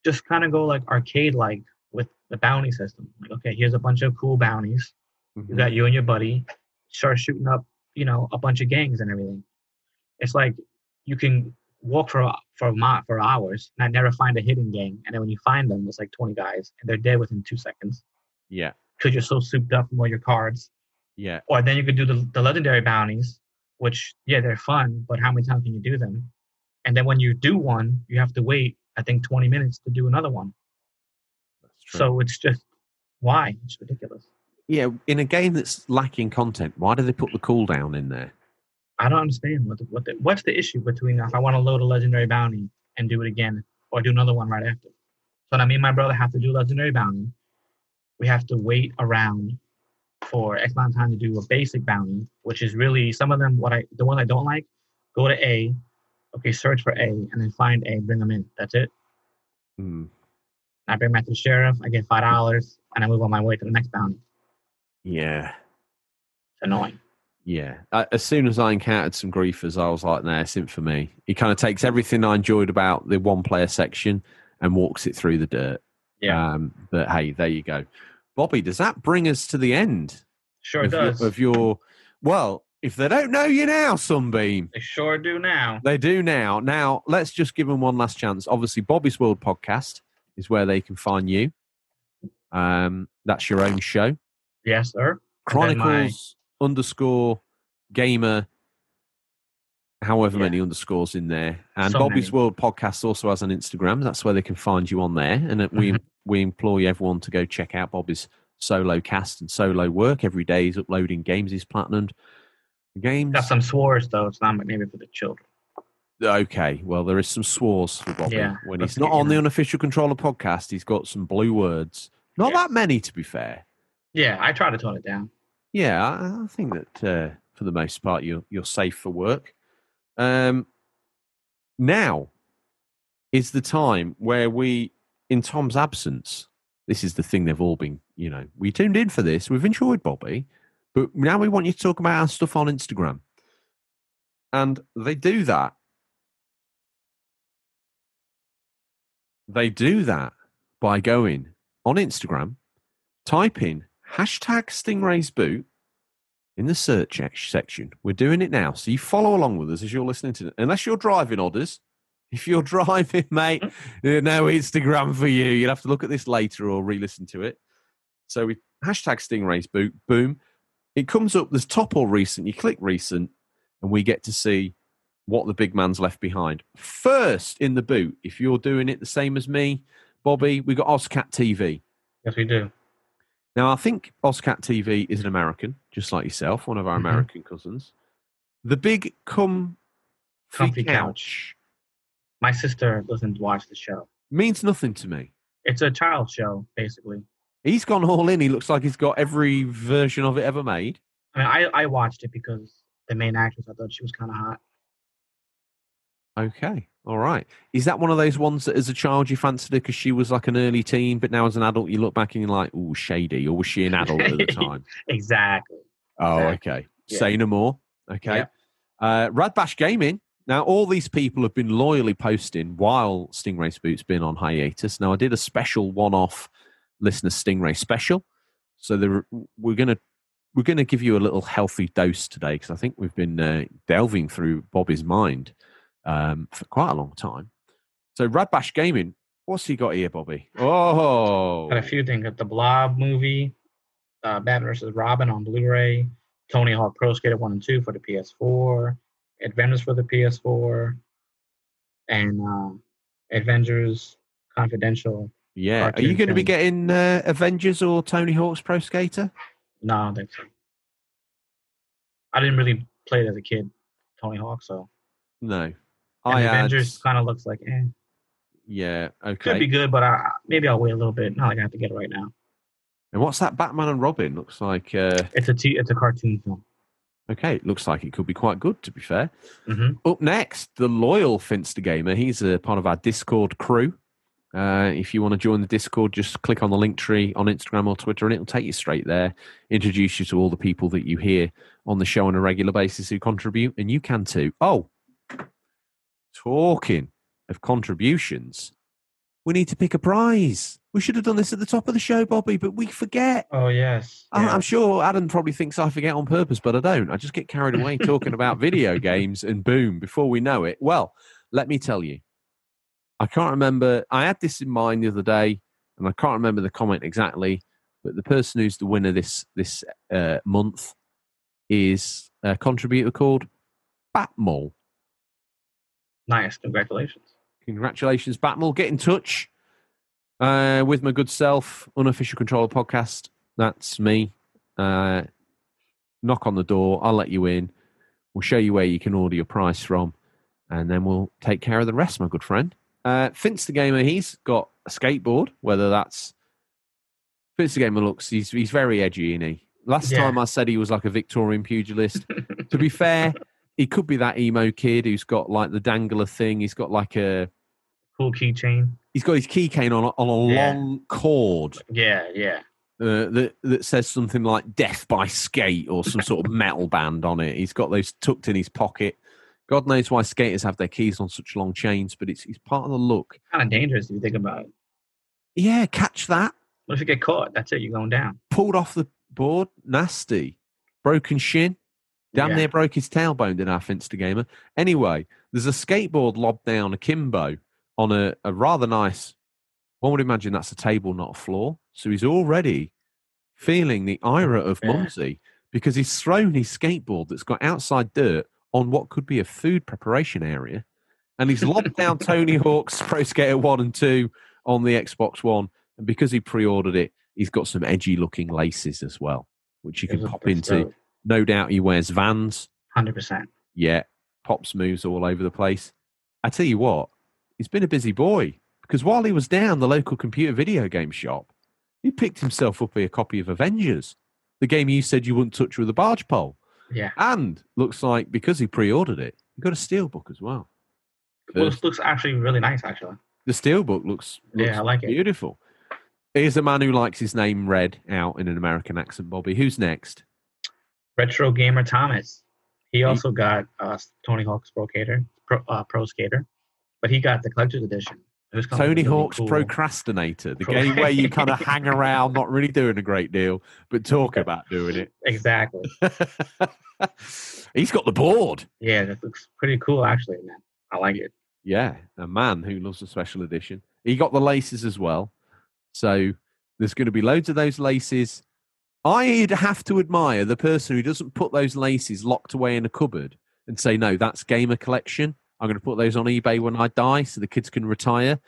just kind of go like arcade like with the bounty system. Like, okay, here's a bunch of cool bounties. You got you and your buddy. Start shooting up, you know, a bunch of gangs and everything. It's like you can walk for for for hours and never find a hidden gang. And then when you find them, it's like 20 guys and they're dead within two seconds Yeah, because you're so souped up from all your cards. yeah, Or then you could do the, the legendary bounties, which yeah, they're fun, but how many times can you do them? And then when you do one, you have to wait, I think, 20 minutes to do another one. that's true. So it's just why? It's ridiculous. yeah, in a game that's lacking content, why do they put the cooldown in there? I don't understand what the, what the, what's the issue between if I want to load a legendary bounty and do it again or do another one right after. So now me and my brother have to do legendary bounty. We have to wait around for X amount of time to do a basic bounty, which is really some of them. What I the ones I don't like, go to A, okay, search for A, and then find A, bring them in. That's it. Hmm. I bring back to the sheriff. I get five dollars, and I move on my way to the next bounty. Yeah. It's annoying. Yeah. As soon as I encountered some griefers, I was like, nah, it's in for me. He kind of takes everything I enjoyed about the one player section and walks it through the dirt. Yeah. Um, but hey, there you go. Bobby, does that bring us to the end Sure of, your, does. of your. Well, if they don't know you now, Sunbeam, they sure do now. they do now. Now, let's just give them one last chance. Obviously, Bobby's World podcast is where they can find you. Um, that's your own show. Yes, sir. And then my- Chronicles underscore gamer, however Yeah. many underscores in there. And So Bobby's many. World podcast also has an Instagram. That's where they can find you on there. And we Mm-hmm. we implore everyone to go check out Bobby's solo cast and solo work. Every day he's uploading games. He's platinumed games. Got some swords though. It's not maybe for the children. Okay, well, there is some swars for Bobby. Yeah, when he's not on the unofficial controller podcast, he's got some blue words. Not Yeah. that many, to be fair. Yeah, I try to tone it down. Yeah, I, think that uh, for the most part you're you're safe for work. Um, now is the time where we, in Tom's absence, this is the thing they've all been. You know, we tuned in for this. We've enjoyed Bobby, but now we want you to talk about our stuff on Instagram, and they do that. They do that by going on Instagram, type in hashtag Stingray's boot in the search section. We're doing it now. So you follow along with us as you're listening to it. Unless you're driving, Odders. If you're driving, mate, uh, no Instagram for you. You'll have to look at this later or re listen to it. So we hashtag Stingray's boot, boom. It comes up, there's top or recent. You click recent, and we get to see what the big man's left behind. First in the boot, if you're doing it the same as me, Bobby, we got Ozcat TV. Yes, we do. Now, I think Oscat TV is an American, just like yourself, one of our Mhm. American cousins. The big comfy, Comfy couch, couch. My sister doesn't watch the show. means nothing to me. It's a child show, basically. He's gone all in. He looks like he's got every version of it ever made. I mean, I, I watched it because the main actress, I thought she was kind of hot. Okay, all right. Is that one of those ones that as a child you fancied her because she was like an early teen, but now as an adult you look back and you're like, ooh, shady, or was she an adult at the time? Exactly. Oh, Exactly. okay. Yeah. Say no more. Okay. Yeah. Uh, Rad Bash Gaming. Now, all these people have been loyally posting while Stingray's boot's been on hiatus. Now, I did a special one off listener Stingray special. So there, we're gonna we're gonna give you a little healthy dose today because I think we've been uh, delving through Bobby's mind um, for quite a long time. So Radbash Gaming, what's he got here, Bobby? Oh, Got a few things. Got the Blob movie, uh, Batman vs. Robin on Blu-ray, Tony Hawk Pro Skater 1 and 2 for the PS4, Avengers for the PS4, and um, Avengers Confidential. yeah. Are you going to be getting uh, Avengers or Tony Hawk's Pro Skater? No, I don't think so. I didn't really play it as a kid, Tony Hawk, so. No. And I Avengers kind of looks like, eh, yeah. Okay. Could be good, but I, maybe I'll wait a little bit. Not like I have to get it right now. and what's that? Batman and Robin looks like. Uh, It's a t- it's a cartoon film. okay, it looks like it could be quite good. To be fair. hmm Up next, the loyal Finster Gamer. He's a part of our Discord crew. Uh, if you want to join the Discord, just click on the link tree on Instagram or Twitter, and it'll take you straight there. Introduce you to all the people that you hear on the show on a regular basis who contribute, and you can too. Oh, talking of contributions, we need to pick a prize. We should have done this at the top of the show, Bobby, but we forget. Oh yes. I- yeah. I'm sure Adam probably thinks I forget on purpose, but I don't. I just get carried away talking about video games, and boom, before we know it. Well, let me tell you, I can't remember. I had this in mind the other day, and I can't remember the comment exactly. But the person who's the winner this this uh, month is a contributor called Batmole. Nice. Congratulations. Congratulations, Batmole. Get in touch uh, with my good self, Unofficial Controller Podcast. That's me. Uh, knock on the door. I'll let you in. We'll show you where you can order your price from, and then we'll take care of the rest, my good friend. Uh, the Gamer, he's got a skateboard, whether that's. Finster Gamer looks, he's, he's very edgy, isn't he? Last Yeah. time I said he was like a Victorian pugilist. to be fair, he could be that emo kid who's got like the dangler thing. He's got like a cool keychain. he's got his keychain on a, on a Yeah. long cord Yeah, yeah. uh, that that says something like "Death by Skate" or some sort of metal band on it. He's got those tucked in his pocket. God knows why skaters have their keys on such long chains, but it's it's part of the look. Kind of dangerous if you think about it. Yeah, catch that. What if you get caught? That's it. You're going down. Pulled off the board, nasty. Broken shin. Damn Yeah. near broke his tailbone in our Finster gamer. Anyway, there's a skateboard lobbed down akimbo on a, a rather nice. One would imagine that's a table, not a floor. So he's already feeling the ira of Yeah. Mumsy because he's thrown his skateboard that's got outside dirt on what could be a food preparation area, and he's lobbed down Tony Hawk's Pro Skater One and Two on the Xbox One. And because he pre-ordered it, he's got some edgy-looking laces as well, which you can pop into. No doubt he wears Vans. Hundred percent. Yeah, pops moves all over the place. I tell you what, he's been a busy boy because while he was down the local computer video game shop, he picked himself up a copy of Avengers, the game you said you wouldn't touch with a barge pole. Yeah. And looks like because he pre-ordered it, he got a steelbook as well. Well, uh, this looks actually really nice. Actually. the steelbook looks, looks Yeah, I like it. beautiful. Here's a man who likes his name read out in an American accent, Bobby. Who's next? Retro gamer Thomas. He also got uh, Tony Hawk's Pro Skater, Pro, uh, Pro Skater, but he got the collector's edition. It was kinda Tony really Hawk's cool. Procrastinator, the Pro- game where you kind of hang around, not really doing a great deal, but talk about doing it. Exactly. He's got the board. Yeah, that looks pretty cool. Actually, man, I like it. Yeah, a man who loves a special edition. He got the laces as well. So there's going to be loads of those laces. I'd have to admire the person who doesn't put those laces locked away in a cupboard and say, no, that's gamer collection. I'm going to put those on eBay when I die so the kids can retire.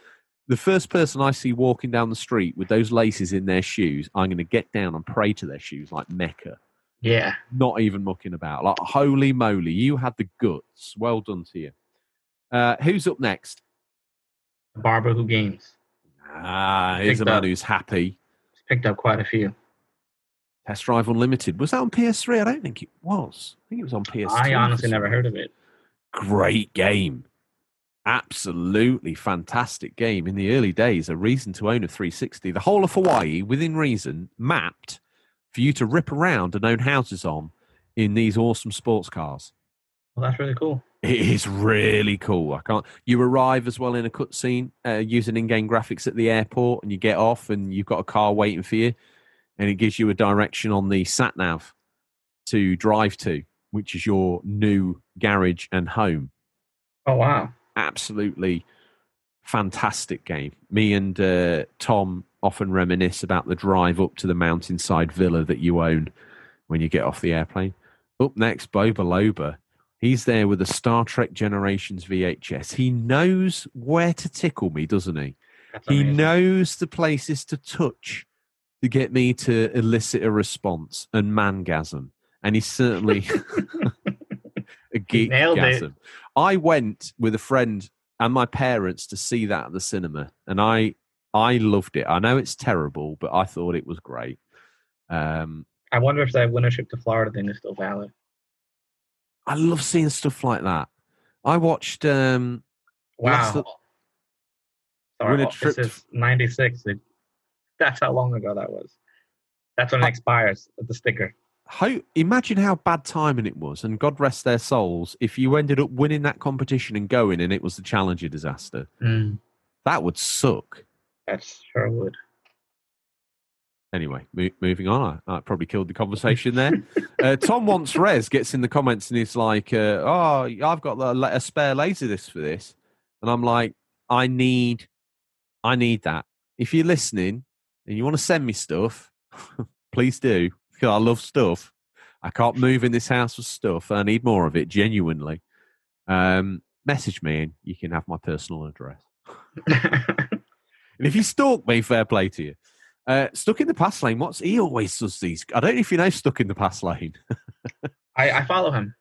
The first person I see walking down the street with those laces in their shoes, I'm going to get down and pray to their shoes like Mecca. Yeah, Not even mucking about. Like, holy moly, you had the guts. Well done to you. Uh, who's up next? Barber Who Games Ah, here's a man up. who's happy. He's picked up quite a few. Test Drive Unlimited. Was that on PS3? I don't think it was. I think it was on PS2. I honestly never heard of it. Great game. Absolutely fantastic game. In the early days, a reason to own a 360. The whole of Hawaii, within reason, mapped for you to rip around and own houses on in these awesome sports cars. Well, that's really cool. It is really cool. I can't. You arrive as well in a cutscene uh, using in-game graphics at the airport, and you get off, and you've got a car waiting for you, and it gives you a direction on the sat nav to drive to, which is your new garage and home. Oh wow! Absolutely fantastic game. Me and uh, Tom often reminisce about the drive up to the mountainside villa that you own when you get off the airplane. Up next, Boba Loba He's there with a Star Trek Generations VHS. He knows where to tickle me, doesn't he? That's He amazing. knows the places to touch to get me to elicit a response and mangasm. And he's certainly a geekgasm. I went with a friend and my parents to see that at the cinema, and I I loved it. I know it's terrible, but I thought it was great. Um, I wonder if that winter trip to Florida thing is still valid. I love seeing stuff like that. I watched um, Last Wow. of- Sorry, oh, trip this is '96. That's how long ago that was. That's when it expires. The sticker. how imagine how bad timing it was, and God rest their souls, if you ended up winning that competition and going, and it was the Challenger disaster. Mm, That would suck. that sure would. Anyway, mo- moving on. I, I probably killed the conversation there. uh, Tom wants res gets in the comments and he's like, uh, "Oh, I've got the, a spare laser disc for this," and I'm like, "I need, I need that. If you're listening and you want to send me stuff, please do because I love stuff. I can't move in this house with stuff. I need more of it. Genuinely, um, message me and you can have my personal address. And if you stalk me, fair play to you. Uh, stuck in the past lane. What's he always does these? I don't know if you know stuck in the past lane. I, I follow him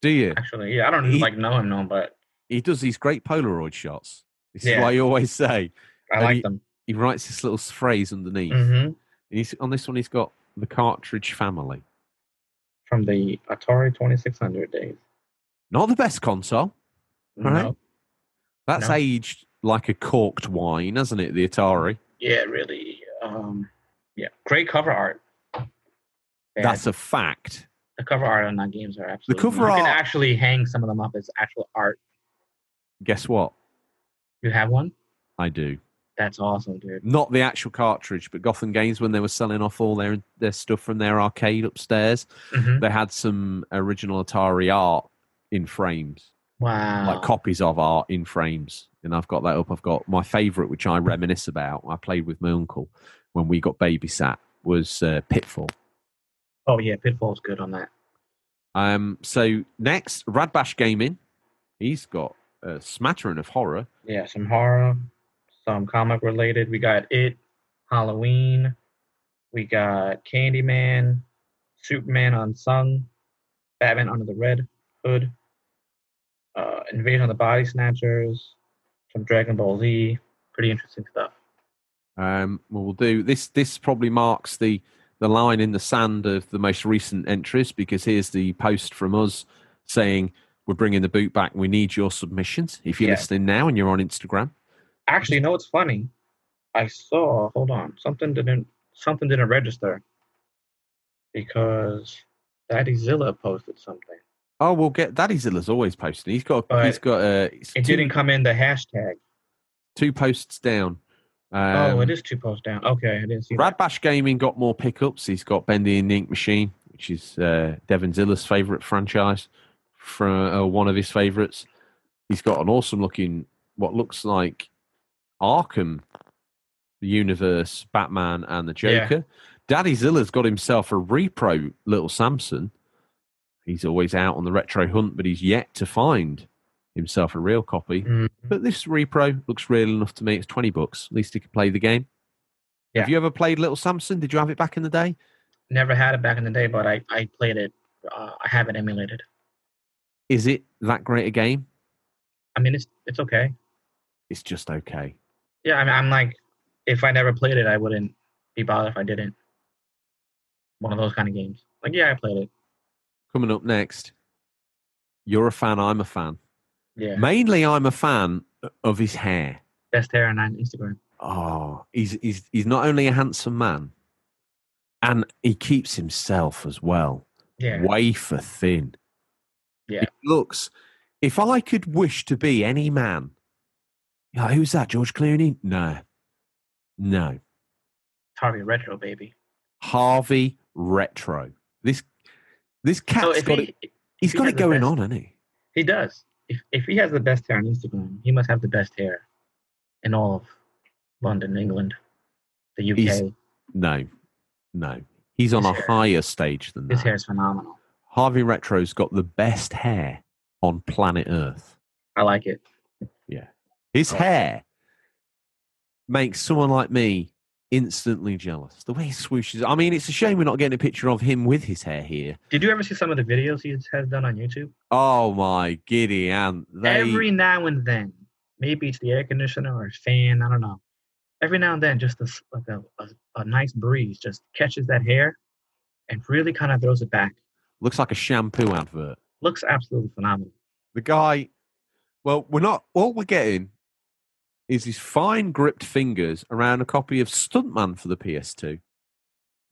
Do you? actually. Yeah, I don't He- like know him, no, but He does these great Polaroid shots. This is Yeah. why you always say I And like he- them. He writes this little phrase underneath. hmm And he's on this one. He's got the cartridge family. From the Atari 2600 days. Not the best console. Right. No. That's No. aged like a corked wine, hasn't it? The Atari. Yeah, really. Um, yeah, great cover art. That's a fact. the cover art on that games are absolutely. The cover you can actually hang some of them up as actual art. Guess what? You have one? I do. That's awesome, dude. Not the actual cartridge, but Gotham Games when they were selling off all their their stuff from their arcade upstairs. Mhm. they had some original Atari art in frames, Wow. like copies of art in frames. And I've got that up. I've got my favorite, which I reminisce about. I played with my uncle when we got babysat, was uh, Pitfall. oh yeah, Pitfall's good on that. Um, so next, Radbash Gaming. He's got a smattering of horror. Yeah, some horror, some comic related. We got it, Halloween. We got Candyman, Superman Unsung, Batman Under the Red Hood, uh, Invasion of the Body Snatchers, some Dragon Ball Z. Pretty interesting stuff. Um, well, we'll do this. This probably marks the the line in the sand of the most recent entries because here's the post from us saying we're bringing the boot back. We need your submissions. If you're Yeah. listening now and you're on Instagram, Actually, you know what's funny? I saw. Hold on, something didn't something didn't register because Daddy Zilla posted something. oh, we'll get Daddy Zilla's always posting. He's got But he's got uh, It two, didn't come in the hashtag. two posts down. Um, oh, it is two posts down. Okay, I didn't see that. Radbash Gaming got more pickups. He's got Bendy and the Ink Machine, which is uh, Devon Zilla's favorite franchise, from uh, one of his favorites. He's got an awesome looking, what looks like Arkham the universe, Batman and the Yeah. Joker. Daddy Zilla's got himself a repro Little Samson. He's always out on the retro hunt, but he's yet to find himself a real copy. Mhm. But this repro looks real enough to me. It's 20 bucks. At least he can play the game. Yeah. Have you ever played Little Samson? Did you have it back in the day? Never had it back in the day, but I, I played it. Uh, I have it emulated. Is it that great a game? I mean, it's it's okay. It's just okay. Yeah, I mean, I'm like, if I never played it, I wouldn't be bothered if I didn't. One of those kind of games. Like, yeah, I played it. Coming up next, you're a fan, I'm a fan. Yeah, Mainly, I'm a fan of his hair. best hair on Instagram. Oh, he's he's he's not only a handsome man, and he keeps himself as well Yeah, wafer thin. Yeah. He looks if I could wish to be any man, yeah, who's that? George Clooney? No, no. Harvey Retro, baby. Harvey Retro. This this cat's So got he, it. He's he got it going best- on, hasn't he? he does. If if he has the best hair on Instagram, he must have the best hair in all of London, England, the UK. He's- No, no. He's on His a hair. higher stage than His that. hair is phenomenal. Harvey Retro's got the best hair on planet Earth. I like it. His hair makes someone like me instantly jealous. The way he swooshes. I mean, it's a shame we're not getting a picture of him with his hair here. Did you ever see some of the videos he has done on YouTube? Oh my giddy and they Every now and then, maybe it's the air conditioner or fan. I don't know. Every now and then, just a, like a, a, a nice breeze just catches that hair and really kind of throws it back. looks like a shampoo advert. Looks absolutely phenomenal. The guy, well, we're not. All we're getting is his fine gripped fingers around a copy of Stuntman for the PS2,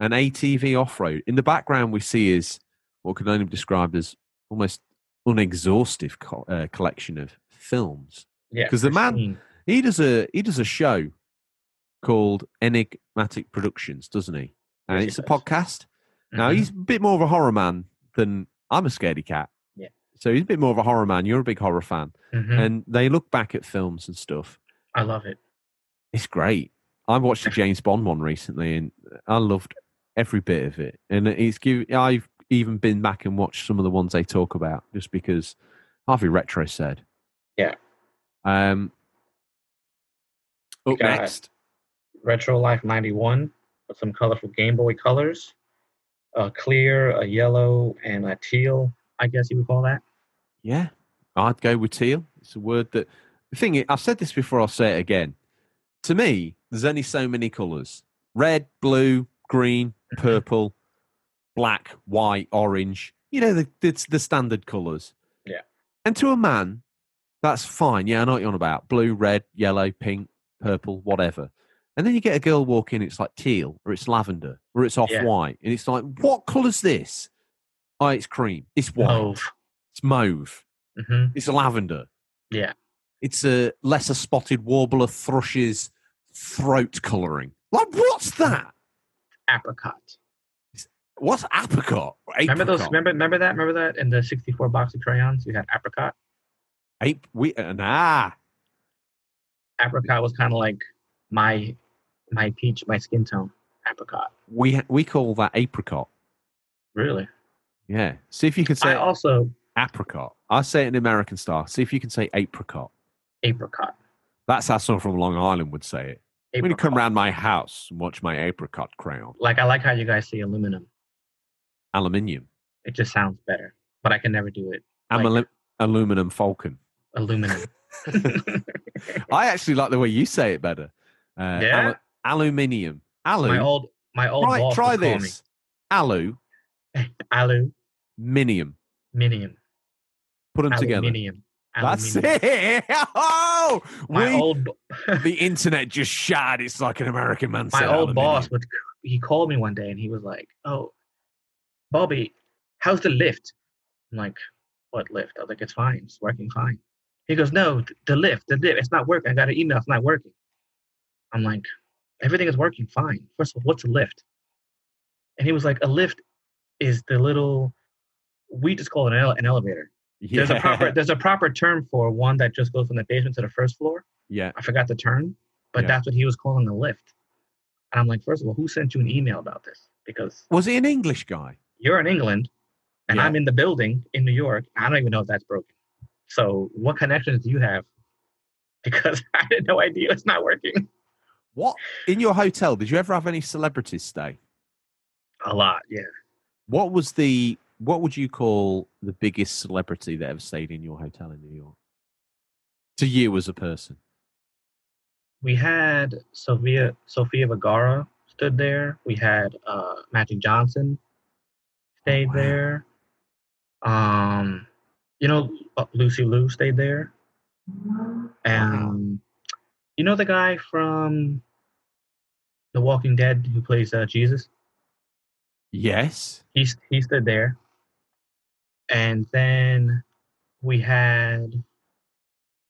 an ATV off road. In the background, we see is what can only be described as almost unexhaustive co- uh, collection of films. Yeah, 'Cause the man- He does a he does a show called Enigmatic Productions, doesn't he? And Yes, he it's a podcast. Now Mhm. he's a bit more of a horror man than I'm a scaredy cat. Yeah. So he's a bit more of a horror man. You're a big horror fan, Mhm. and they look back at films and stuff. I love it. It's great. I watched the James Bond one recently, and I loved every bit of it. And it's give. I've even been back and watched some of the ones they talk about, just because Harvey Retro said. Yeah. Um. Up next, Retro Life 91 with some colorful Game Boy colors. A clear, a yellow, and a teal, I guess you would call that. Yeah, I'd go with teal. It's a word that the thing is, I've said this before. I'll say it again. To me, there's only so many colours: red, blue, green, purple, black, white, orange. You know the the, the standard colours. Yeah. And to a man, that's fine. Yeah, I know what you're on about: blue, red, yellow, pink, purple, whatever. And then you get a girl walk in, it's like teal, or it's lavender, or it's off white, and it's like, what colour's this? Oh, it's cream. It's white. Mauve. It's mauve. hmm It's lavender. Yeah. It's a lesser spotted warbler thrush's throat colouring. Like, what's that? Apricot. What's apricot? Remember those? Remember, remember that? Remember that in the 64 box of crayons? You had apricot. Ap- we, uh, nah. Apricot was kind of like my my peach, my skin tone. Apricot. We, we call that apricot. Really? Yeah. See if you can say I also apricot. I say it in American style. See if you can say apricot. Apricot. That's how someone from Long Island would say it. When you come Apricot. round my house and watch my apricot crayon. Like I like how you guys say aluminum. Aluminium. It just sounds better, but I can never do it. I'm Like- alu- aluminum falcon. Aluminum. I actually like the way you say it better. Uh, Yeah? alu- aluminium. Alu. my old my old Try, boss try this. Alu, Alu. aluminium. minium. Put them together. That's it. Oh, My we, old the internet just shot. It's like an American man my old boss would he called me one day and he was like, "Oh, Bobby, how's the lift?" I'm like, "What lift?" I was like, "It's fine. It's working fine." He goes, "No, the lift, the lift. It's not working. I got an email. It's not working." I'm like, "Everything is working fine. First of all, what's a lift?" And he was like, "A lift is the little. We just call it an, ele- an elevator. There's a proper there's a proper term for one that just goes from the basement to the first floor. yeah. I forgot the term, but Yeah. that's what he was calling the lift. And I'm like, first of all, who sent you an email about this? Because Was he an English guy? you're in England and Yeah. I'm in the building in New York. I don't even know if that's broken. So what connections do you have? Because I had no idea it's not working. What in your hotel? Did you ever have any celebrities stay? A lot, yeah. What was the what would you call the biggest celebrity that ever stayed in your hotel in New York? To you as a person. We had Sofia Sofia Vergara stood there. We had uh, Magic Johnson stayed wow. there. Um, you know, uh, Lucy Liu stayed there. And you know the guy from The Walking Dead who plays uh, Jesus? Yes. He's he stood there. And then we had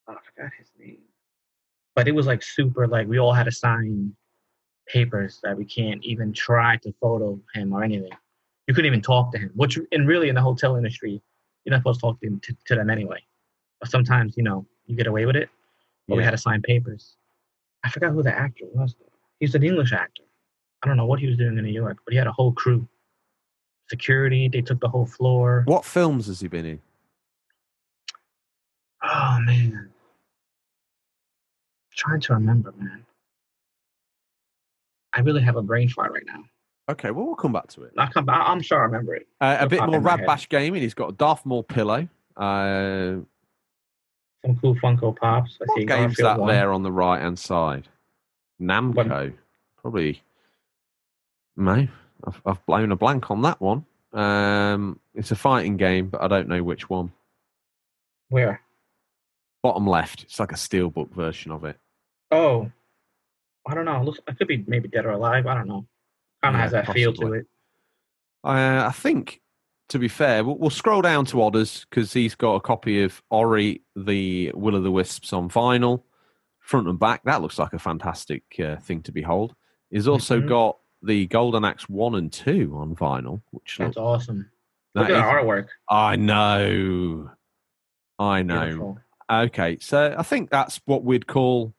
oh, I forgot his name, but it was like super like we all had to sign papers that we can't even try to photo him or anything. You couldn't even talk to him. Which and really in the hotel industry, you're not supposed to talk to them, to, to them anyway. But sometimes you know you get away with it. But we had to sign papers. I forgot who the actor was. Though. He's an English actor. I don't know what he was doing in New York, but he had a whole crew. Security, they took the whole floor. What films has he been in? Oh man. trying to remember, man. I really have a brain fart right now. Okay, well, we'll come back to it. I'll come back. I'm sure I remember it. Uh, a bit more Rad. Bash gaming. He's got a Darth Maul pillow. Uh, Some cool Funko Pops. I what see game's Garfield that one. there on the right hand side? Namco. Probably. No, I've, I've blown a blank on that one. Um, it's a fighting game, but I don't know which one. Where? Bottom left. It's like a steelbook version of it. Oh, I don't know. It looks, it could be maybe Dead or Alive. I don't know. Kind of Yeah, has that feel to it. Uh, I think, to be fair, we'll, we'll scroll down to Odders because he's got a copy of Ori, the Will of the Wisps on vinyl, front and back. That looks like a fantastic uh, thing to behold. He's also Mhm. got the Golden Axe 1 and 2 on vinyl, which That's look, awesome. that Look at is- the artwork. I know. I know. Beautiful. Okay, so I think that's what we'd call,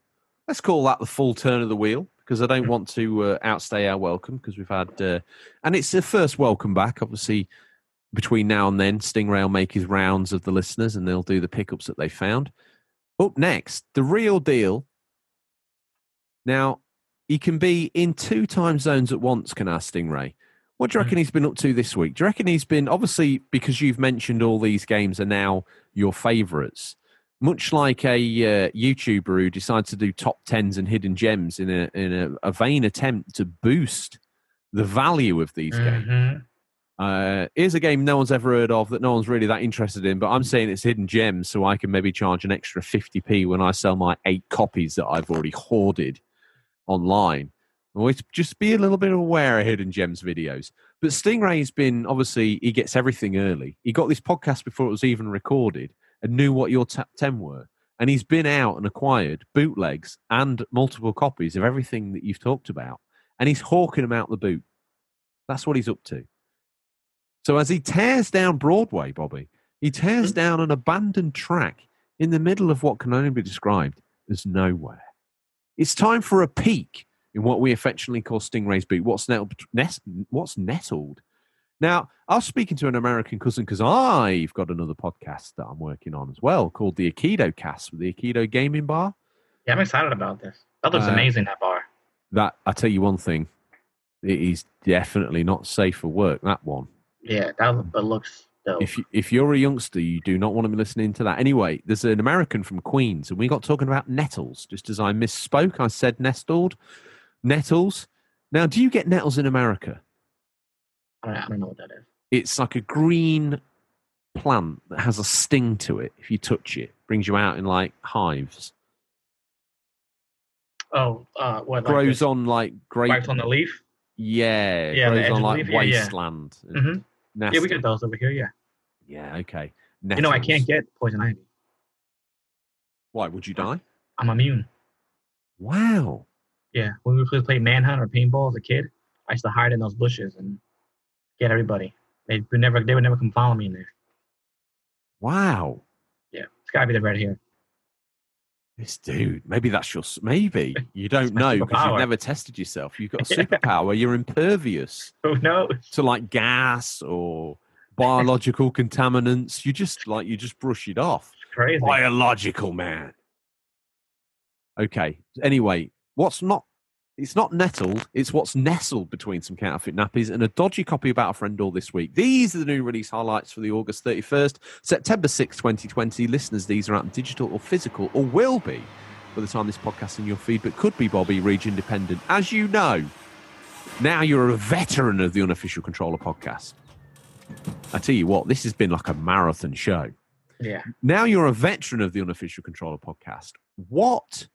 let's call that the full turn of the wheel because I don't Mm. want to uh, outstay our welcome because we've had, uh, and it's the first welcome back. Obviously, between now and then, Stingray will make his rounds of the listeners and they'll do the pickups that they found. Up next, the real deal. Now, he can be in two time zones at once, can our Stingray? What do you reckon he's been up to this week? Do you reckon he's been, obviously, because you've mentioned all these games are now your favourites, much like a uh, YouTuber who decides to do top tens and hidden gems in a, in a, a vain attempt to boost the value of these games. Mhm. Uh, here's a game no one's ever heard of that no one's really that interested in, but I'm saying it's hidden gems, so I can maybe charge an extra 50p when I sell my eight copies that I've already hoarded online. Always just be a little bit aware of hidden gems videos. But Stingray's been obviously he gets everything early. He got this podcast before it was even recorded and knew what your top ten were. And he's been out and acquired bootlegs and multiple copies of everything that you've talked about. And he's hawking them out the boot. That's what he's up to. So as he tears down Broadway, Bobby, he tears Mhm. down an abandoned track in the middle of what can only be described as nowhere. It's time for a peek in what we affectionately call Stingray's boot. What's nettled? Nest, what's nettled? Now, I was speaking to an American cousin because I've got another podcast that I'm working on as well called the Aikido Cast with the Aikido Gaming Bar. Yeah, I'm excited about this. That looks Uh, amazing. That bar. That I tell you one thing, it is definitely not safe for work. That one. Yeah, that, look- that looks dope. If you, if you're a youngster, you do not want to be listening to that. Anyway, there's an American from Queens, and we got talking about nettles. Just as I misspoke, I said nestled, nettles. Now, do you get nettles in America? I, don't, know what that is. It's like a green plant that has a sting to it. If you touch it, brings you out in like hives. Oh, uh, what? Like grows on like grape. Right on the leaf. Yeah, Yeah, the grows edge on of the like leaf, yeah, yeah. wasteland. and hmm Yeah, we nasty. get those over here. Yeah. Yeah, okay. You know, I can't get poison ivy. Why would you die? I'm immune. Wow. Yeah, when we used to play manhunt or paintball as a kid, I used to hide in those bushes and get everybody. They would never, they would never come follow me in there. Wow. Yeah, it's gotta be the red hair. This dude, maybe that's your maybe you don't know because you've never tested yourself. You've got a superpower. You're impervious Who knows? to like gas or biological contaminants. You just like you just brush it off. It's crazy. Biological man. Okay. Anyway, what's not? It's not nettled. It's what's nestled between some counterfeit nappies and a dodgy copy about a friend all this week. These are the new release highlights for the August 31st, September 6, 2020. Listeners, these are out in digital or physical, or will be by the time this podcast in your feed, but could be Bobby region dependent. As you know, now you're a veteran of the unofficial controller podcast. I tell you what, this has been like a marathon show Yeah. now you're a veteran of the unofficial controller podcast what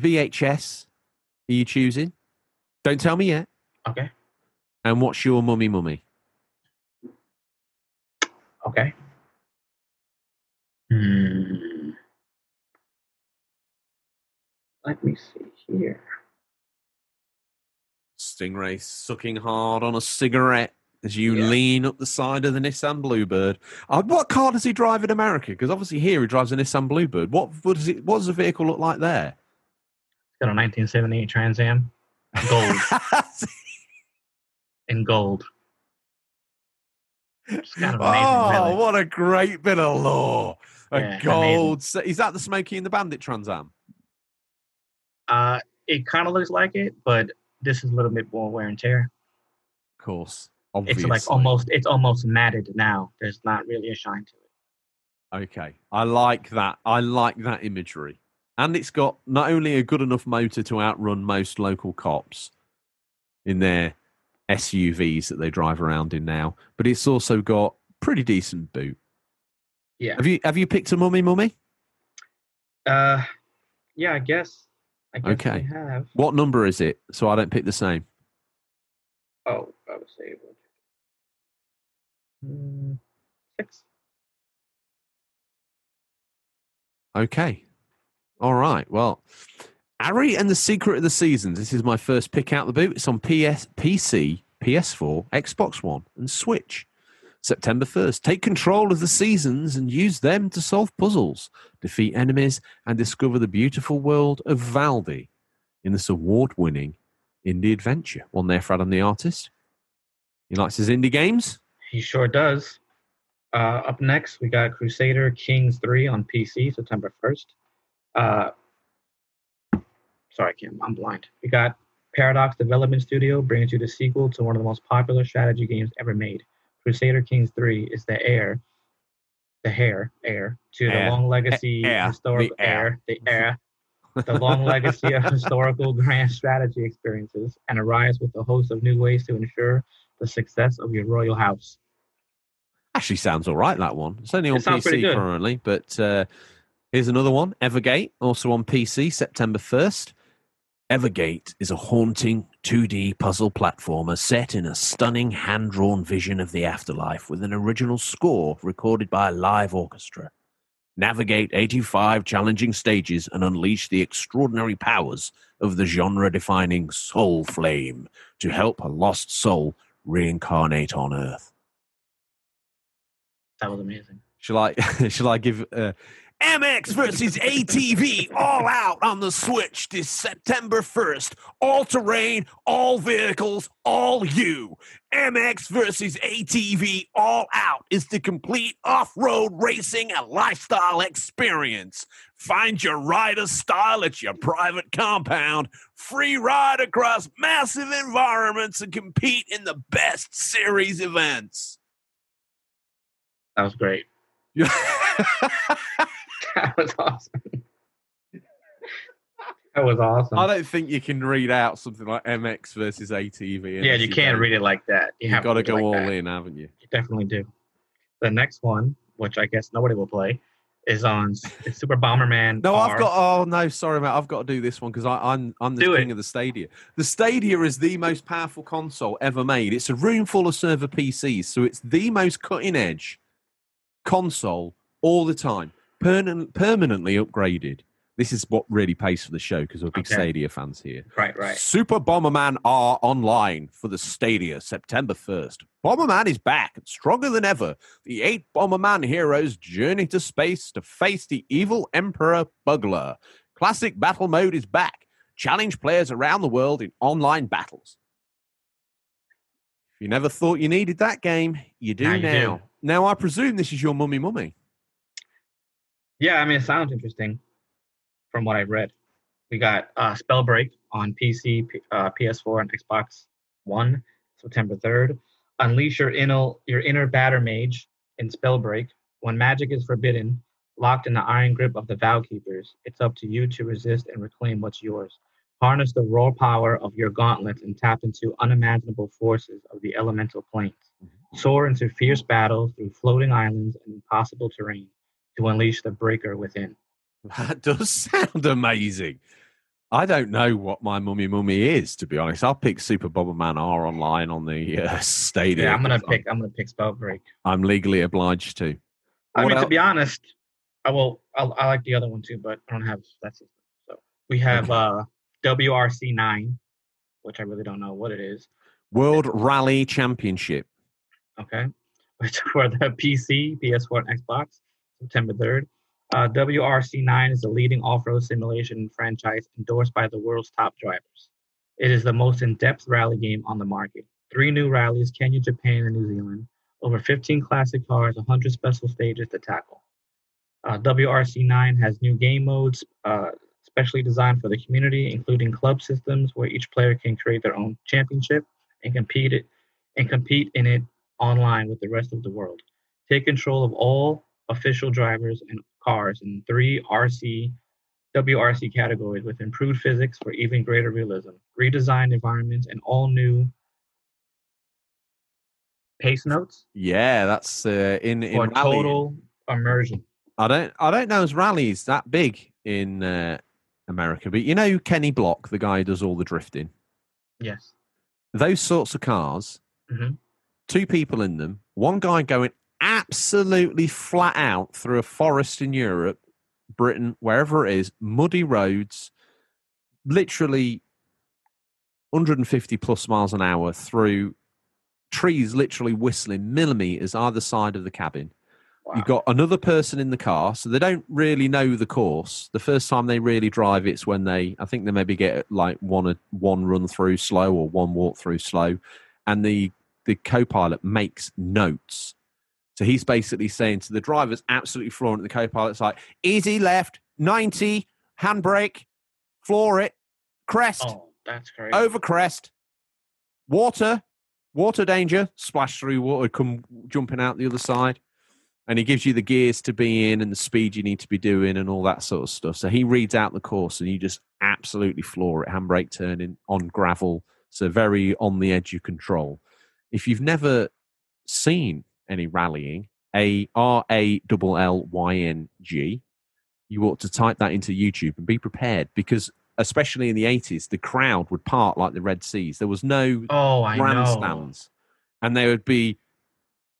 vhs are you choosing don't tell me yet Okay. and what's your mummy mummy Okay. Hmm. Let me see here. Stingray sucking hard on a cigarette as you Yeah. lean up the side of the Nissan Bluebird. Uh, what car does he drive in America? Because obviously here he drives a Nissan Bluebird. What, what does it? What does the vehicle look like there? Got a 1978 Trans Am, gold in gold. It's kind of amazing, oh, what a great bit of lore! A Yeah, gold. se- Is that the Smokey and the Bandit Trans Am? Uh, it kind of looks like it, but this is a little bit more wear and tear. Of course. It's like almost it's almost matted now. There's not really a shine to it. Okay, I like that. I like that imagery, and it's got not only a good enough motor to outrun most local cops in their SUVs that they drive around in now, but it's also got pretty decent boot. Yeah. Have you have you picked a mummy mummy? Uh, yeah, I guess. I guess Okay. we have. What number is it? So I don't pick the same. Oh, I would say what? Hmm, six. Okay. All right. Well, Ary and the Secret of the Seasons. This is my first pick out the boot. It's on PS, PC, PS4, Xbox One, and Switch. September 1st. Take control of the seasons and use them to solve puzzles, defeat enemies, and discover the beautiful world of Valdi in this award winning indie adventure. One there for Adam the artist. He likes his indie games. He sure does. Uh, up next, we got Crusader Kings 3 on PC, September 1st. Uh, sorry, Kim, I'm blind. We got Paradox Development Studio brings you the sequel to one of the most popular strategy games ever made. Crusader Kings 3 is the heir, the heir, heir to the Heir. long legacy Heir. historical The heir. heir, the heir, the long legacy of historical grand strategy experiences, and arrives with a host of new ways to ensure the success of your royal house. Actually, sounds all right. That one. It's only on It PC currently, but uh, here's another one. Evergate, also on PC, September first. Evergate is a haunting 2D puzzle platformer set in a stunning hand-drawn vision of the afterlife with an original score recorded by a live orchestra. Navigate 85 challenging stages and unleash the extraordinary powers of the genre-defining Soul Flame to help a lost soul reincarnate on Earth. That was amazing. Shall I? Shall I give uh, MX versus ATV all out on the Switch this September first? All terrain, all vehicles, all you. MX versus ATV all out is the complete off-road racing and lifestyle experience. Find your rider style at your private compound. Free ride across massive environments and compete in the best series events. That was great. That was awesome. that was awesome. I don't think you can read out something like MX versus ATV. yeah, you can't read it like that. You You've got to to go read it all that. in, haven't you? You definitely do. The next one, which I guess nobody will play, is on it's Super Bomberman. No, R. I've got. Oh no, sorry, mate. I've got to do this one because I'm I'm the Do king it. of the Stadia. The Stadia is the most powerful console ever made. It's a room full of server PCs, so it's the most cutting edge console all the time, permanent, permanently upgraded. This is what really pays for the show because we're big Okay. Stadia fans here. Right, right. Super Bomberman R online for the Stadia September 1st. Bomberman is back and stronger than ever. The eight Bomberman heroes journey to space to face the evil Emperor Buggler. Classic battle mode is back. Challenge players around the world in online battles. If you never thought you needed that game, you do Now now. do. Now, I presume this is your mummy mummy. Yeah, I mean, it sounds interesting from what I've read. We got uh, Spellbreak on PC, P- uh, PS4, and Xbox One, September 3rd. Unleash your inner, your inner battlemage in Spellbreak. When magic is forbidden, locked in the iron grip of the Vow Keepers, it's up to you to resist and reclaim what's yours. Harness the raw power of your gauntlets and tap into unimaginable forces of the elemental planes. Soar into fierce battles through floating islands and impossible terrain to unleash the breaker within. That does sound amazing. I don't know what my mummy mummy is, to be honest. I'll pick Super Bomberman R online on the uh, Stadia. Yeah, I'm gonna pick. I'm gonna pick Spellbreak. I'm legally obliged to. I What mean, to be honest, I will. I, I like the other one too, but I don't have that system. So we have uh, WRC nine, which I really don't know what it is. World Rally Championship. Okay, which for the PC, PS4, and Xbox, September third. Uh, WRC nine is the leading off-road simulation franchise endorsed by the world's top drivers. It is the most in-depth rally game on the market. Three new rallies: Kenya, Japan, and New Zealand. Over 15 classic cars, 100 special stages to tackle. Uh, WRC9 has new game modes, uh, specially designed for the community, including club systems where each player can create their own championship and compete it and compete in it online with the rest of the world. Take control of all official drivers and cars in three RC WRC categories with improved physics for even greater realism, redesigned environments, and all new pace notes Yeah, that's uh, in in for rally. total immersion. I don't I don't know as rallies that big in uh, America, but you know Kenny Block, the guy who does all the drifting. Yes. Those sorts of cars, Mhm. two people in them, one guy going absolutely flat out through a forest in Europe, Britain, wherever it is, muddy roads, literally 150 plus miles an hour through trees literally whistling millimeters either side of the cabin. Wow. You've got another person in the car, so they don't really know the course. The first time they really drive, it's when they, I think they maybe get like one one run through slow or one walk through slow, and the the co-pilot makes notes. So he's basically saying to the drivers, absolutely flooring it. The co-pilot's like, easy left, ninety, handbrake, floor it, crest, Oh, that's over crest, water, water danger, splash through water, come jumping out the other side. And he gives you the gears to be in and the speed you need to be doing and all that sort of stuff. So he reads out the course and you just absolutely floor it, handbrake turning on gravel. So very on the edge of control. If you've never seen any rallying, A R A L L Y N G, you ought to type that into YouTube and be prepared because especially in the 80s, the crowd would part like the Red Seas. There was no Oh, grandstands. And there would be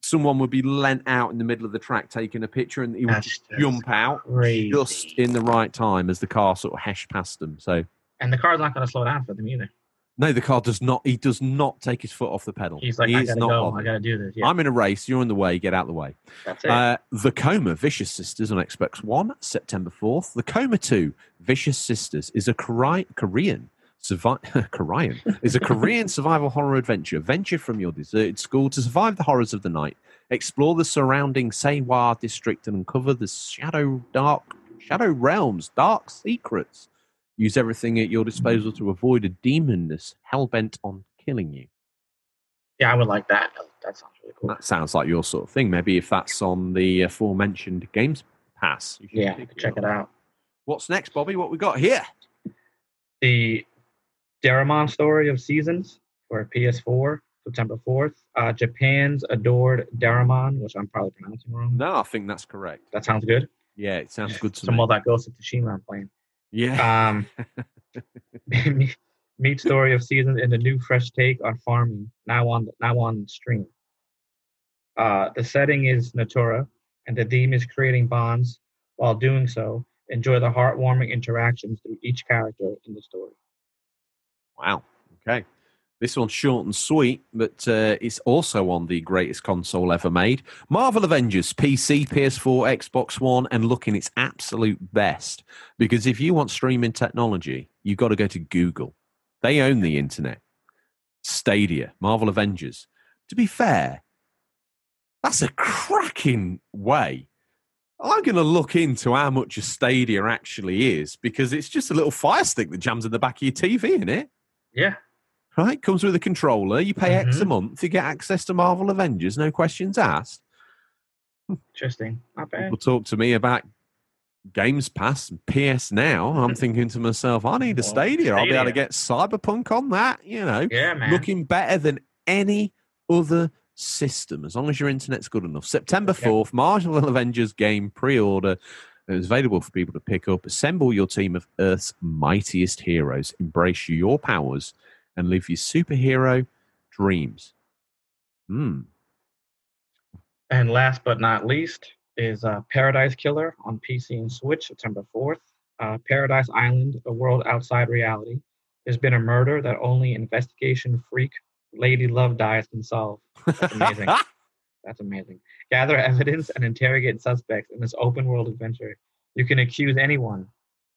someone would be lent out in the middle of the track taking a picture and he would just just jump out crazy. just in the right time as the car sort of heshed past them. So And the car's not going to slow down for them either. No, the car does not he does not take his foot off the pedal. He's like, he I gotta not go. bothered. I gotta do this. Yeah, I'm in a race, you're in the way, get out of the way. that's it. Uh, the Coma Vicious Sisters on Xbox One, September 4th. The Coma 2 Vicious Sisters is a Kore- Korean survi- Korean is a Korean survival horror adventure. Venture from your deserted school to survive the horrors of the night. Explore the surrounding Sehwa district and uncover the shadow dark shadow realms, dark secrets. Use everything at your disposal to avoid a demon that's hell bent on killing you. yeah, I would like that. That sounds really cool. That sounds like your sort of thing. Maybe if that's on the aforementioned Games Pass, you should Yeah, check it out. What's next, Bobby? What we got here? The Doraemon Story of Seasons for PS4, September 4th. Uh, Japan's adored Doraemon, which I'm probably pronouncing wrong. No, I think that's correct. That sounds good. Yeah, it sounds good to Some me. more that Ghost of Tsushima I'm playing. Yeah, Um, meet story of seasons and a new fresh take on farming now on now on stream. Uh, the setting is Natura, and the theme is creating bonds. While doing so, enjoy the heartwarming interactions through each character in the story. wow. Okay, this one's short and sweet, but uh, it's also on the greatest console ever made: Marvel Avengers, PC, PS4, Xbox One, and looking its absolute best. Because if you want streaming technology, you've got to go to Google. They own the internet. Stadia, Marvel Avengers. To be fair, that's a cracking way. I'm going to look into how much a Stadia actually is because it's just a little fire stick that jams in the back of your TV, isn't it? Yeah, Right? Comes with a controller. You pay X a Mhm. month, you get access to Marvel Avengers, no questions asked. interesting. Not bad. People talk to me about Games Pass and PS Now. I'm thinking to myself, I need a Stadia. I'll be able to get Cyberpunk on that, you know. Yeah, man. looking better than any other system as long as your internet's good enough. September Yeah. 4th, Marvel Avengers game pre order is available for people to pick up. Assemble your team of Earth's mightiest heroes, embrace your powers, and live your superhero dreams. Hmm. And last but not least, is uh, Paradise Killer on PC and Switch, September 4th. Uh, Paradise Island, a world outside reality. There's been a murder that only investigation freak Lady Love Dies can solve. That's amazing. That's amazing. Gather evidence and interrogate suspects in this open world adventure. You can accuse anyone,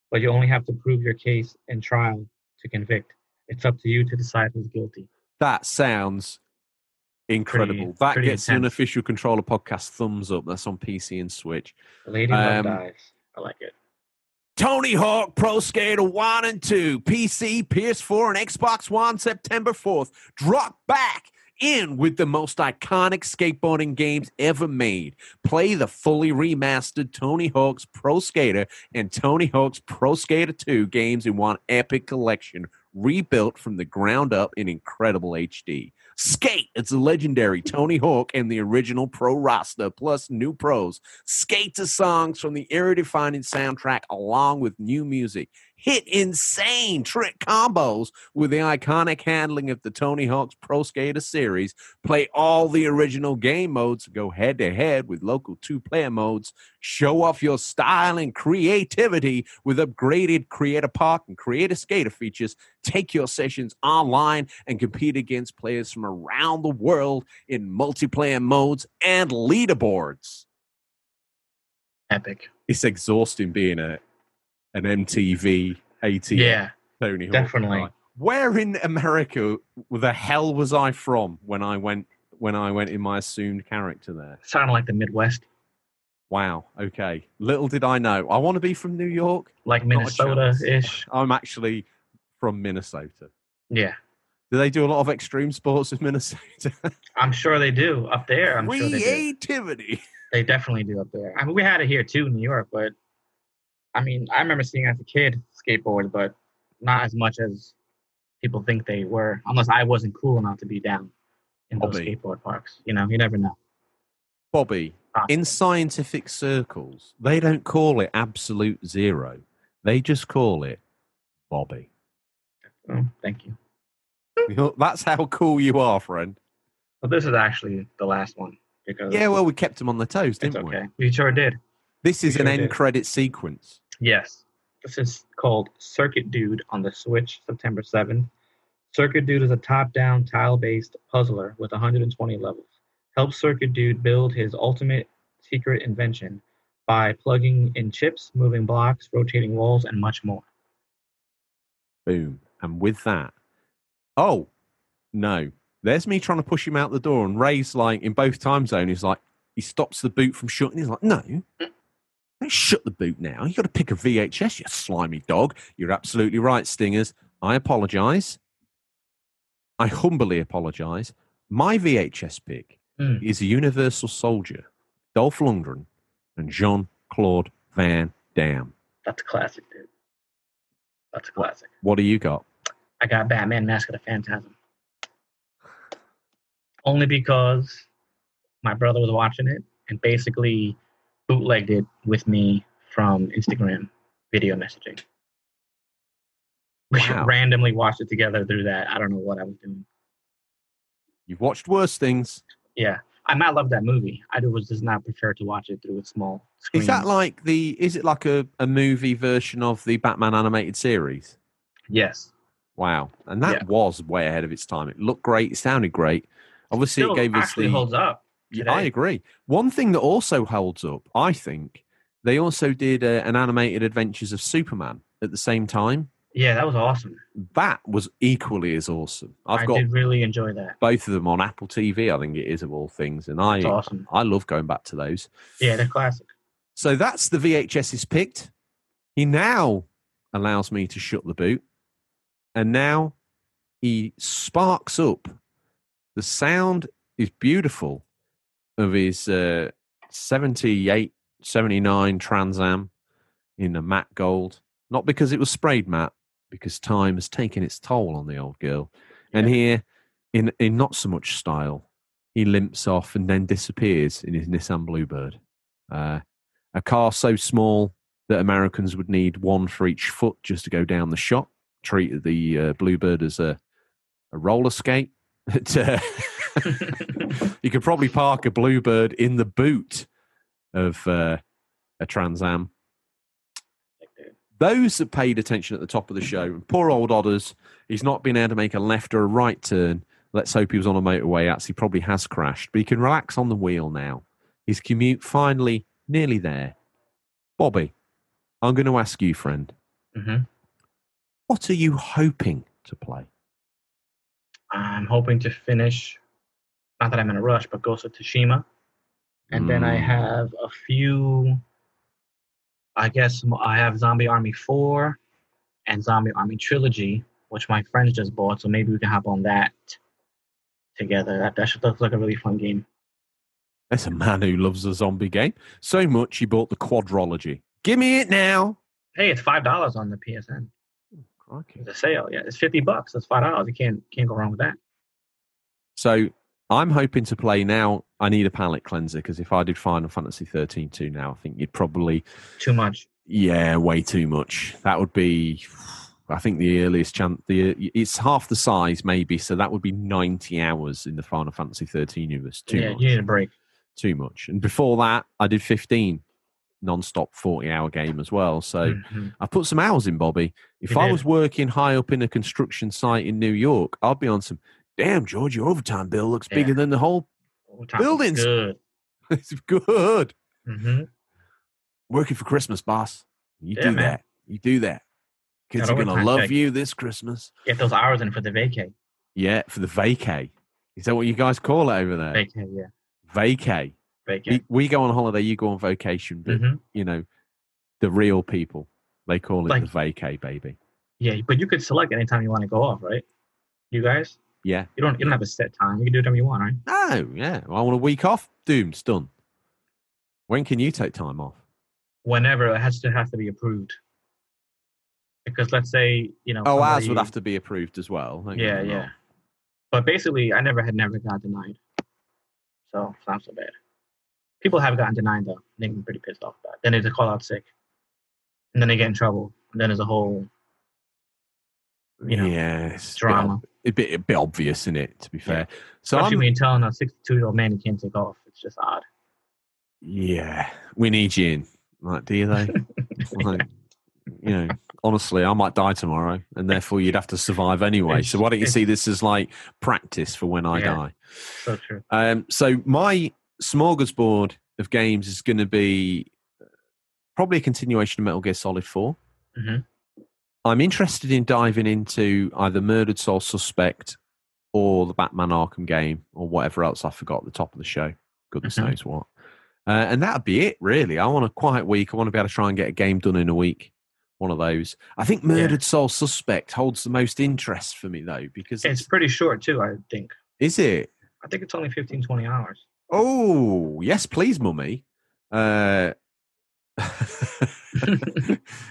but you only have to prove your case in trial to convict. It's up to you to decide who's guilty. That sounds incredible. Pretty- that pretty gets an official controller podcast thumbs up. That's on PC and Switch. Lady Um, Dies. I like it. Tony Hawk Pro Skater 1 and 2, PC, PS4, and Xbox One, September 4th. Drop back in with the most iconic skateboarding games ever made. Play the fully remastered Tony Hawk's Pro Skater and Tony Hawk's Pro Skater 2 games in one epic collection, rebuilt from the ground up in incredible HD. Skate it's the legendary Tony Hawk and the original pro roster, plus new pros. Skate to songs from the era defining soundtrack along with new music. Hit insane trick combos with the iconic handling of the Tony Hawk's Pro Skater series. Play all the original game modes, go head to head with local two player modes. Show off your style and creativity with upgraded Create-A-Park and Create-A-Skater features. Take your sessions online and compete against players from around the world in multiplayer modes and leaderboards Epic. it's exhausting being a an MTV ATM Yeah, Tony Hawk definitely. guy. Where in America the hell was I from when I went when I went in my assumed character there? sounded like the Midwest, Wow. Okay. Little did I know. I want to be from New York. like Minnesota ish. I'm actually from Minnesota. Yeah, Do they do a lot of extreme sports in Minnesota? I'm sure they do up there. I'm sure they do. Creativity. They definitely do up there. I mean, we had it here too in New York, but I mean, I remember seeing as a kid skateboards, but not as much as people think they were. Unless I wasn't cool enough to be down in those skateboard parks. You know, you never know. Bobby, ah. in scientific circles, they don't call it absolute zero. They just call it Bobby. Oh, thank you. That's how cool you are, friend. But this is actually the last one because Yeah, well, we kept him on the toes, didn't okay. We sure did. This is We an end did. credit sequence. Yes. This is called Circuit Dude on the Switch, September 7th. Circuit Dude is a top down, tile based puzzler with 120 levels. Help Circuit Dude build his ultimate secret invention by plugging in chips, moving blocks, rotating walls, and much more. Boom. And with that, oh, no. There's me trying to push him out the door, and Ray's like, in both time zones, he's like, he stops the boot from shutting. He's like, no, don't shut the boot now. You've got to pick a VHS, you slimy dog. You're absolutely right, Stingers. I apologize. I humbly apologize. My VHS pick Hmm. is a Universal Soldier, Dolph Lundgren, and Jean Claude Van Damme. That's a classic, dude. That's a classic. What do you got? I got Batman Mask of the Phantasm. Only because my brother was watching it and basically bootlegged it with me from Instagram video messaging. We Wow. randomly watched it together through that. I don't know what I was doing. You've watched worse things. Yeah. I might love that movie. I was just not prepared to watch it through a small screen. Is that like the? Is it like a, a movie version of the Batman animated series? yes. Wow, and that Yeah. was way ahead of its time. It looked great. It sounded great. Obviously, Still it gave us the. holds up. Yeah. I agree. One thing that also holds up, I think, they also did uh, an animated Adventures of Superman at the same time. Yeah, that was awesome. That was equally as awesome. I've I got did really enjoy that. both of them on Apple TV. I think it is of all things, and I awesome. I love going back to those. Yeah, they're classic. So that's the VHS is picked. He now allows me to shut the boot. And now he sparks up. The sound is beautiful of his uh, 78, 79 Trans Am in a matte gold. Not because it was sprayed matte, because time has taken its toll on the old girl. And Yeah. here, in, in not so much style, he limps off and then disappears in his Nissan Bluebird. Uh, a car so small that Americans would need one for each foot just to go down the shot. Treat the uh, Bluebird as a, a roller skate. Uh, you could probably park a Bluebird in the boot of uh, a Trans Am. Those that paid attention at the top of the show, and poor old Odders, he's not been able to make a left or a right turn. Let's hope he was on a motorway. Actually, probably has crashed, but he can relax on the wheel now. His commute finally nearly there. Bobby, I'm going to ask you, friend, mhm. what are you hoping to play? I'm hoping to finish. Not that I'm in a rush, but Ghost of Tsushima, and then I Mm. have a few. I guess I have Zombie Army Four, and Zombie Army Trilogy, which my friends just bought. So maybe we can hop on that together. That that should look like a really fun game. That's a man who loves a zombie game so much he bought the quadrology. Give me it now. Hey, it's five dollars on the PSN. It's a sale. Yeah, it's fifty bucks. That's five dollars. You can't can't go wrong with that. So I'm hoping to play now. I need a palate cleanser because if I did Final Fantasy 13 2 now, I think you'd probably, Too much. yeah, way too much. That would be, I think the earliest chance, the it's half the size maybe, so that would be 90 hours in the Final Fantasy 13 universe. Too yeah, much. you need a break. Too much. And before that, I did 15 non-stop 40 hour game as well. So Mhm. I put some hours in, Bobby. If You I did. was working high up in a construction site in New York, I'd be on some. Damn, George, your overtime bill looks Yeah. bigger than the whole. Was Buildings. Good. It's good. hmm Working for Christmas, boss. You Yeah, do man. that. You do that. Kids are gonna love check. you this Christmas. Get those hours in for the vacay. Yeah, for the vacay. Is that what you guys call it over there? Vacay, yeah. Vacay. We, we go on holiday, you go on vacation, but hmm you know, the real people they call it Like- the vacay, baby. Yeah, but you could select anytime you want to go off, right? You guys, Yeah. you don't you don't have a set time. You can do whatever you want, right? Oh, yeah. I want a week off. Doomed. Done. When can you take time off? Whenever it has to has to be approved. Because let's say you know. Oh, ours would have to be approved as well. Yeah, yeah. But basically, I never had never got denied, so it's not so bad. People have gotten denied though. They get pretty pissed off about. it. Then they just call out sick, and then they get in trouble. And then there's a whole You know, yeah, it's a bit drama. A bit, a bit obvious, isn't it? To be fair, so Especially I'm, when you're telling a 62 year old man he can't take off. It's just odd. yeah, we need you in. Like, do you though? like, you know, honestly, I might die tomorrow, and therefore you'd have to survive anyway. So why don't you see this as like practice for when I Yeah. die? So true. Um, so my smorgasbord of games is going to be probably a continuation of Metal Gear Solid 4 hmm I'm interested in diving into either Murdered Soul Suspect or the Batman Arkham game or whatever else I forgot at the top of the show. Goodness Mhm. knows what. Uh, and that'd be it, really. I want a quiet week. I want to be able to try and get a game done in a week. One of those. I think Murdered Soul Suspect holds the most interest for me, though, because It's it's, pretty short too, I think. is it? I think it's only 15, 20 hours. Oh, yes, please, mummy. Uh,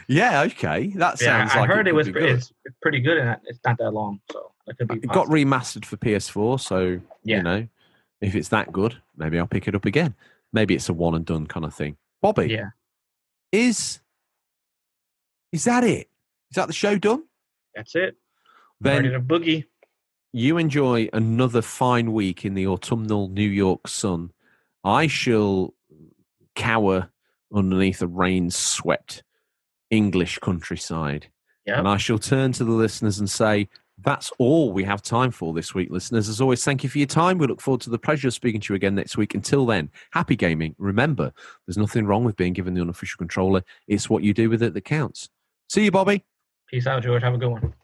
yeah, okay. That yeah, sounds I like heard it, could was be pre- good. it's pretty good and it's not that long, so it could be. It got remastered for PS4, so Yeah. you know, if it's that good, maybe I'll pick it up again. Maybe it's a one and done kind of thing. Bobby, yeah, is is that it? Is that the show done? that's it. Then to boogie. You enjoy another fine week in the autumnal New York sun. I shall cower underneath a rain swept English countryside. Yep. And I shall turn to the listeners and say, that's all we have time for this week, listeners. As always, thank you for your time. We look forward to the pleasure of speaking to you again next week. Until then, happy gaming. Remember, there's nothing wrong with being given the unofficial controller. It's what you do with it that counts. See you, Bobby. Peace out, George. Have a good one.